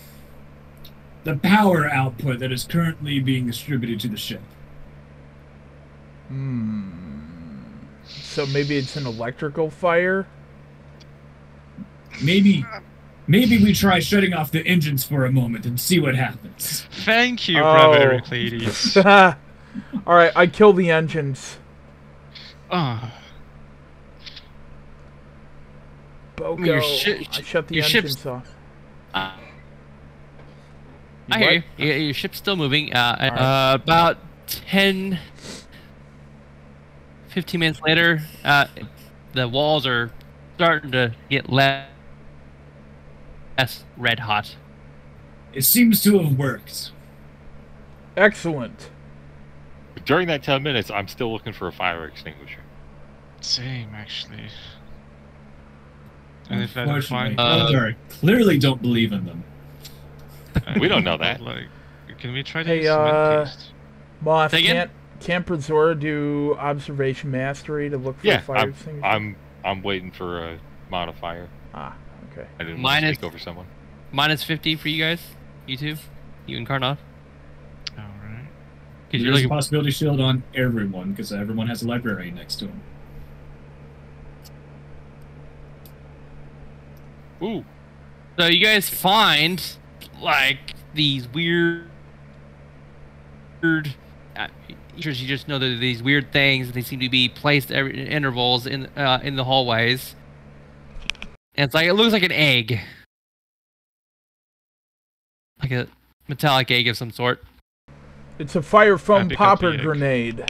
the power output that is currently being distributed to the ship? Hmm. So maybe it's an electrical fire? Maybe, maybe we try shutting off the engines for a moment and see what happens. Thank you, Oh. brother Heraclides. All right, I kill the engines. oh, Boko. your shi- I shut the your ship's- engines off. Uh, You I hear you. Your, your ship's still moving. Uh, Alright. uh, about 10, 15 minutes later, uh, the walls are starting to get less, less red hot. It seems to have worked. Excellent. During that ten minutes, I'm still looking for a fire extinguisher. same actually. And if I don't Unfortunately, find, Uh, Eldar clearly don't believe in them. We don't know that. Like, can we try to Hey, use cement uh, paste? Moth, Say again? can't, can't Brazora do observation mastery to look for Yeah, a fire extinguisher? I'm I'm waiting for a modifier. Ah, okay. I didn't want to Minus- speak over someone. Minus 50 for you guys. You two. You and Karnov. All right. Because you're There's a looking. possibility shield on everyone because everyone has a librarian next to them. Ooh, So you guys find like these weird, weird. Uh, you just know that these weird things. They seem to be placed every intervals in uh, in the hallways. And it's like it looks like an egg, like a metallic egg of some sort. It's a fire foam pick up the popper grenade.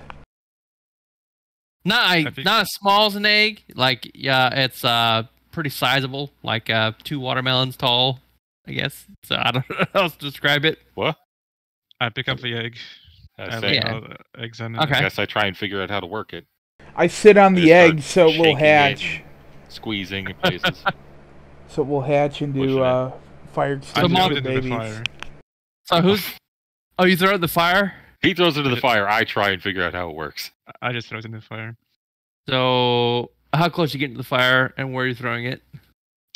Not I not as small as an egg. Like yeah, it's uh pretty sizable, like uh two watermelons tall, I guess. So I don't know how else to describe it. what? I pick up the egg. I, I say, Yeah. will, uh, examine Okay. it. I guess I try and figure out how to work it. I sit on I the egg so it will shaking it. hatch. Squeezing in places. So we'll hatch into uh, fire So throw Moth- it extinguisher babies. fire. So who's Oh, you throw it in the fire. He throws it in the fire. I try and figure out how it works. I- I just throw it in the fire. So how close you get to the fire and where you're throwing it?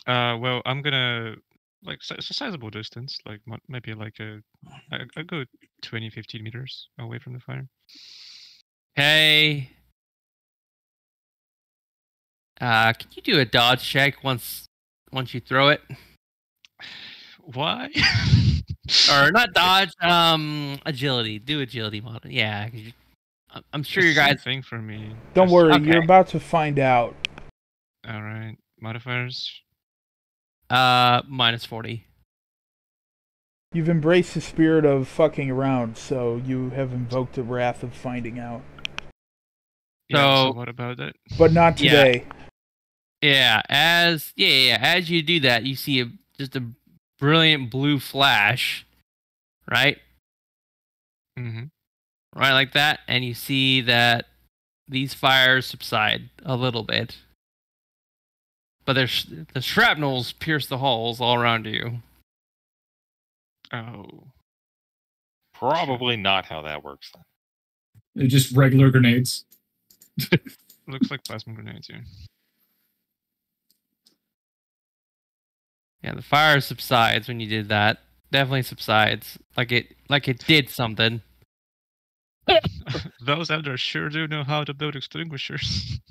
Uh, well, I'm gonna like it's a sizable distance, like mo- maybe like a I, I go 20, 15 meters away from the fire. Okay. Uh, can you do a dodge check once once you throw it, Why? or not dodge? Um, agility. Do agility model. Yeah, 'cause you, I'm- I'm sure The you guys. thing for me. Don't Just- worry, okay. you're about to find out. All right, modifiers. Uh, minus forty. You've embraced the spirit of fucking around, so you have invoked the wrath of finding out. Yeah, so So- what about it? But not Yeah. today. Yeah, as yeah, yeah, yeah, as you do that, you see a just a brilliant blue flash, right? Mm-hmm. Right like that, and you see that these fires subside a little bit, but there's the shrapnels pierce the halls all around you. Oh, Probably not how that works. Then. They're just regular grenades. looks like plasma grenades here. Yeah, the fire subsides when you did that. Definitely subsides, like it like it did something. Those Eldar sure do know how to build extinguishers.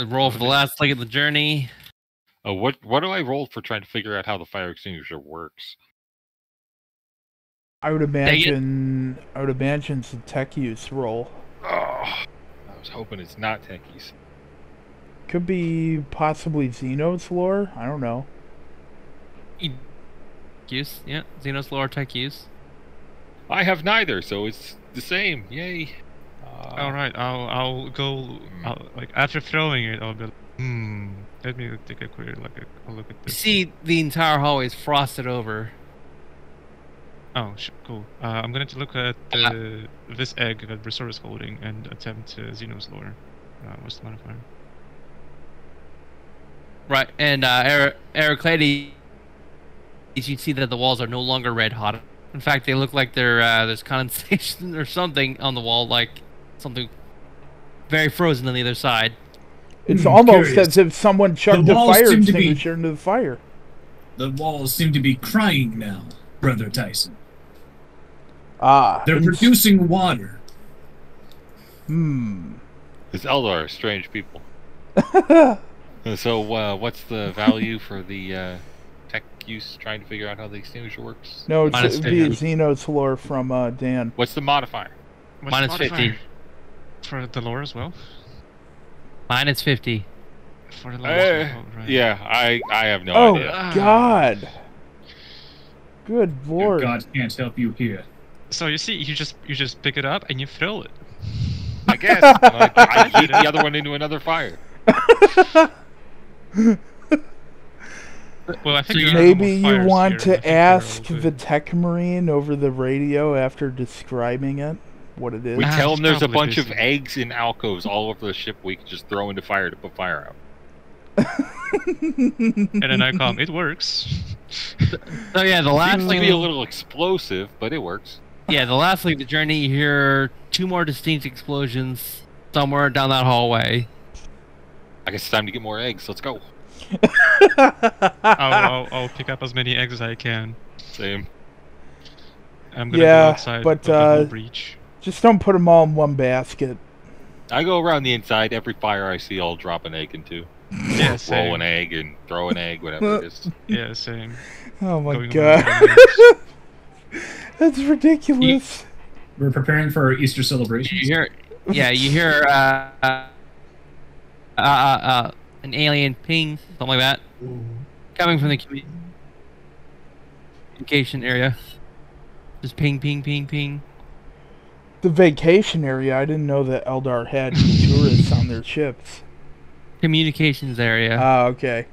Roll for the last leg of the journey. Oh, what what do I roll for trying to figure out how the fire extinguisher works? I would imagine. I would imagine it's a tech use roll. Oh, I was hoping it's not techies. Could be possibly Xenos lore. I don't know. Use, yeah, Xenos lore tech use. I have neither, so it's the same. Yay! Uh, All right, I'll I'll go. I'll, like after throwing it, I'll be like, hmm. Let me take a quick look at a look at You this. see, the entire hallway is frosted over. Oh, sh- cool. Uh, I'm going to look at the, this egg that Brisor is holding and attempt uh, Xenos lore. Uh, what's the modifier? Right, and uh, Eric, Eric Lady, you see that the walls are no longer red hot. In fact, they look like there uh, there's condensation or something on the wall, like something very frozen on the other side. It's Hmm, almost curious. as if someone chucked a fire seem be- extinguisher into the fire. The walls seem to be crying now, Brother Tyson. Ah. They're producing water. Hmm. This Eldar are strange people. So, uh, what's the value for the uh, tech use? Trying to figure out how the extinguisher works. no, it's, Minus it'd be a 50. Xenos lore from uh, Dan. What's the modifier? What's the Minus 50. For the lore as well? Minus 50. For the lore as Uh, well, right. Yeah, I I have no oh idea. Ah. God. Good Your lord. God can't help you here. So you see, you just you just pick it up and you throw it. I guess like, I heat the other one into another fire. Well, I think So Maybe you want here, to ask the tech marine over the radio after describing it what it is. We Ah, tell he's them there's a probably bunch of eggs in alcoves all over the ship we can just throw into fire to put fire out. And then I come, it works. So yeah, the last Seems to be a little explosive, but it works. Yeah, the last leg of the journey, you hear two more distinct explosions somewhere down that hallway. I guess it's time to get more eggs. Let's go. I'll, I'll, I'll pick up as many eggs as I can. Same. I'm gonna Yeah, go outside but, of the whole uh, breach. Just don't put them all in one basket. I go around the inside. Every fire I see, I'll drop an egg into. Yeah, same. Roll same. an egg and throw an egg, whatever it is. Yeah, same. Oh my Going god. Around That's ridiculous. We're preparing for our Easter You hear, yeah, you hear uh, uh, uh, uh, an alien ping, something like that, coming from the communication area. Just ping, ping, ping, ping. The vacation area, I didn't know that Eldar had tourists on their ships. Communications area. Ah, okay.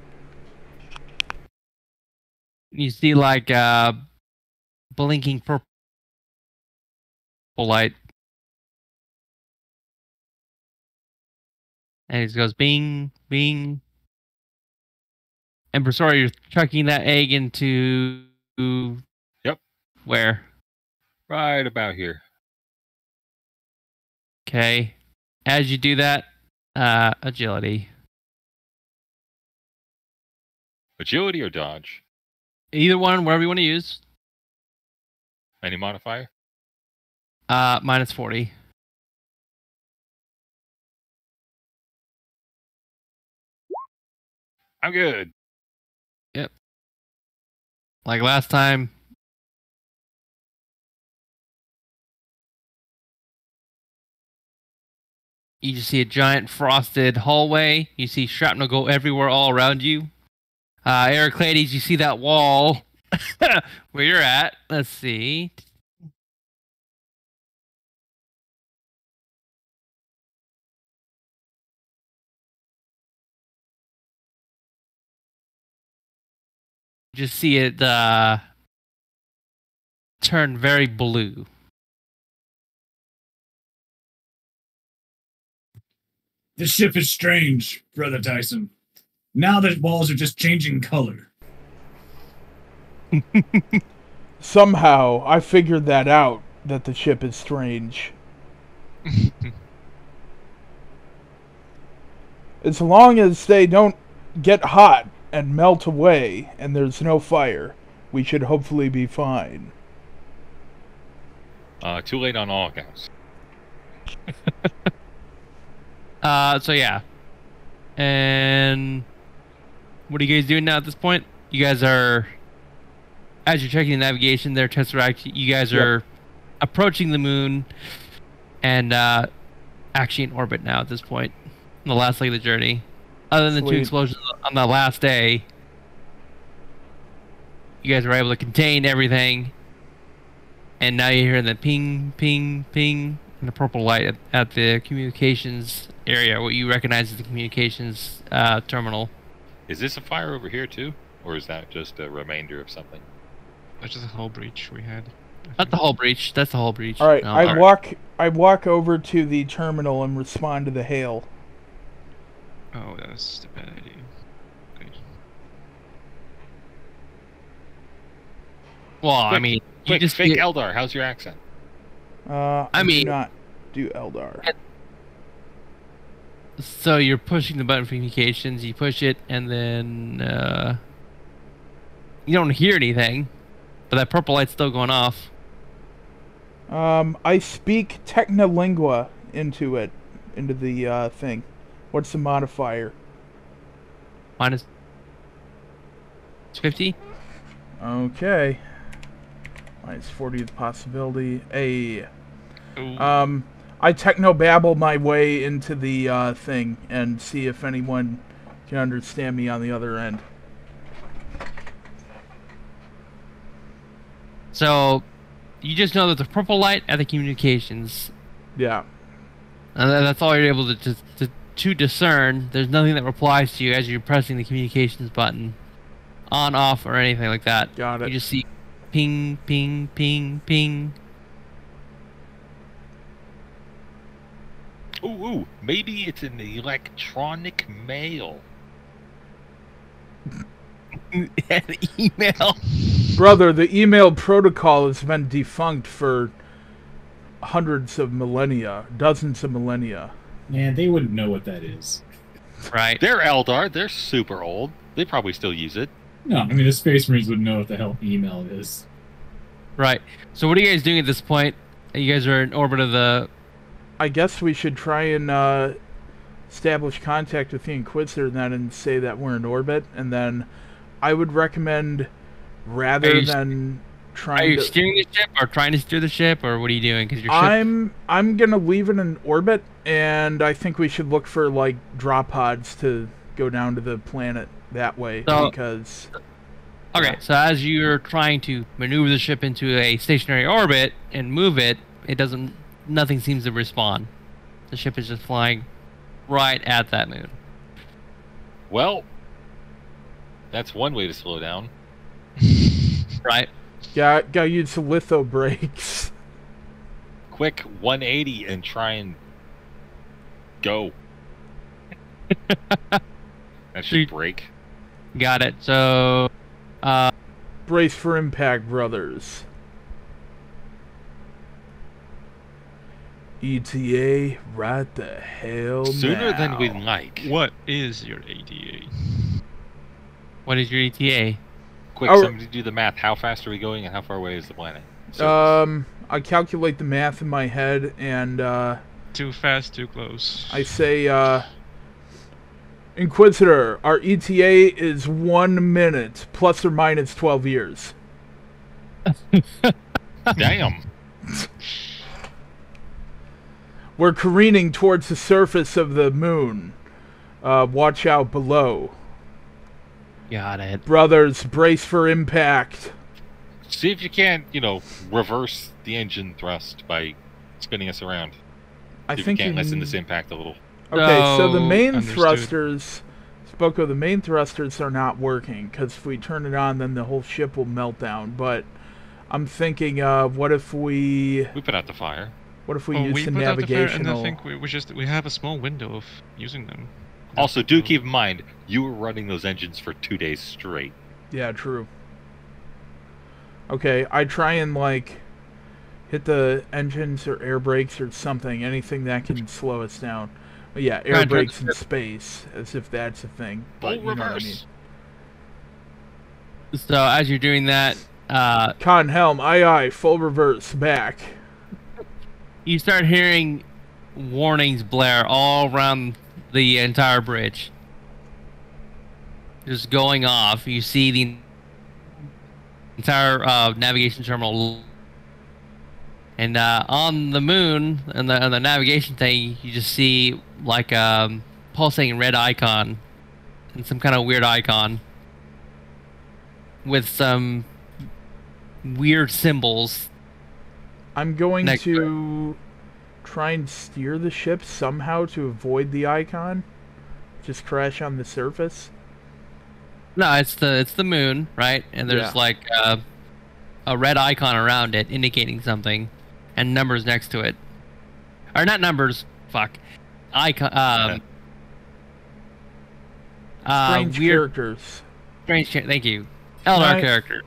you see like uh, blinking purple light, and it goes bing, bing, And sorry, you're chucking that egg into Yep. where? Right about here. Okay. As you do that, uh, agility. Agility or dodge? Either one, whatever you want to use. Any modifier? Uh, minus 40. I'm good. Yep. Like last time. You just see a giant frosted hallway. You see shrapnel go everywhere all around you. Uh, Heraclides, you see that wall where you're at. Let's see. Just see it uh, turn very blue. This ship is strange, Brother Tyson. Now the walls are just changing color. Somehow, I figured that out, that the ship is strange. As long as they don't get hot and melt away and there's no fire, we should hopefully be fine. Uh, too late on all accounts. Uh, so yeah. And what are you guys doing now at this point? You guys are, as you're checking the navigation there, Tesserakt, you guys Yep. are approaching the moon and uh, actually in orbit now at this point, in the last leg of the journey. Other than the two explosions on the last day, you guys were able to contain everything. And now you're hearing the ping, ping, ping, and the purple light at, at the communications area, what you recognize as the communications uh, terminal. Is this a fire over here too? Or is that just a remainder of something? That's just a whole breach we had. I Not the think. whole breach. That's the whole breach. All right, No, I alright. walk I walk over to the terminal and respond to the hail. Oh, that's a bad idea. Okay. Well, I Quick, mean, you just fake get- Eldar. How's your accent? Uh, I do mean- not do Eldar. so you're pushing the button for communications. You push it, and then uh, you don't hear anything, but that purple light's still going off. Um, I speak Technolingua into it, into the uh, thing. What's the modifier? Minus fifty. Okay. Minus 40 the possibility. A. Um, I technobabble my way into the uh, thing and see if anyone can understand me on the other end. So you just know that the purple light at the communications Yeah. And that's all you're able to, to, to, to discern. There's nothing that replies to you as you're pressing the communications button on, off, or anything like that. Got it. You just see ping, ping, ping, ping. Ooh, ooh, maybe it's an electronic mail. An email. Brother, the email protocol has been defunct for hundreds of millennia, dozens of millennia. Man, they wouldn't know what that is. Right. They're Eldar. They're super old. They probably still use it. No, I mean the Space Marines wouldn't know what the hell email is. Right. So what are you guys doing at this point? You guys are in orbit of the. I guess we should try and uh, establish contact with the Inquisitor then and say that we're in orbit, and then I would recommend rather Are you s- than Are trying you to. steering the ship, or trying to steer the ship, or what are you doing? Because your ship. I'm I'm gonna leave it in orbit, and I think we should look for like drop pods to go down to the planet that way So- because Okay, so as you're trying to maneuver the ship into a stationary orbit and move it, it doesn't. Nothing seems to respond. The ship is just flying right at that moon. Well, that's one way to slow down. Right. got got use the litho brakes. Quick 180 and try and go. that So should break. Got it. So, uh, Brace for impact, brothers. ETA, right the hell Sooner than we'd like. What is your ADA? What is your ETA? Quick, Oh. somebody do the math. How fast are we going, and how far away is the planet? So, Um, I calculate the math in my head, and uh, Too fast, too close. I say, uh, Inquisitor, our ETA is one minute, plus or minus 12 years. damn. We're careening towards the surface of the moon. Uh, watch out below. Got it. Brothers, brace for impact. See if you can't, you know, reverse the engine thrust by spinning us around. I if think you can't you lessen this impact a little. Okay, so the main Understood. thrusters, Spoko, the main thrusters are not working because if we turn it on, then the whole ship will melt down. But I'm thinking, uh, what if we, We put out the fire. what if we oh, use we the put out the fare, and navigational? I think we, we just we have a small window of using them. Also, do keep in mind, you were running those engines for two days straight. Yeah, true. Okay, I try and like hit the engines or air brakes or something, anything that can slow us down. But yeah, air Try brakes in space, as if that's a thing. Full But you know what I mean. reverse. So as you're doing that, uh, Con helm, aye aye, full reverse, back. you start hearing warnings blare all around the entire bridge. Just going off. You see the entire uh, navigation terminal. And uh, on the moon, and the, the navigation thing, you just see like a pulsating red icon and some kind of weird icon with some weird symbols. I'm going Next to try and steer the ship somehow to avoid the icon. Just crash on the surface. No, it's the it's the moon, right? And there's Yeah. like uh, a red icon around it indicating something, and numbers next to it, or not numbers. Fuck, icon. Um, uh, Strange weird, characters. strange. Thank you, Eldar I- character.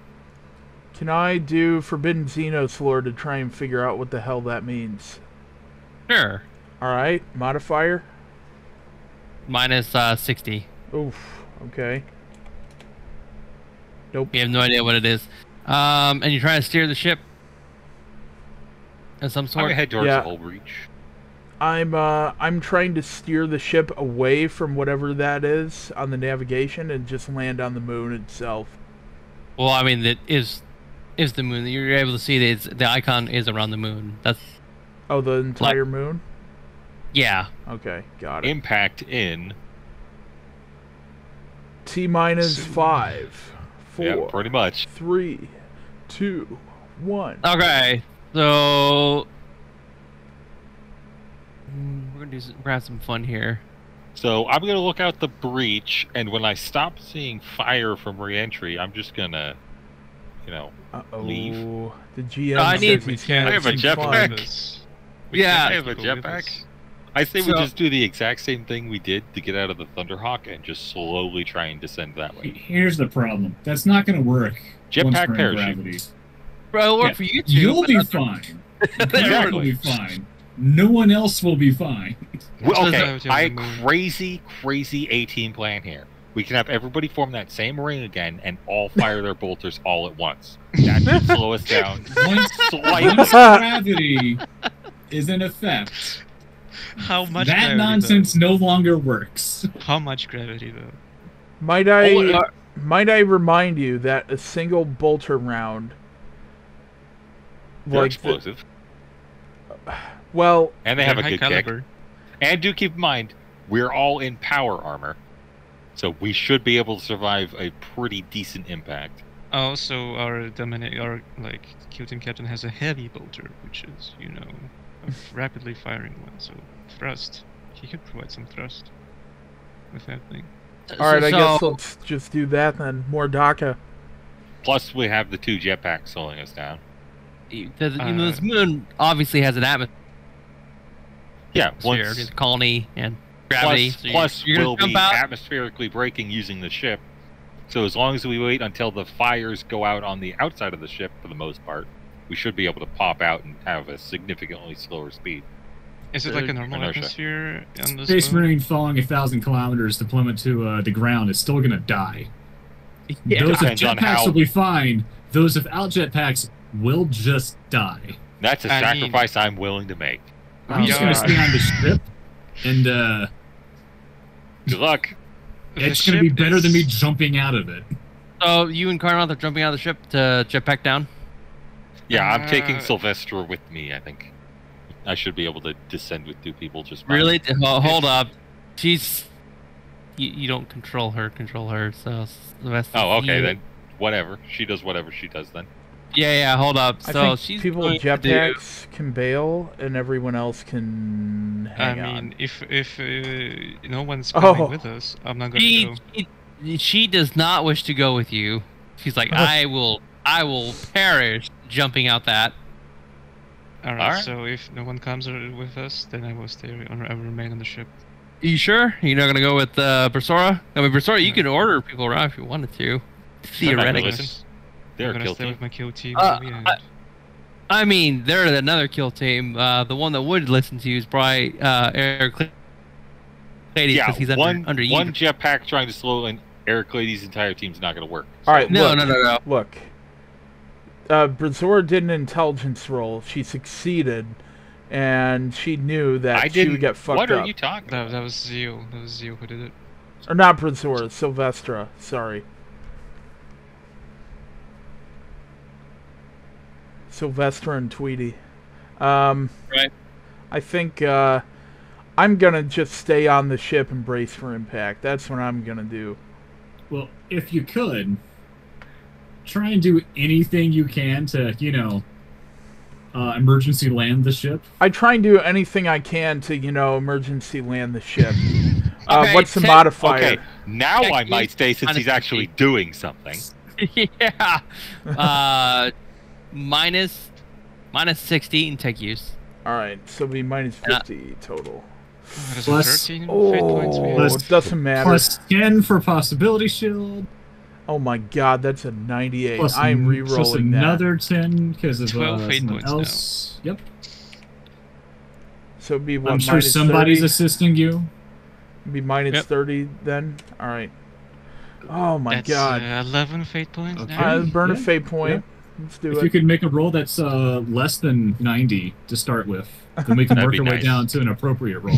Can I do Forbidden Xenos lore to try and figure out what the hell that means? Sure, Alright, modifier. minus uh, sixty. Oof, okay. Nope. You have no idea what it is. Um, and you're trying to steer the ship of some sort. I'm sort. gonna head towards Yeah. the whole breach. I'm uh I'm trying to steer the ship away from whatever that is on the navigation and just land on the moon itself. Well, I mean, that is is the moon. You're able to see that it's, the icon is around the moon. That's Oh, the entire moon? yeah. Okay, got it. Impact in. T minus So- five, Yeah, pretty much. three, two, one. Okay, so we're gonna do some, we're gonna have some fun here. So I'm gonna look out the breach, and when I stop seeing fire from reentry, I'm just gonna, you know, Uh oh. leave. The GM I need- says he's We can't I have a some jetpack. fun. Yeah. I have a Go jetpack. I say we just do the exact same thing we did to get out of the Thunderhawk and just slowly try and descend that way. Here's the problem. That's not going to work. Jetpack parachute. gravity. Bro, it'll work Yeah, for you two. You'll but be not- fine. Exactly. You'll be fine. No one else will be fine. Well, okay, I the moon. crazy, crazy 18 plan here. We can have everybody form that same ring again and all fire their bolters all at once. That should slow us down Once, slightly. once gravity is in effect, How much that gravity, nonsense no longer works. How much gravity though? Might I Oh, uh, might I remind you that a single bolter round They're like the- well, And they have a good high kick. caliber. And do keep in mind, we're all in power armor. So we should be able to survive a pretty decent impact. Also, our dominate, our like kill team captain has a heavy bolter, which is you know a rapidly firing one. So thrust, he could provide some thrust with that thing. all right, I guess so- let's just do that then. More Dakka. Plus, we have the two jetpacks slowing us down. the, the, you know, Uh, this moon obviously has an atmosphere, Yeah, once, it's colony and gravity. plus, so you- plus you're gonna we'll be out. atmospherically braking using the ship. So as long as we wait until the fires go out on the outside of the ship, for the most part, we should be able to pop out and have a significantly slower speed. Is it like a normal inertia. atmosphere on this Space moon? Marine falling a thousand kilometers to plummet to uh, the ground is still gonna die. Yeah. Those with Depends on jetpacks how- will be fine. Those without jetpacks will just die. That's a I mean- sacrifice I'm willing to make. I'm Oh, just gonna God. stay on the ship, and uh, Good luck. The it's gonna be ship better than me jumping out of it. So you and Carnoth are jumping out of the ship to jetpack down. Yeah, I'm taking Uh, Sylvester with me. I think I should be able to descend with two people just fine. Really? Ho- Hold up. She's. You, you don't control her. Control her. So. Sylvester, Oh, okay you- then. Whatever. She does whatever she does then. Yeah, yeah. Hold up. I So think she's people with to do- jetpacks can bail, and everyone else can hang I hang mean, on. if if uh, no one's Oh. coming with us, I'm not gonna She, go. she, she does not wish to go with you. She's like, Oh. I will, I will perish jumping out that. All right, Alright. So if no one comes uh, with us, then I will stay. On, I will remain on the ship. you sure you're not gonna go with uh, Bersora? I mean, Bersora, you can order people around if you wanted to. not gonna Theoretically, listen. I'm They're a gonna kill stay team. with my kill team Uh, till the end. I- I mean, they're another kill team. Uh, the one that would listen to you is probably uh, Eric Clady because Yeah, he's under one under you. one jetpack trying to slow in Eric Lady's entire team's not going to work. All right, No, look, no, no, no. Look, uh, Brazora did an intelligence roll. She succeeded, and she knew that I she didn't. would get fucked up. what up. are you talking about? that was Zio. That was Zio who did it. Or not Brazora, Sylvestra. Sorry. Sylvestra and Tweety. Um, Right. I think uh, I'm gonna just stay on the ship and brace for impact. That's what I'm gonna do. Well, if you could, try and do anything you can to, you know, uh, emergency land the ship. I try and do anything I can to, you know, emergency land the ship. uh, Okay, what's the ten- modifier? Okay, now I might he's stay since he's actually doing something. yeah. Uh, minus, minus sixty in tech use. All right, so it'll be 50 total. That is Plus- 13 Oh, fate points. we Plus- it doesn't matter. Plus 10 for possibility shield. Oh my god, that's a 98. Plus, I'm an- re-rolling plus that. another 10 because of 12 uh, fate someone points now. else. Yep. So it'd be what? I'm sure somebody's 30? assisting you. It'd be minus Yep. 30 then. All right. Oh my That's god. Uh, 11 fate points Okay. now. Uh, burn a yeah, fate point. Let's do If it. If you could make a roll that's uh, less than 90 to start with, then we can work be our way down to an appropriate roll.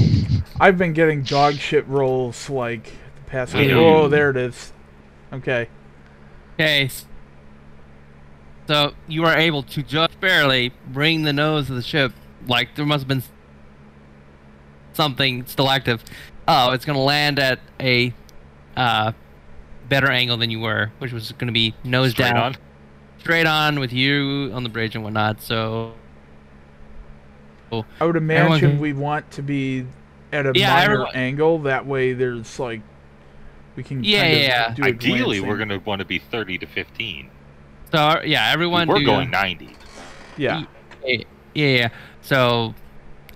I've been getting dog shit rolls like the past week. Oh, there it is. Okay. Okay. So you are able to just barely bring the nose of the ship. Like there must have been something still active. Oh, it's gonna land at a uh, better angle than you were, which was gonna be nose Straight down, on. straight on with you on the bridge and whatnot. So I would imagine can- we want to be at a Yeah, minor everyone- angle. That way there's like we can Yeah, kind of yeah, yeah. do Ideally, we're going to want to be 30 to 15. so yeah, everyone. We're do- going 90. Yeah. Yeah, yeah. So,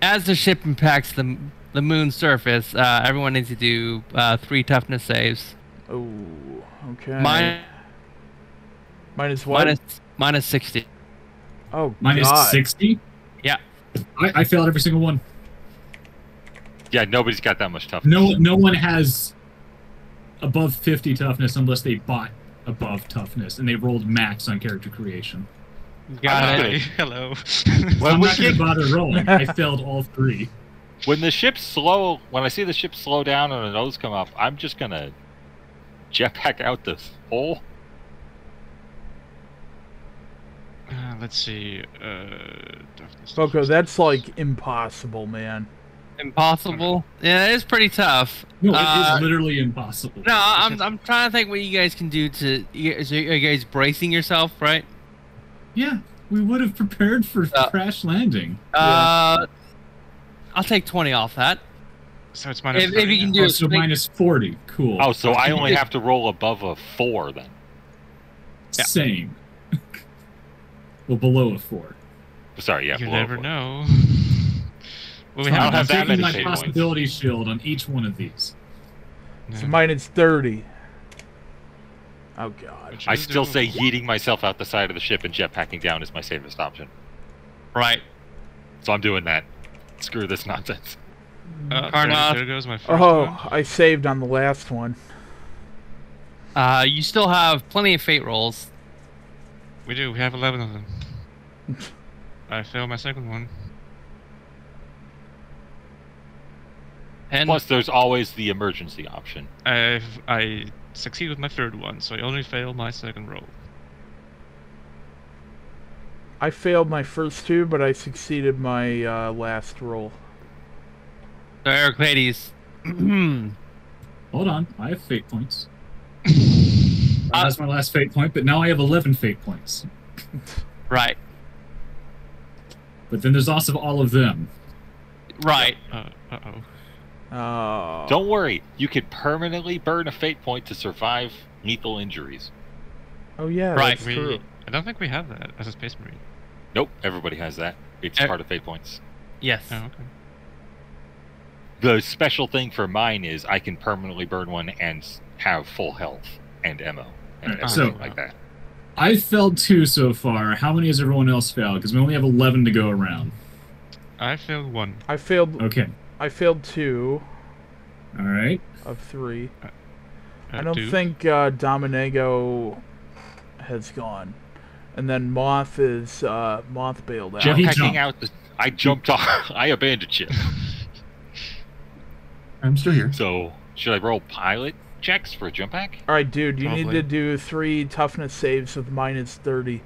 as the ship impacts the the moon's surface, uh, everyone needs to do uh, three toughness saves. Oh, okay. Minus minus what? minus minus sixty. oh god. 60? Yeah. I, I failed every single one. Yeah, nobody's got that much toughness. No, no one has above 50 toughness unless they bought above toughness and they rolled max on character creation. Got it. Hello. When I'm we not going get- to bother rolling. I failed all three. When the ship slow, when I see the ship slow down and the nose come up, I'm just gonna jetpack out this hole. Uh, let's see. Uh, toughness, that's like impossible, man. Impossible. Yeah, it is pretty tough. No, it Uh, is literally impossible. No, I'm I'm trying to think what you guys can do to. You guys, are you guys bracing yourself, right? Yeah, we would have prepared for Uh, crash landing. Uh, I'll take twenty off that. So it's minus If- if you can do Oh, so minus 40. Cool. Oh, so I only have to roll above a four then. yeah. Same. well, below a 4. Sorry, yeah. you below a never four. know. well, we So I don't I'm have that taking many my fate points. possibility shield on each one of these. So Yeah. minus 30. Oh god. I still do? say yeeting myself out the side of the ship and jetpacking down is my safest option. Right. So I'm doing that. Screw this nonsense. Uh, Karnoth. there goes my first Oh, one. I saved on the last one. Uh, you still have plenty of fate rolls. We do. We have 11 of them. I failed my second one. And Plus, there's always the emergency option. I I succeeded with my third one, so I only failed my second roll. I failed my first two, but I succeeded my uh, last roll. so Heraclides. Hold on, I have fate points. Uh, that's my last fate point, but now I have 11 fate points. right. But then there's also all of them. Right. Uh oh. Oh. Don't worry, you can permanently burn a fate point to survive lethal injuries. Oh yeah, Right, that's We, true. I don't think we have that as a space marine. Nope, everybody has that. It's Eh. part of fate points. Yes. Oh, okay. The special thing for mine is I can permanently burn one and have full health and ammo and Alright, everything so- like that. I failed two so far. How many has everyone else failed? Because we only have 11 to go around. I failed one. I failed. Okay. I failed two All right. of three. Uh, I don't two. think uh, Dominego has gone, and then Moth is uh, Moth bailed out. Yeah, he jumped. out the, I jumped off. I abandoned ship. I'm still here. So should I roll pilot checks for a jump pack? All right, dude, you need to do three toughness saves with minus thirty.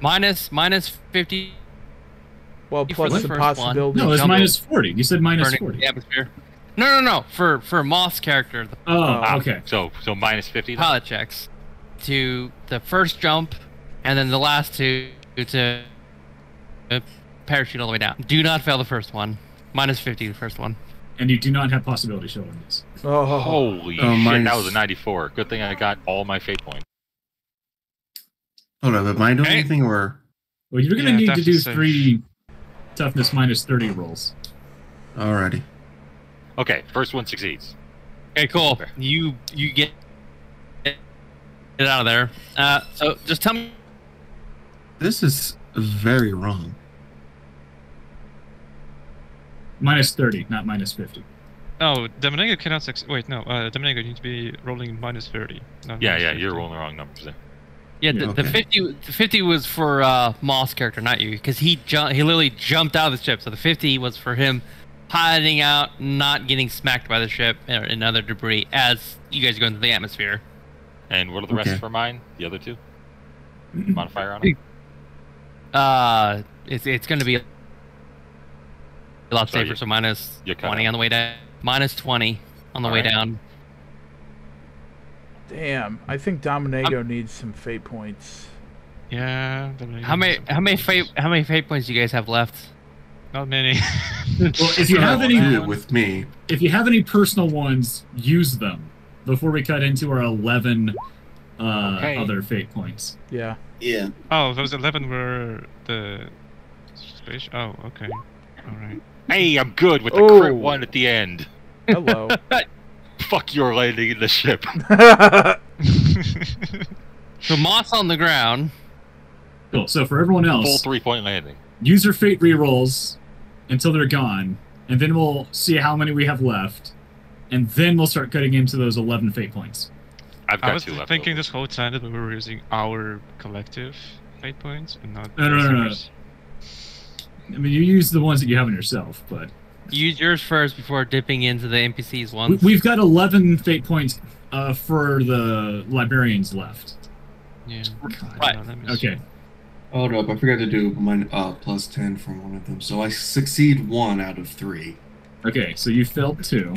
Minus minus fifty. Well, plus the the first one. possibility. No, it's minus 40. You said minus burning 40. the atmosphere. No, no, no. For for Moth's character, the Oh, Ah. okay. So so minus fifty. then? pilot checks to the first jump, and then the last two to uh, parachute all the way down. Do not fail the first one. Minus fifty the first one. And you do not have possibility showing this. Oh, Holy Oh, shit! That was a ninety-four. Good thing I got all my fate points. Hold on, am I doing Okay. anything or Well, you're going to Yeah, need to do toughness save. three toughness minus 30 rolls. alrighty? Okay, first one succeeds. Okay, cool. Okay. You you get get out of there. Uh, so just tell me. This is very wrong. Minus 30, not minus 50. Oh, Dominego cannot succeed. Wait, no. Uh, Dominego needs to be rolling minus 30. Not Yeah, minus yeah, 50. you're rolling the wrong numbers there. Yeah, the, the fifty the fifty was for uh, Moth character, not you, because he ju- he literally jumped out of the ship. So the fifty was for him piloting out, not getting smacked by the ship or and other debris as you guys go into the atmosphere. And what are the rest for mine? The other two? Modifier on it? Uh, it's it's going to be a lot Sorry, safer. So minus you cut twenty out. on the way down. Minus twenty on the way Alright. down. Damn! I think Dominego needs some fate points. Yeah, Dominego How many how many fate how many fate points do you guys have left? Not many. Well, if you have any, Two with me, if you have any personal ones, use them before we cut into our 11 uh, Okay. other fate points. Yeah. yeah. oh, those 11 were the space. Oh, okay. All right. Hey, I'm good with the Oh. crit one at the end. Hello. Fuck your landing in the ship. So Moth on the ground. Cool. So for everyone else, Full three point landing. use your fate rerolls until they're gone, and then we'll see how many we have left, and then we'll start cutting into those 11 fate points. I've I got was two left. thinking over. this whole time that we were using our collective fate points and not. No, no, no, no. Berserkers. I mean, you use the ones that you have on yourself, but Use yours first before dipping into the NPCs we, ones. we've got 11 fate points uh, for the librarians left. Yeah. God. Right. Let me Okay. see. Hold up, I forgot to do my uh, plus ten from one of them, so I succeed one out of three. Okay, so you failed two.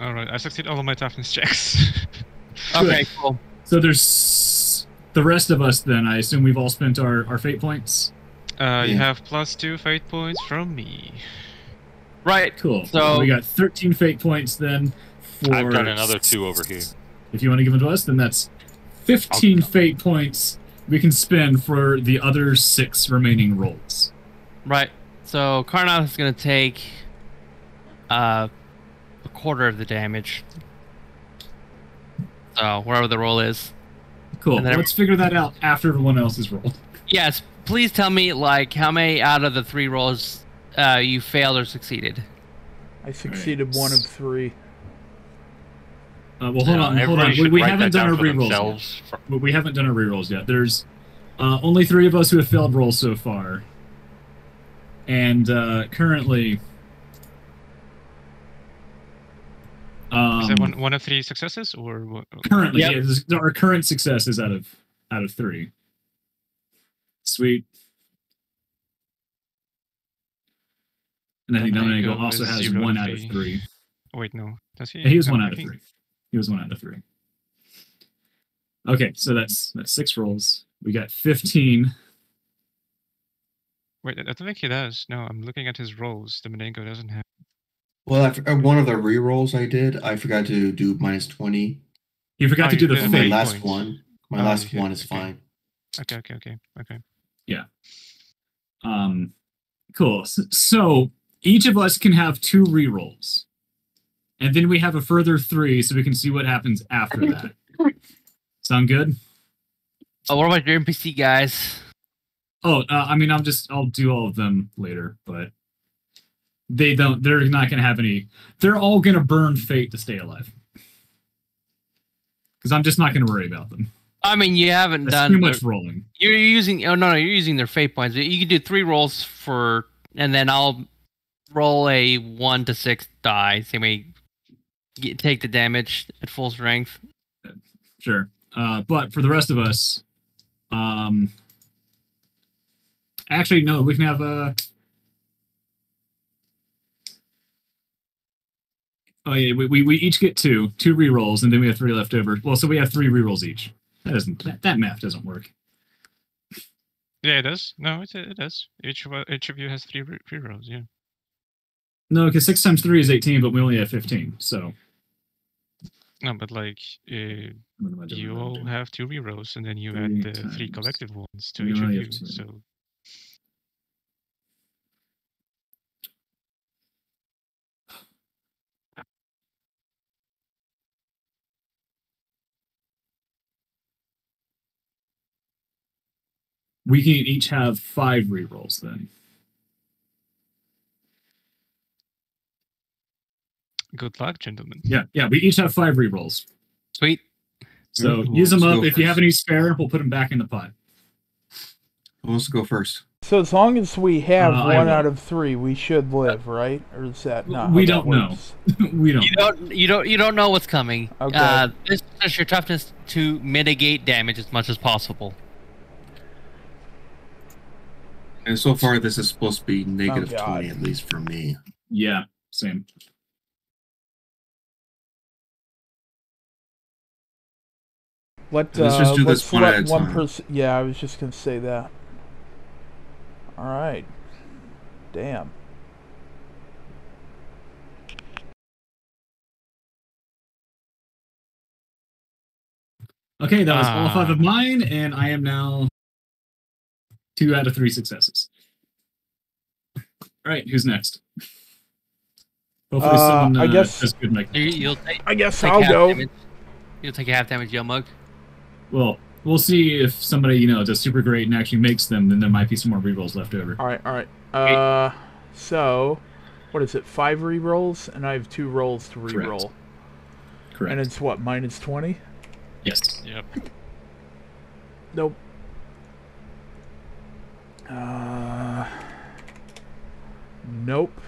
All right, I succeed all of my toughness checks. okay, cool. So there's the rest of us then. I assume we've all spent our, our fate points. Uh, you have plus two fate points from me. Right. Cool. So- we got 13 fate points then. For I've got another two over here. If you want to give them to us, then that's 15 fate points we can spend for the other six remaining rolls. Right. So Karnath is going to take uh, a quarter of the damage. So wherever the roll is. Cool. Let's figure that out after everyone else is rolled. Yes, please tell me like how many out of the three rolls uh, you failed or succeeded. I succeeded one of three. Uh, well, hold Yeah, on, hold on. We, we haven't done our down for rerolls yet. We- We haven't done our rerolls yet. There's uh, only three of us who have failed rolls so far, and uh, currently, um, Is that one one of three successes or what? currently, Yep. yeah, our current success is out of out of three. Sweet. And I think Domenico Domenico also has one out of three. three. Oh, wait, no. Does he? He was No, one out of three. He was one out of three. Okay, so that's that's six rolls. We got fifteen. Wait, I don't think he does. No, I'm looking at his rolls. The Menengo doesn't have. Well, after uh, one of the re-rolls I did, I forgot to do minus 20. You forgot Oh, to do the did. And my Fate fate. last one, my Oh, last yeah, one is okay. fine. Okay, okay, okay, okay. Um, cool. So each of us can have two rerolls, and then we have a further three, so we can see what happens after that. Sound good? Oh, what about your NPC guys? Oh, uh, I mean, I'm just I'll do all of them later, but they don't. They're not going to have any. They're all going to burn fate to stay alive. Because I'm just not going to worry about them. I mean, you haven't That's done. too much rolling. You're using. Oh no, no, you're using their fate points. You can do three rolls for, and then I'll roll a one to six die. Same way, you take the damage at full strength. Sure. Uh, but for the rest of us, um, actually, no, we can have a. Oh yeah, we, we, we each get two two re rolls, and then we have three left over. Well, so we have three re rolls each. That doesn't that, that math doesn't work. Yeah, it does. No, it it does. Each of each of you has three re- three rolls. Yeah. No, because six times three is eighteen, but we only have fifteen. So No, but like uh, what am I doing? you What am I all have two rerolls, and then you Three add the three collective ones to we each of you. two. So We can each have five rerolls then. good luck, gentlemen. Yeah, yeah. We each have five rerolls. Sweet. So Who use them up. go If you have any spare, we'll put them back in the pot. Who wants to go first? So as long as we have Uh, one out of three, we should live, right? Or is that not? We don't know. we don't. You don't. You don't. You don't know what's coming. Okay. Uh, this is your toughness to mitigate damage as much as possible. And so far, this is supposed to be negative God. 20, at least for me. Yeah, same. Let Let's uh, just do this let's one at a one time. person. Yeah, I was just gonna say that. All right. Damn. Okay, that was all five of Ah. mine, and I am now two out of three successes. All right, who's next? Hopefully, Uh, someone I uh, guess- does good make. You, you'll take, I guess take I'll go. damage. You'll take a half damage, Yelmug. Well, we'll see if somebody you know does super great and actually makes them. Then there might be some more rerolls left over. All right, all right. Uh, so, what is it? Five re-rolls, and I have two rolls to Correct. re-roll, Correct. and it's what minus twenty? yes. Yep. Nope. Uh, nope.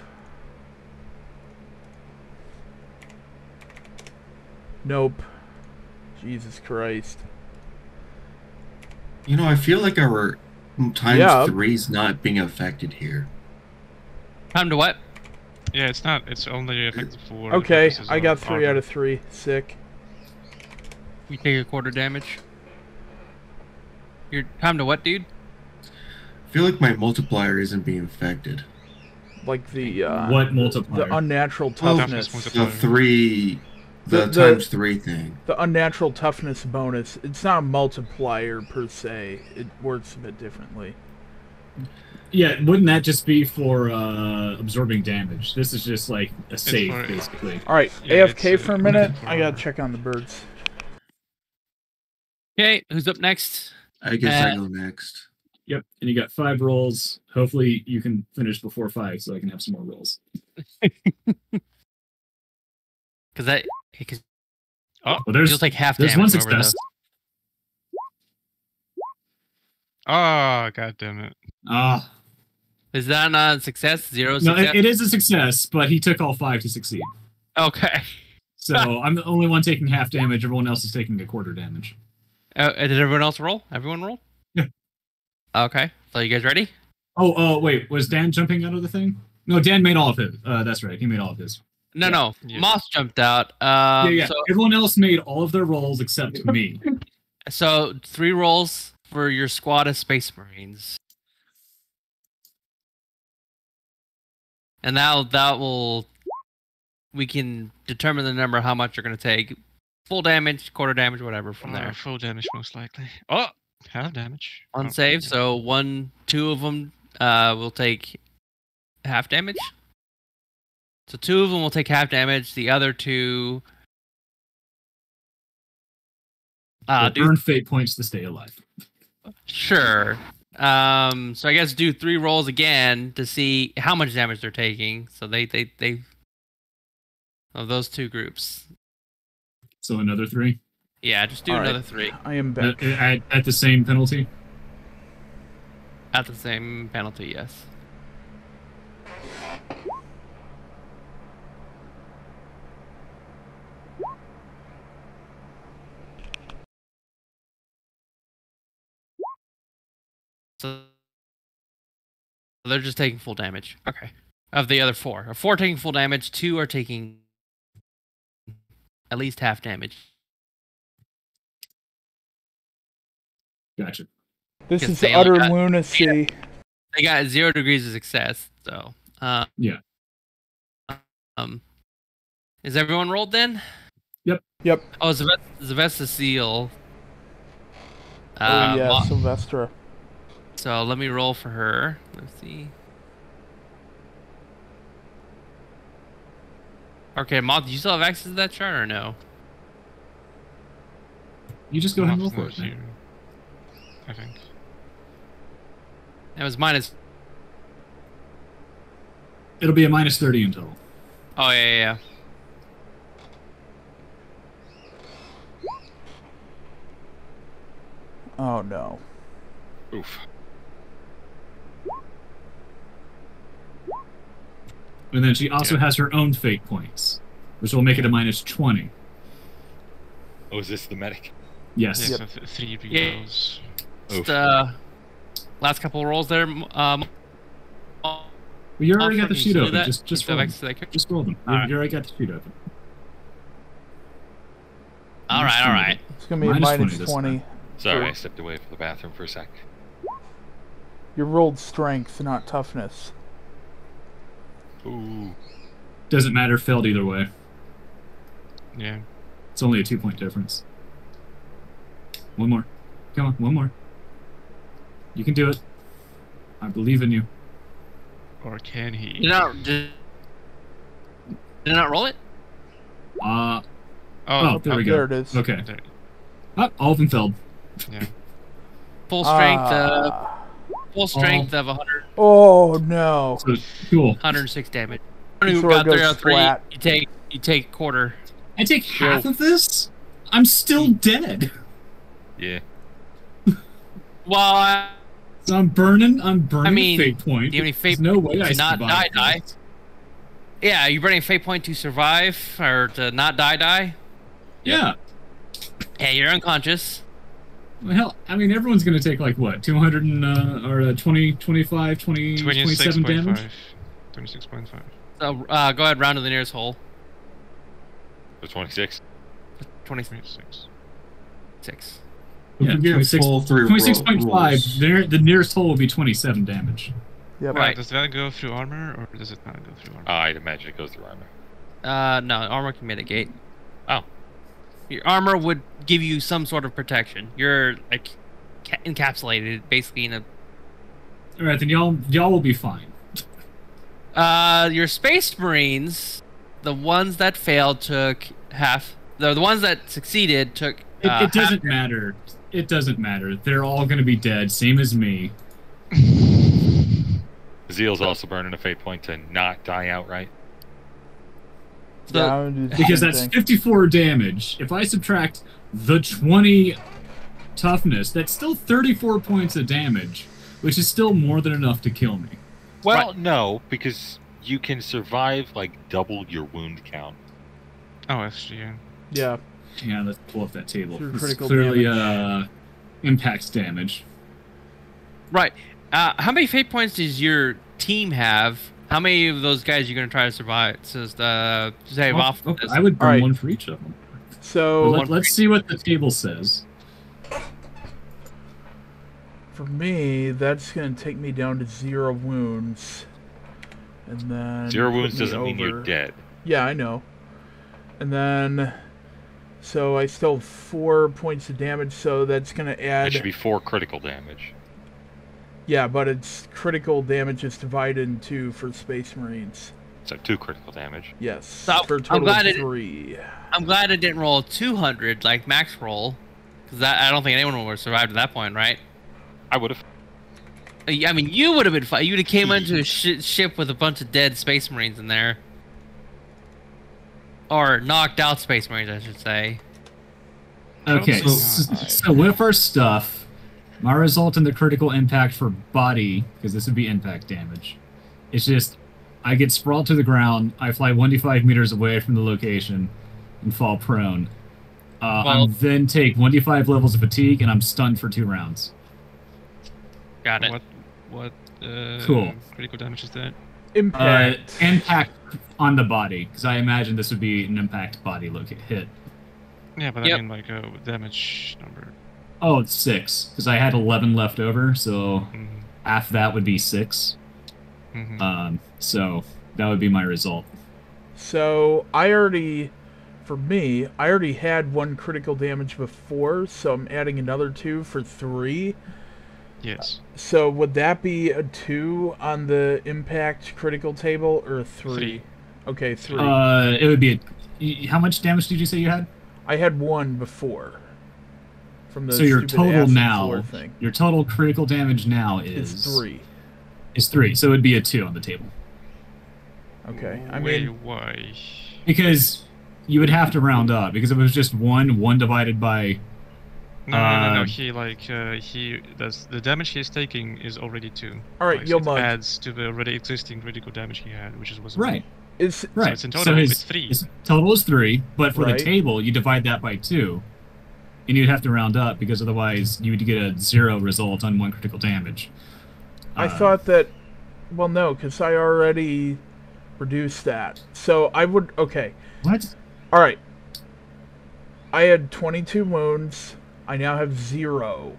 Nope. Jesus Christ. You know, I feel like our times Yeah. three's not being affected here. Time to what? Yeah, it's not. It's only effective for. Okay, I got three out of three. Sick. You take a quarter damage. Your time to what, dude? I feel like my multiplier isn't being affected. Like the uh, what multiplier? the unnatural toughness. toughness The three, the, The- the- times three thing. the unnatural toughness bonus. It's not a multiplier per se. It works a bit differently. yeah, wouldn't that just be for uh, absorbing damage? This is just like a save, basically. All right, Yeah, AFK for a minute. for I gotta check on the birds. Okay, who's up next? I guess I Uh, go next. Yep. And you got five rolls. Hopefully you can finish before five so I can have some more rolls. Because that because Well, there's feels like half there's damage. one success. Oh, god damn it. Ah, the- Is that not a success? Zero no, it, it is a success, but he took all five to succeed. Okay. So I'm the only one taking half damage. Everyone else is taking a quarter damage. Uh, did everyone else roll? Everyone roll? Yeah. Okay. So you guys ready? Oh, oh, wait. Was Dan jumping out of the thing? No, Dan made all of his. Uh, that's right. He made all of his. No, Yeah. no. Yeah. Moth jumped out. Um, yeah, yeah. So, Everyone else made all of their rolls except me. so three rolls for your squad of Space Marines. And now that will we can determine the number how much you're going to take. Full damage, quarter damage, whatever from Uh, there. full damage most likely. Oh, half damage. One Oh, save, yeah. so one, two of them uh, will take half damage. So two of them will take half damage. The other two, uh, We'll do burn fate points to stay alive. sure. Um, so I guess do three rolls again to see how much damage they're taking. So they they they of those two groups. So another three Yeah, just do All right. another three I am at, back. Uh, at, at the same penalty. at the same penalty. Yes. So they're just taking full damage. Okay. Of the other four, four taking full damage, two are taking at least half damage. Gotcha. This is they utter got- lunacy. They got zero degrees of success. So. Uh, Yeah. Um. Is everyone rolled then? Yep. Yep. Oh, Zves- Zvesta Seal. oh Uh, yeah, Mo- Sylvestra. So let me roll for her. Let's see. Okay, Moth, do you still have access to that chart or no? You just go ahead and roll Moth's for not it. Man. here, I think. It was minus. It'll be a minus thirty in total. Oh yeah, yeah. yeah. Oh no. Oof. And then she also Yeah. has her own fate points, which will make it a minus twenty. Oh, is this the medic? Yes. Yeah, so th- three Yeah. Rerolls. Just uh, last couple of rolls there. Um, Well, you already got the sheet open. That? Just, just roll have them. access to that card? Just roll them. You, Alright. you already got the sheet open. All right, all right. It's gonna be a 20 minus this twenty. Sorry, I stepped away for the bathroom for a sec. You rolled strength, not toughness. Ooh. Doesn't matter. Failed either way. Yeah. It's only a two point difference. One more. Come on, one more. You can do it. I believe in you. Or can he? Did not did, did I not roll it? Uh, Oh, oh, there we okay. go. There it is. Okay. There- Oh, all of them failed. Yeah. Full strength. uh, Ah. full strength of 100, oh no. So cool. 106 damage. This Who sword got three goes out of three? flat. You take you take quarter. I take half of this. I'm still dead. Yeah. Well, I, So I'm burning. I'm burning I mean, a fate point. do you have any fate There's no way I not survive die, die? this. yeah, you burning a fate point to survive or to not die, die. Yeah. Yeah, you're unconscious. Well, hell, I mean, everyone's gonna take like what, 200 and uh, or uh, 20, 25, 20, 27 damage. 26.5. 26.5. So uh, go ahead, round to the nearest whole. The 26. 26. 26. Yeah, If get 26 full three 26.5. rolls. There, the nearest whole will be 27 damage. Yep. Right. Does that go through armor or does it not go through armor? I'd imagine it goes through armor. Uh, no, armor can mitigate. Oh. Your armor would give you some sort of protection. You're like ca- encapsulated, basically in a. All right, then y'all y'all will be fine. Uh, your space marines, the ones that failed took half. The the ones that succeeded took. It, uh, it doesn't matter. It doesn't matter. They're all going to be dead, same as me. Zeal's also burning a fate point to not die outright. So- yeah, do the Because that's thing. 54 damage. If I subtract the 20 toughness, that's still 34 points of damage, which is still more than enough to kill me. Well, no, because you can survive like double your wound count. Oh, actually, yeah. Yeah. Yeah, let's pull up that table. Through critical clearly damage. uh, impact damage. Right. Uh, how many fate points does your team have? How many of those guys are you gonna try to survive? Says uh, save Well, off. okay, this? I would burn Alright. one for each of them. So Let, let's see what the table says. for me, that's gonna take me down to zero wounds, and then Zero wounds doesn't mean you're dead. Yeah, I know. And then, so I still have four points of damage, so that's gonna add... It add. should be four critical damage. Yeah, but it's critical damage is divided in two for Space Marines. So two critical damage. Yes, So, for a I'm glad of it- I'm glad it didn't roll 200 like max roll, because I don't think anyone would have survived at that point, right? I would have. I mean, you would have been fine. You'd have came hmm. onto a sh- ship with a bunch of dead space marines in there, or knocked out space marines, I should say. Okay, So- so, so with our stuff, my result in the critical impact for body, because this would be impact damage, it's just I get sprawled to the ground, I fly 1d5 meters away from the location, and fall prone. Uh, Well- I then take 1d5 levels of fatigue, and I'm stunned for two rounds. Got it. What what uh, Cool. critical damage is that? Uh, Impact. Impact on the body, because I imagine this would be an impact body loca- hit. Yeah, but Yep. I mean like a damage number. Oh, it's six, because I had 11 left over, so hmm half that would be six. hmm Um, so that would be my result. So I already, for me, I already had one critical damage before, so I'm adding another two for three. Yes. So would that be a two on the impact critical table or a three? Three. Okay, three. Uh, it would be a. y- How much damage did you say you had? I had one before. From the so your total now, thing. your total critical damage now is It's three. Is three, so it would be a two on the table Okay. I Wait, mean, why? because you would have to round up because if it was just one, one divided by. No, no, no, no. Uh, He like uh, he does the damage he's taking is already two. all right, Like, yo, it adds to the already existing critical damage he had, which is was Right, Is So right. it's in So total his, it's three. his total is three, but for Right. the table you divide that by two, and you'd have to round up because otherwise you would get a zero result on one critical damage. I Uh, thought that. Well, no, because I already reduced that. So I would. Okay. what? All right. I had 22 wounds. I now have zero.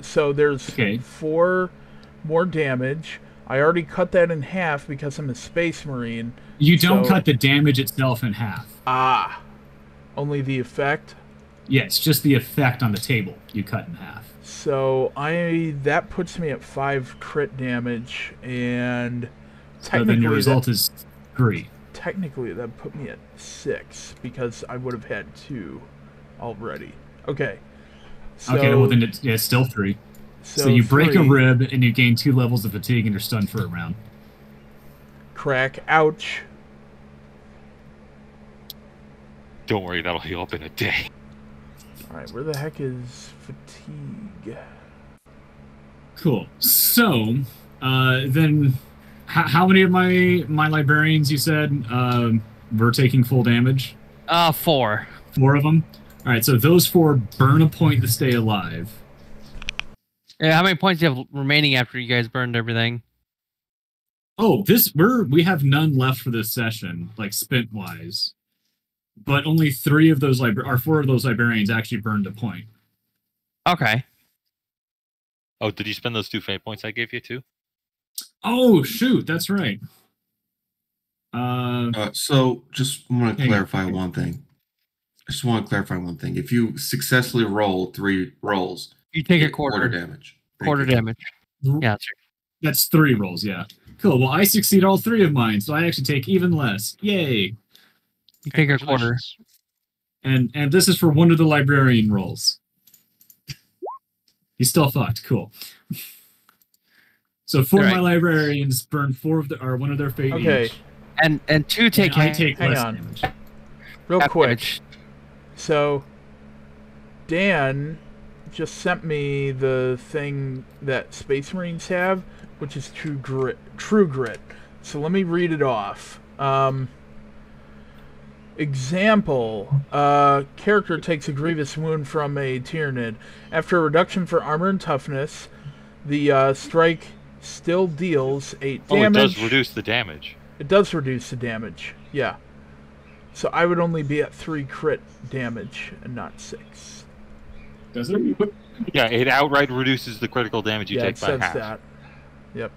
So there's Okay. four more damage. I already cut that in half because I'm a space marine. You don't So- cut the damage itself in half. Ah. Only the effect. Yeah, it's just the effect on the table you cut in half. So I that puts me at five crit damage, and So technically, then your that- result is three. technically that put me at six because I would have had two already. Okay. So, okay, well then it's, yeah, it's still three. So, you break a rib and you gain two levels of fatigue and you're stunned for a round. Crack. Ouch. Don't worry, that'll heal up in a day. All right, where the heck is fatigue? Cool. So, uh, then, h- how many of my my librarians you said um, were taking full damage? Uh, four. Four of them. All right, so those four burn a point to stay alive. Yeah, how many points do you have remaining after you guys burned everything? Oh, this we're we have none left for this session, like spent wise. But only three of those libra- or four of those librarians actually burned a point. Okay. Oh, did you spend those two fate points I gave you too? Oh shoot, that's right. Uh, Uh, so just want to Hang on. clarify one thing. I just want to clarify one thing. If you successfully roll three rolls, You take a get quarter. damage. Thank Quarter you. damage. Yeah, that's right. that's three rolls, yeah. Cool. Well, I succeed all three of mine, so I actually take even less. Yay! You take a quarter. And and this is for one of the librarian rolls. He's still fucked. Cool. So four of my librarians burn four of the or one of their fate Okay. each. And and two take and I take hang less on. damage. Real quick. damage. So, Dan just sent me the thing that Space Marines have, which is True Grit. True Grit. So let me read it off. Um, example: uh, Character takes a grievous wound from a Tyranid. After a reduction for armor and toughness, the uh, strike still deals eight Oh, it does reduce the damage. It does reduce the damage. Yeah. So I would only be at three crit damage and not six. Does it? Yeah, it outright reduces the critical damage you yeah, take it by says half. that. Yep.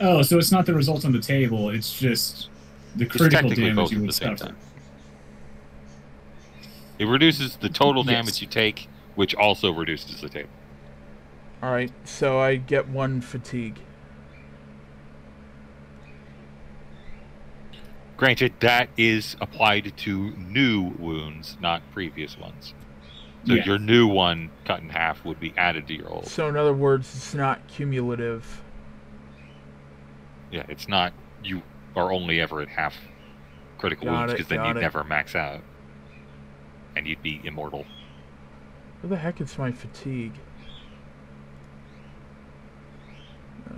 Oh, so it's not the result on the table. It's just the It's critical technically damage both you at would the same suffer. time. It reduces the total Yes. damage you take, which also reduces the table. All right, so I get one fatigue. Granted, that is applied to new wounds, not previous ones. So Yeah. your new one cut in half would be added to your old. So in other words, it's not cumulative. Yeah, it's not you are only ever at half critical Got wounds because then you'd it. never max out, and you'd be immortal. Where the heck is my fatigue?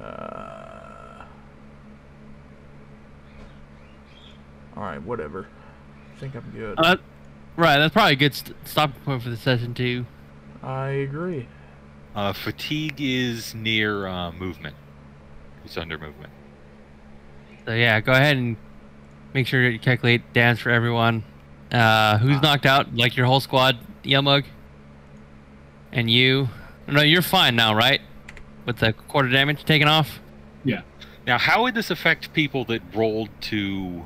Uh... All right, whatever. I think I'm good. Uh, right, that's probably a good st- stopping point for the session too. I agree. Uh, fatigue is near uh, movement. It's under movement. So yeah, go ahead and make sure you calculate damage for everyone. Uh, who's knocked out? Like your whole squad, Yelmug, and you. No, you're fine now, right? With the quarter damage taken off. Yeah. Now, how would this affect people that rolled to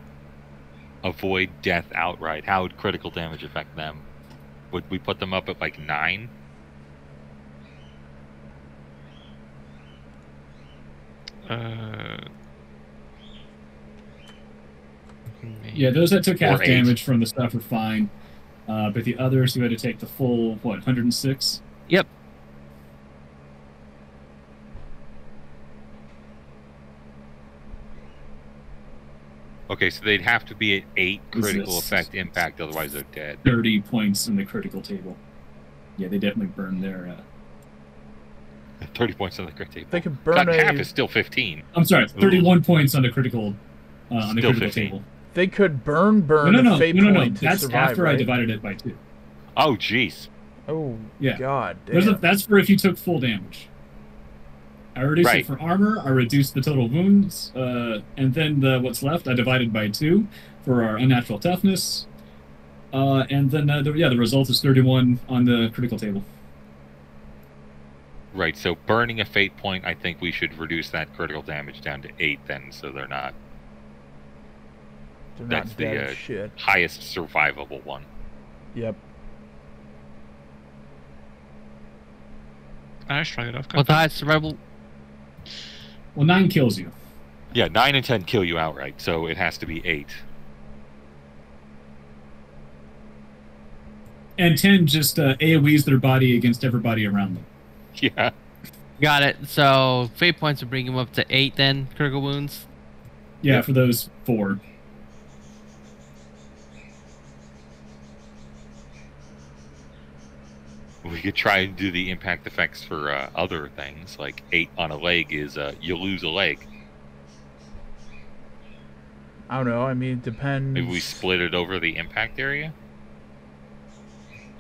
avoid death outright? How would critical damage affect them? Would we put them up at like nine? Uh, Yeah, those that took half damage from the stuff are fine. Uh, but the others who had to take the full, what, 106? Yep. Okay, so they'd have to be at eight critical effect impact, otherwise they're dead. 30 points in the critical table. Yeah, they definitely burned their. Uh, Thirty points on the critical table. They can Cut burn in half is still fifteen. I'm sorry, 31 points on the critical. Uh, on the Still critical 15. table. They could burn burn No, no, a no, fate no, no, no. point to That's survive, after I divided it by two. Oh, jeez. Oh, Yeah. God There's a, that's for if you took full damage. I reduced Right. it for armor. I reduced the total wounds, uh, and then the what's left I divided by two for our unnatural toughness. Uh, and then uh, the, yeah, the result is 31 on the critical table. Right. So burning a fate point, I think we should reduce that critical damage down to eight then, so they're not They're that's not the, uh, shit. highest survivable one. Yep. I tried it off. What's the highest survival? Well, nine kills you. Yeah, nine and ten kill you outright, so it has to be eight. And 10 just uh, AoEs their body against everybody around them. Yeah. Got it. So fate points would bring him up to eight then critical wounds. Yeah, Yep. for those four. We could try and do the impact effects for uh, other things, like eight on a leg is uh, you lose a leg. I don't know. I mean, it depends. Maybe we split it over the impact area.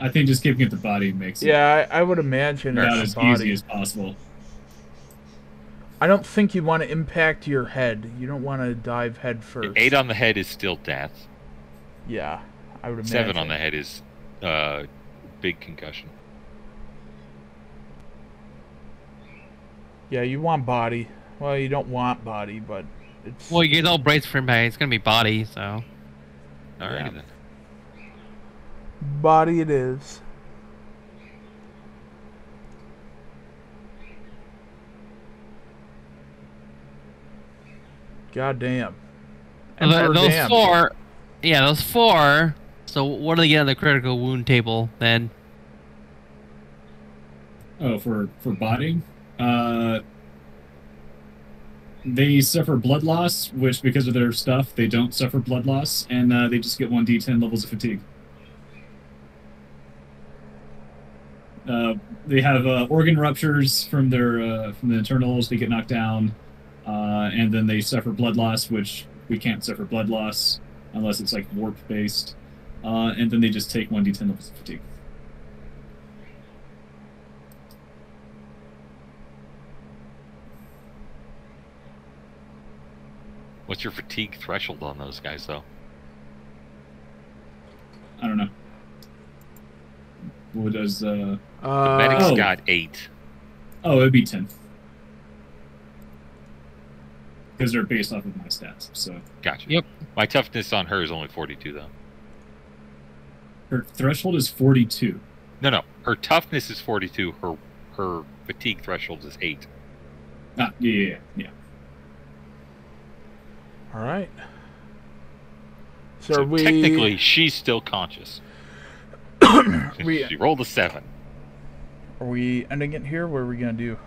I think just giving it the body makes it Yeah, I, I would imagine about it's as the body. easy as possible. I don't think you want to impact your head. You don't want to dive head first. Eight on the head is still death. Yeah, I would imagine. Seven on the head is uh, big concussion. Yeah, you want body. Well, you don't want body, but it's. Well, you get all braced for impact. It's gonna be body, so All right Yeah. then. Body it is. God damn. Th- Emperor those damn. four. Yeah, those four. So what do they get on the critical wound table then? Oh, for for body, uh, they suffer blood loss, which because of their stuff, they don't suffer blood loss, and uh, they just get one d10 levels of fatigue. Uh, they have uh, organ ruptures from their uh, from the internals. They get knocked down, uh, and then they suffer blood loss, which we can't suffer blood loss unless it's like warp based. And then they just take one d10 levels of fatigue. What's your fatigue threshold on those guys, though? I don't know. What does uh? The Uh, medics Oh. got eight. Oh, it'd be ten. Because they're based off of my stats. So Gotcha. Yep. My toughness on her is only 42, though. her threshold is forty-two. No, no. Her toughness is 42. Her her fatigue threshold is eight. Ah, yeah, yeah, yeah. Yeah. all right. So, So we technically, she's still conscious. we She rolled a seven. are we ending it here? What are we gonna do?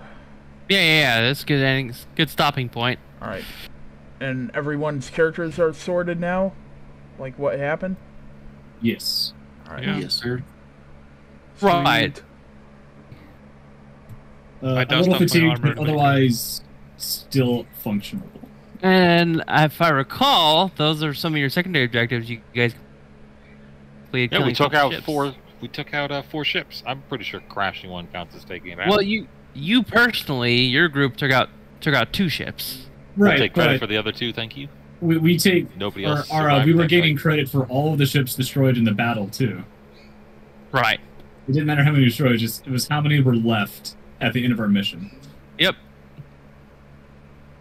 Yeah, yeah, yeah. That's good. Ending, good stopping point. All right. And everyone's characters are sorted now. Like what happened? Yes. All right. Yeah. Yes, sir. Right. Sweet. Uh, I a dust little off my fatigued, armor but to otherwise still functional. And if I recall, those are some of your secondary objectives. You guys completed. Yeah, we took out ships. four. We took out uh, four ships. I'm pretty sure crashing one counts as taking it out. Well, you you personally, your group took out took out two ships. We'll Right, take credit but for the other two. Thank you. we, we take Nobody our, else. our, uh, we were that gaining fight. credit for all of the ships destroyed in the battle too. Right. It didn't matter how many destroyed; just it was how many were left at the end of our mission, Yep.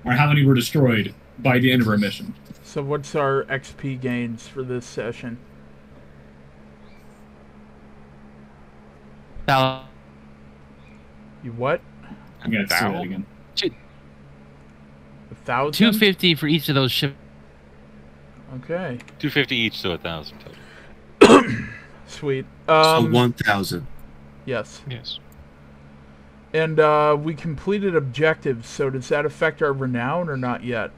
Or how many were destroyed by the end of our mission. So what's our XP gains for this session? Thou- You what? I'm gonna say that Foul. again. A thousand? Two fifty for each of those ships. Okay. 250 each, so a thousand total. Sweet. so Um, 1,000. Yes. Yes. And uh, we completed objectives, so does that affect our renown or not yet?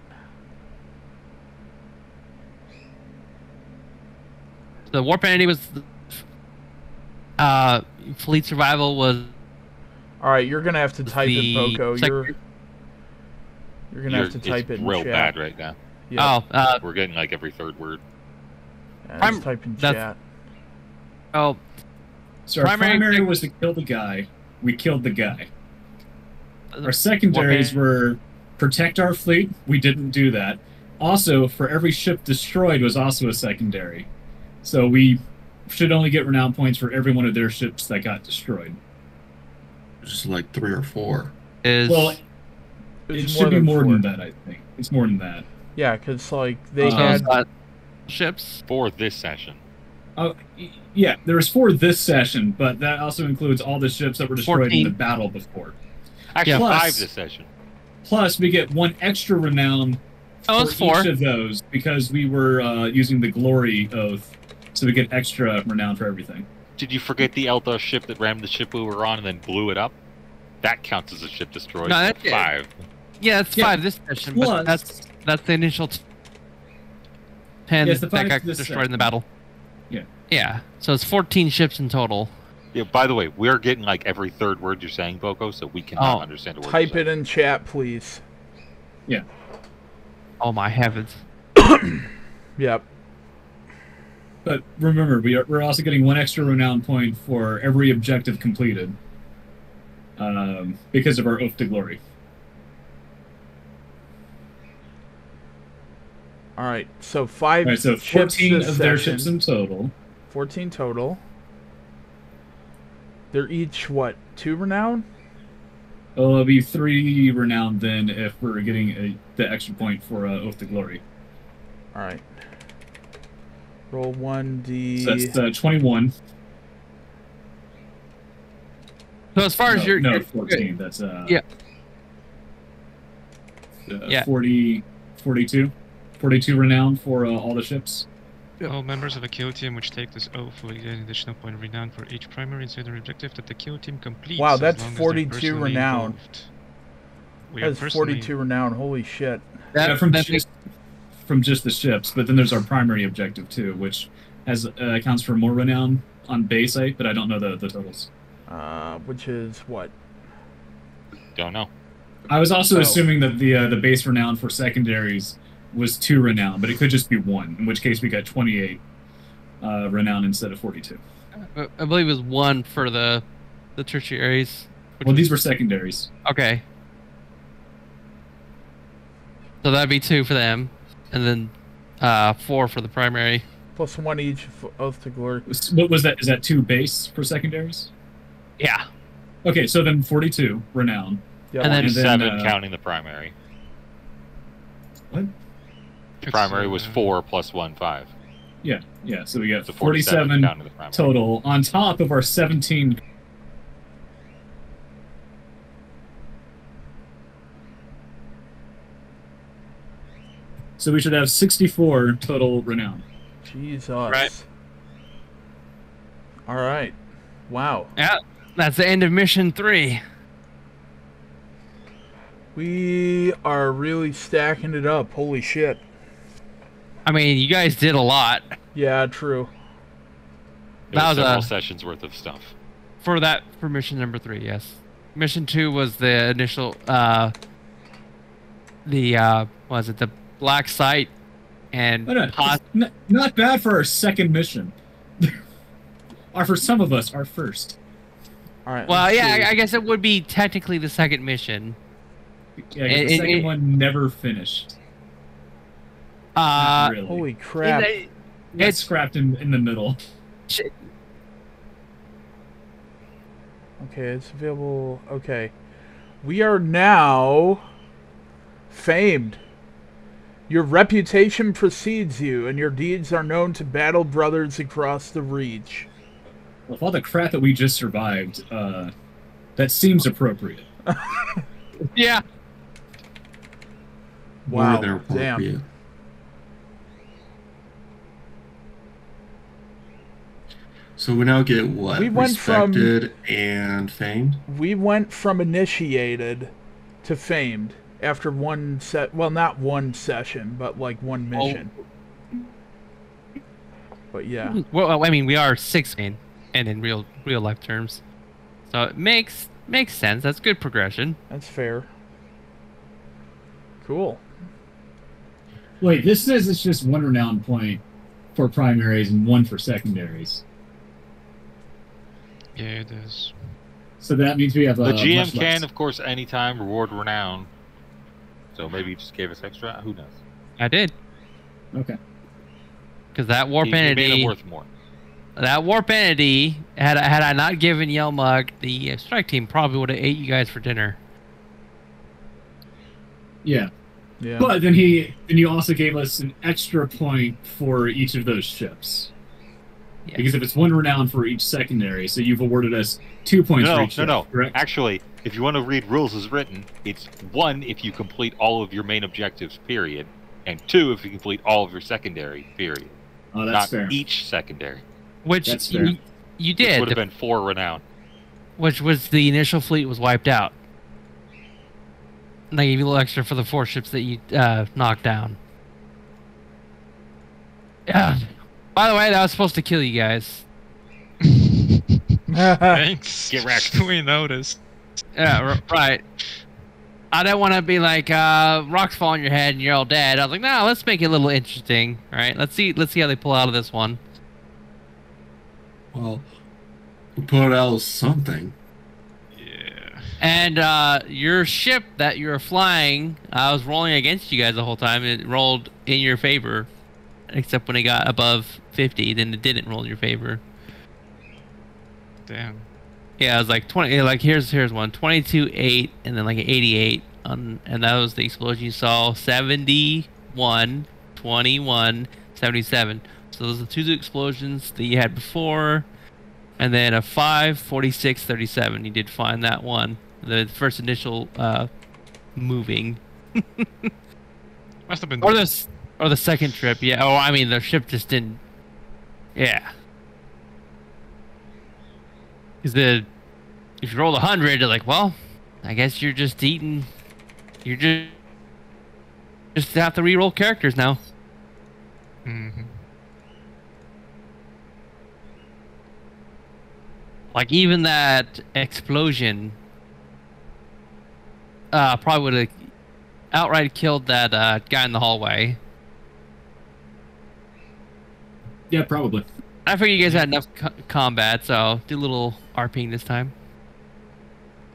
The warp entity was. Uh, fleet survival was All right, you're gonna have to type the it, Boko. sec- You're you're gonna have to type it's it in real chat. bad right now. Yeah, Oh, uh, We're getting like every third word. yeah, Prim- just type in chat. oh, So our Primary primary was to kill the guy. We killed the guy. uh, Our secondaries warp were protect our fleet. We didn't do that. Also, for every ship destroyed was also a secondary. So we should only get renown points for every one of their ships that got destroyed. Just like three or four. is Well, It it was should be more four. than that, I think. It's more than that. Yeah, because like they Uh, had uh, ships. For this session. Oh, y- yeah, there was four this session, but that also includes all the ships that were destroyed in the battle before. Actually, Yeah. Plus- five this session. Plus, we get one extra renown Oh, for four. each of those because we were uh, using the glory oath, so we get extra renown for everything. Did you forget the Eldar ship that rammed the ship we were on and then blew it up? That counts as a ship destroyed. No, that's it. five. Yeah, it's Yeah, five this session, Plus, but that's that's the initial t- ten Yeah, it's the that five got this destroyed in the battle. Yeah. Yeah. So it's fourteen ships in total. Yeah. By the way, we're getting like every third word you're saying, Boko, so we cannot Oh. understand a word. type it in chat, please. Yeah. Oh my heavens! Yep. But remember, we are, we're also getting one extra renown point for every objective completed um, because of our oath to glory. All right. So five All right, so 14 this of their ships in total. 14 total. They're each what? Two renown? Oh, it'll be three renown then if we're getting a, the extra point for uh, oath to glory. All right. Roll one d. So that's uh, 21. So as far as no, your no your- 14. That's uh, Yeah. uh, Yeah. 40, 42, 42 renown for uh, all the ships. All members of a kill team which take this oath will gain an additional point of renown for each primary and secondary objective that the kill team completes. Wow, that's long as they're 42 renown. involved. We are That's personally- 42 renown. Holy shit. That, yeah, from that just from just the ships, but then there's our primary objective too, which has uh, accounts for more renown on base site, but I don't know the, the totals. Uh, which is what? Don't know. I was also Oh. assuming that the uh, the base renown for secondaries was two renown, but it could just be one. In which case, we got 28 uh, renown instead of 42. I I believe it was one for the the tertiaries. Well, was- these were secondaries. okay. So that'd be two for them, and then uh, four for the primary. Plus one each for Oath to Glory. Was- What was that? Is that two base for secondaries? Yeah. Okay, so then 42 renown. Yeah, And then- And then, Seven uh, counting the primary. What? The It's, primary was uh, four plus one, five. Yeah, yeah. So we got So 47, 47 counting total on top of our 17 So we should have 64 total renown. Jesus. Right. All right. Wow. Yeah. That's the end of mission three. We are really stacking it up. Holy shit. I mean, you guys did a lot Yeah, true. It That was was several a- sessions worth of stuff. for that for mission number three. Yes. Mission two was the initial. uh The uh was it the black site and Oh, no, pos- it's n- not bad for our second mission. or for some of us, our first. All right. well, yeah. I, I guess it would be technically the second mission. Yeah, 'cause It- the it- second it- one never finished. Uh, really. Holy crap. it- Got it's- scrapped in, in the middle. Okay, it's available. Okay. We are now famed. Your reputation precedes you, and your deeds are known to battle brothers across the reach. With all the crap that we just survived, uh, that seems appropriate. yeah. Wow, More than damn. So we now get what? We went from- Respected and famed. We went from initiated to famed after one set. Well, not one session, but like one oh. mission. But yeah. Well, I mean, we are six main, and in real real life terms, so it makes makes sense. That's good progression. That's fair. Cool. Wait, this says it's just one renown point for primaries and one for secondaries. Yeah, it is. So that means we have a The GM much less. can, of course, anytime reward renown. So maybe he just gave us extra. Who knows? I did Okay. because that warp he, he made entity, it worth more. that warp entity, had I- had I not given Yelmug, the uh, strike team probably would have ate you guys for dinner. Yeah. Yeah. But then he then you also gave us an extra point for each of those ships. Yeah. Because if it's one renown for each secondary, so you've awarded us two points No, for no, each no, ship, no. correct? Actually, if you want to read rules as written, it's one if you complete all of your main objectives, period, and two if you complete all of your secondary, period. Oh, that's Not fair. each secondary. Which That's fair. you, you Which did, would have been four renown. which was the initial fleet was wiped out. And they gave you a little extra for the four ships that you uh, knocked down. Yeah. By the way, that was supposed to kill you guys. Thanks. Get wrecked. we noticed. Yeah, r- right. I don't want to be like uh, rocks fall on your head and you're all dead. I was like, no, let's make it a little interesting. All right, let's see. Let's see how they pull out of this one. Well, we put out something. Yeah. And uh, your ship that you were flying, I was rolling against you guys the whole time. It rolled in your favor, except when it got above 50, then it didn't roll in your favor. Damn. Yeah, I was like 20. Like here's here's one 22 8, and then like an 88 on, and that was the explosion you saw 71, 21, 77. So those are the two explosions that you had before, and then a 5, 46, 37. You did find that one, the first initial uh, moving, Must have been. or this or the second trip. Yeah. Oh, I mean the ship just didn't Yeah. Because the if you roll a hundred, you're like, well, I guess you're just eating. You're just just have to re-roll characters now. hmm Like even that explosion, uh, probably would have outright killed that uh, guy in the hallway. Yeah, probably. I figured you guys had enough co- combat, so do a little RPing this time.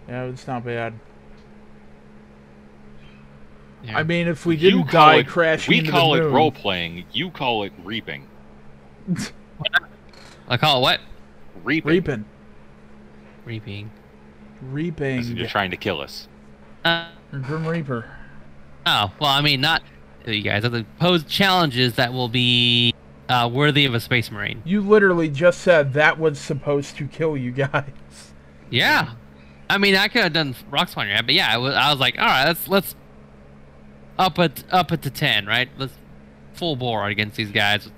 Yeah, it's not bad. Yeah. I mean, if we You didn't call die it- crashing We into call the it role playing. You call it reaping. I call it what? Reaping. reaping, Reaping. reaping, As you're trying to kill us. Uh, Grim Reaper. oh well, I mean, not you guys. Have to pose challenges that will be uh, worthy of a space marine. You literally just said that was supposed to kill you guys. Yeah. I mean, I could have done rocks on your head, but yeah, I was, I was like, all right, let's let's up it up it to ten, right? Let's full bore against these guys.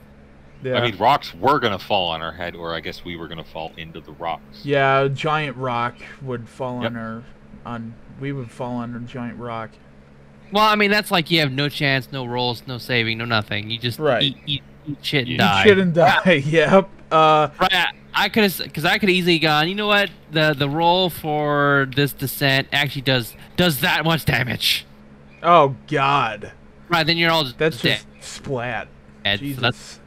Yeah. I mean, rocks were gonna fall on our head, or I guess we were gonna fall into the rocks. yeah, a giant rock would fall Yep. on our on we would fall on a giant rock. Well, I mean, that's like you have no chance, no rolls, no saving, no nothing. You just Right. eat, eat, eat shit and Eat die. Shit and die. yep. Uh Right. I- I could have, because I could easily gone. You know what? The the roll for this descent actually does does that much damage. oh god. Right. Then you're all just That's dead. just splat. So Jesus. that's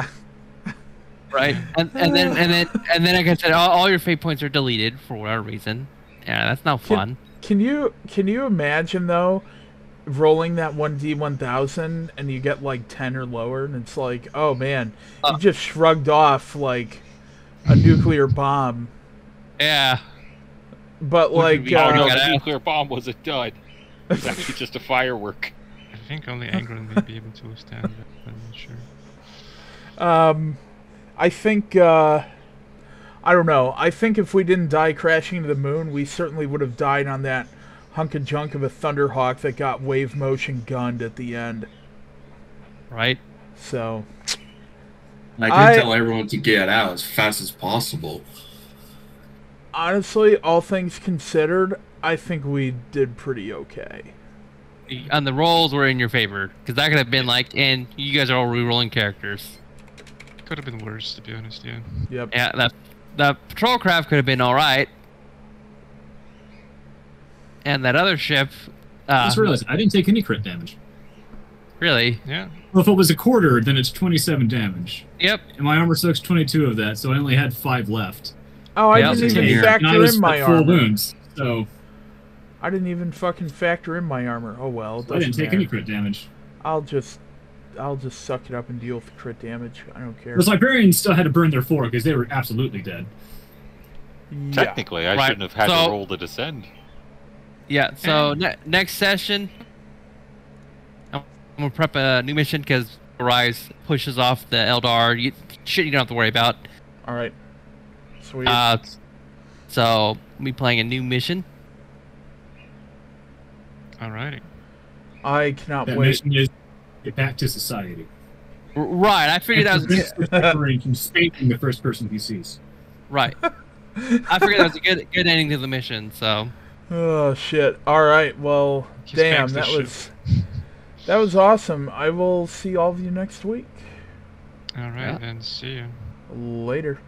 right. And, and then and then and then like I said, all, all your fate points are deleted for whatever reason. Yeah, that's not Can- fun. Can you can you imagine though rolling that 1d1000 and you get like 10 or lower and it's like, "Oh man, Uh. you just shrugged off like a nuclear bomb." Yeah. But like be Oh hard no, uh, gotta the nuclear bomb was a dud. It's actually just a firework. I think only Angron may be able to withstand that. I'm not sure. Um, I think uh, I don't know. I think if we didn't die crashing into the moon, we certainly would have died on that hunk of junk of a Thunderhawk that got wave motion gunned at the end. Right. So I did I- tell everyone to get out as fast as possible. honestly, all things considered, I think we did pretty okay. And the rolls were in your favor because that could have been like, and you guys are all re-rolling characters. Could have been worse, to be honest. Yeah. Yep. Yeah. That the patrol craft could have been all right. And that other ship. I Uh, just realized I didn't take any crit damage. really? Yeah. Well, if it was a quarter, then it's 27 damage. Yep. And my armor soaks 22 of that, so I only had 5 left. Oh, I Yeah, didn't I'll even take And I factor was in my at full armor. wounds, so I didn't even fucking factor in my armor. Oh well, it I didn't take matter. any crit damage. I'll just, I'll just suck it up and deal with the crit damage. I don't care. Those Librarians still had to burn their 4 because they were absolutely dead. Yeah. Technically, I Right, shouldn't have had so- to roll to descend. Yeah. So ne- next session, I'm gonna prep a new mission because Rise pushes off the Eldar. You, shit, you don't have to worry about. All right. Sweet. Uh, so me playing a new mission. Alrighty. I cannot That wait. mission is get back to society. R- right. I figured that was Prevents the Wolverine from spanking the first person he sees. right. I figured that was a good good ending to the mission. So Oh shit. All right. Well, Just damn, back to that ship. was that was awesome. I will see all of you next week. Alright, Yeah. then see you. Later.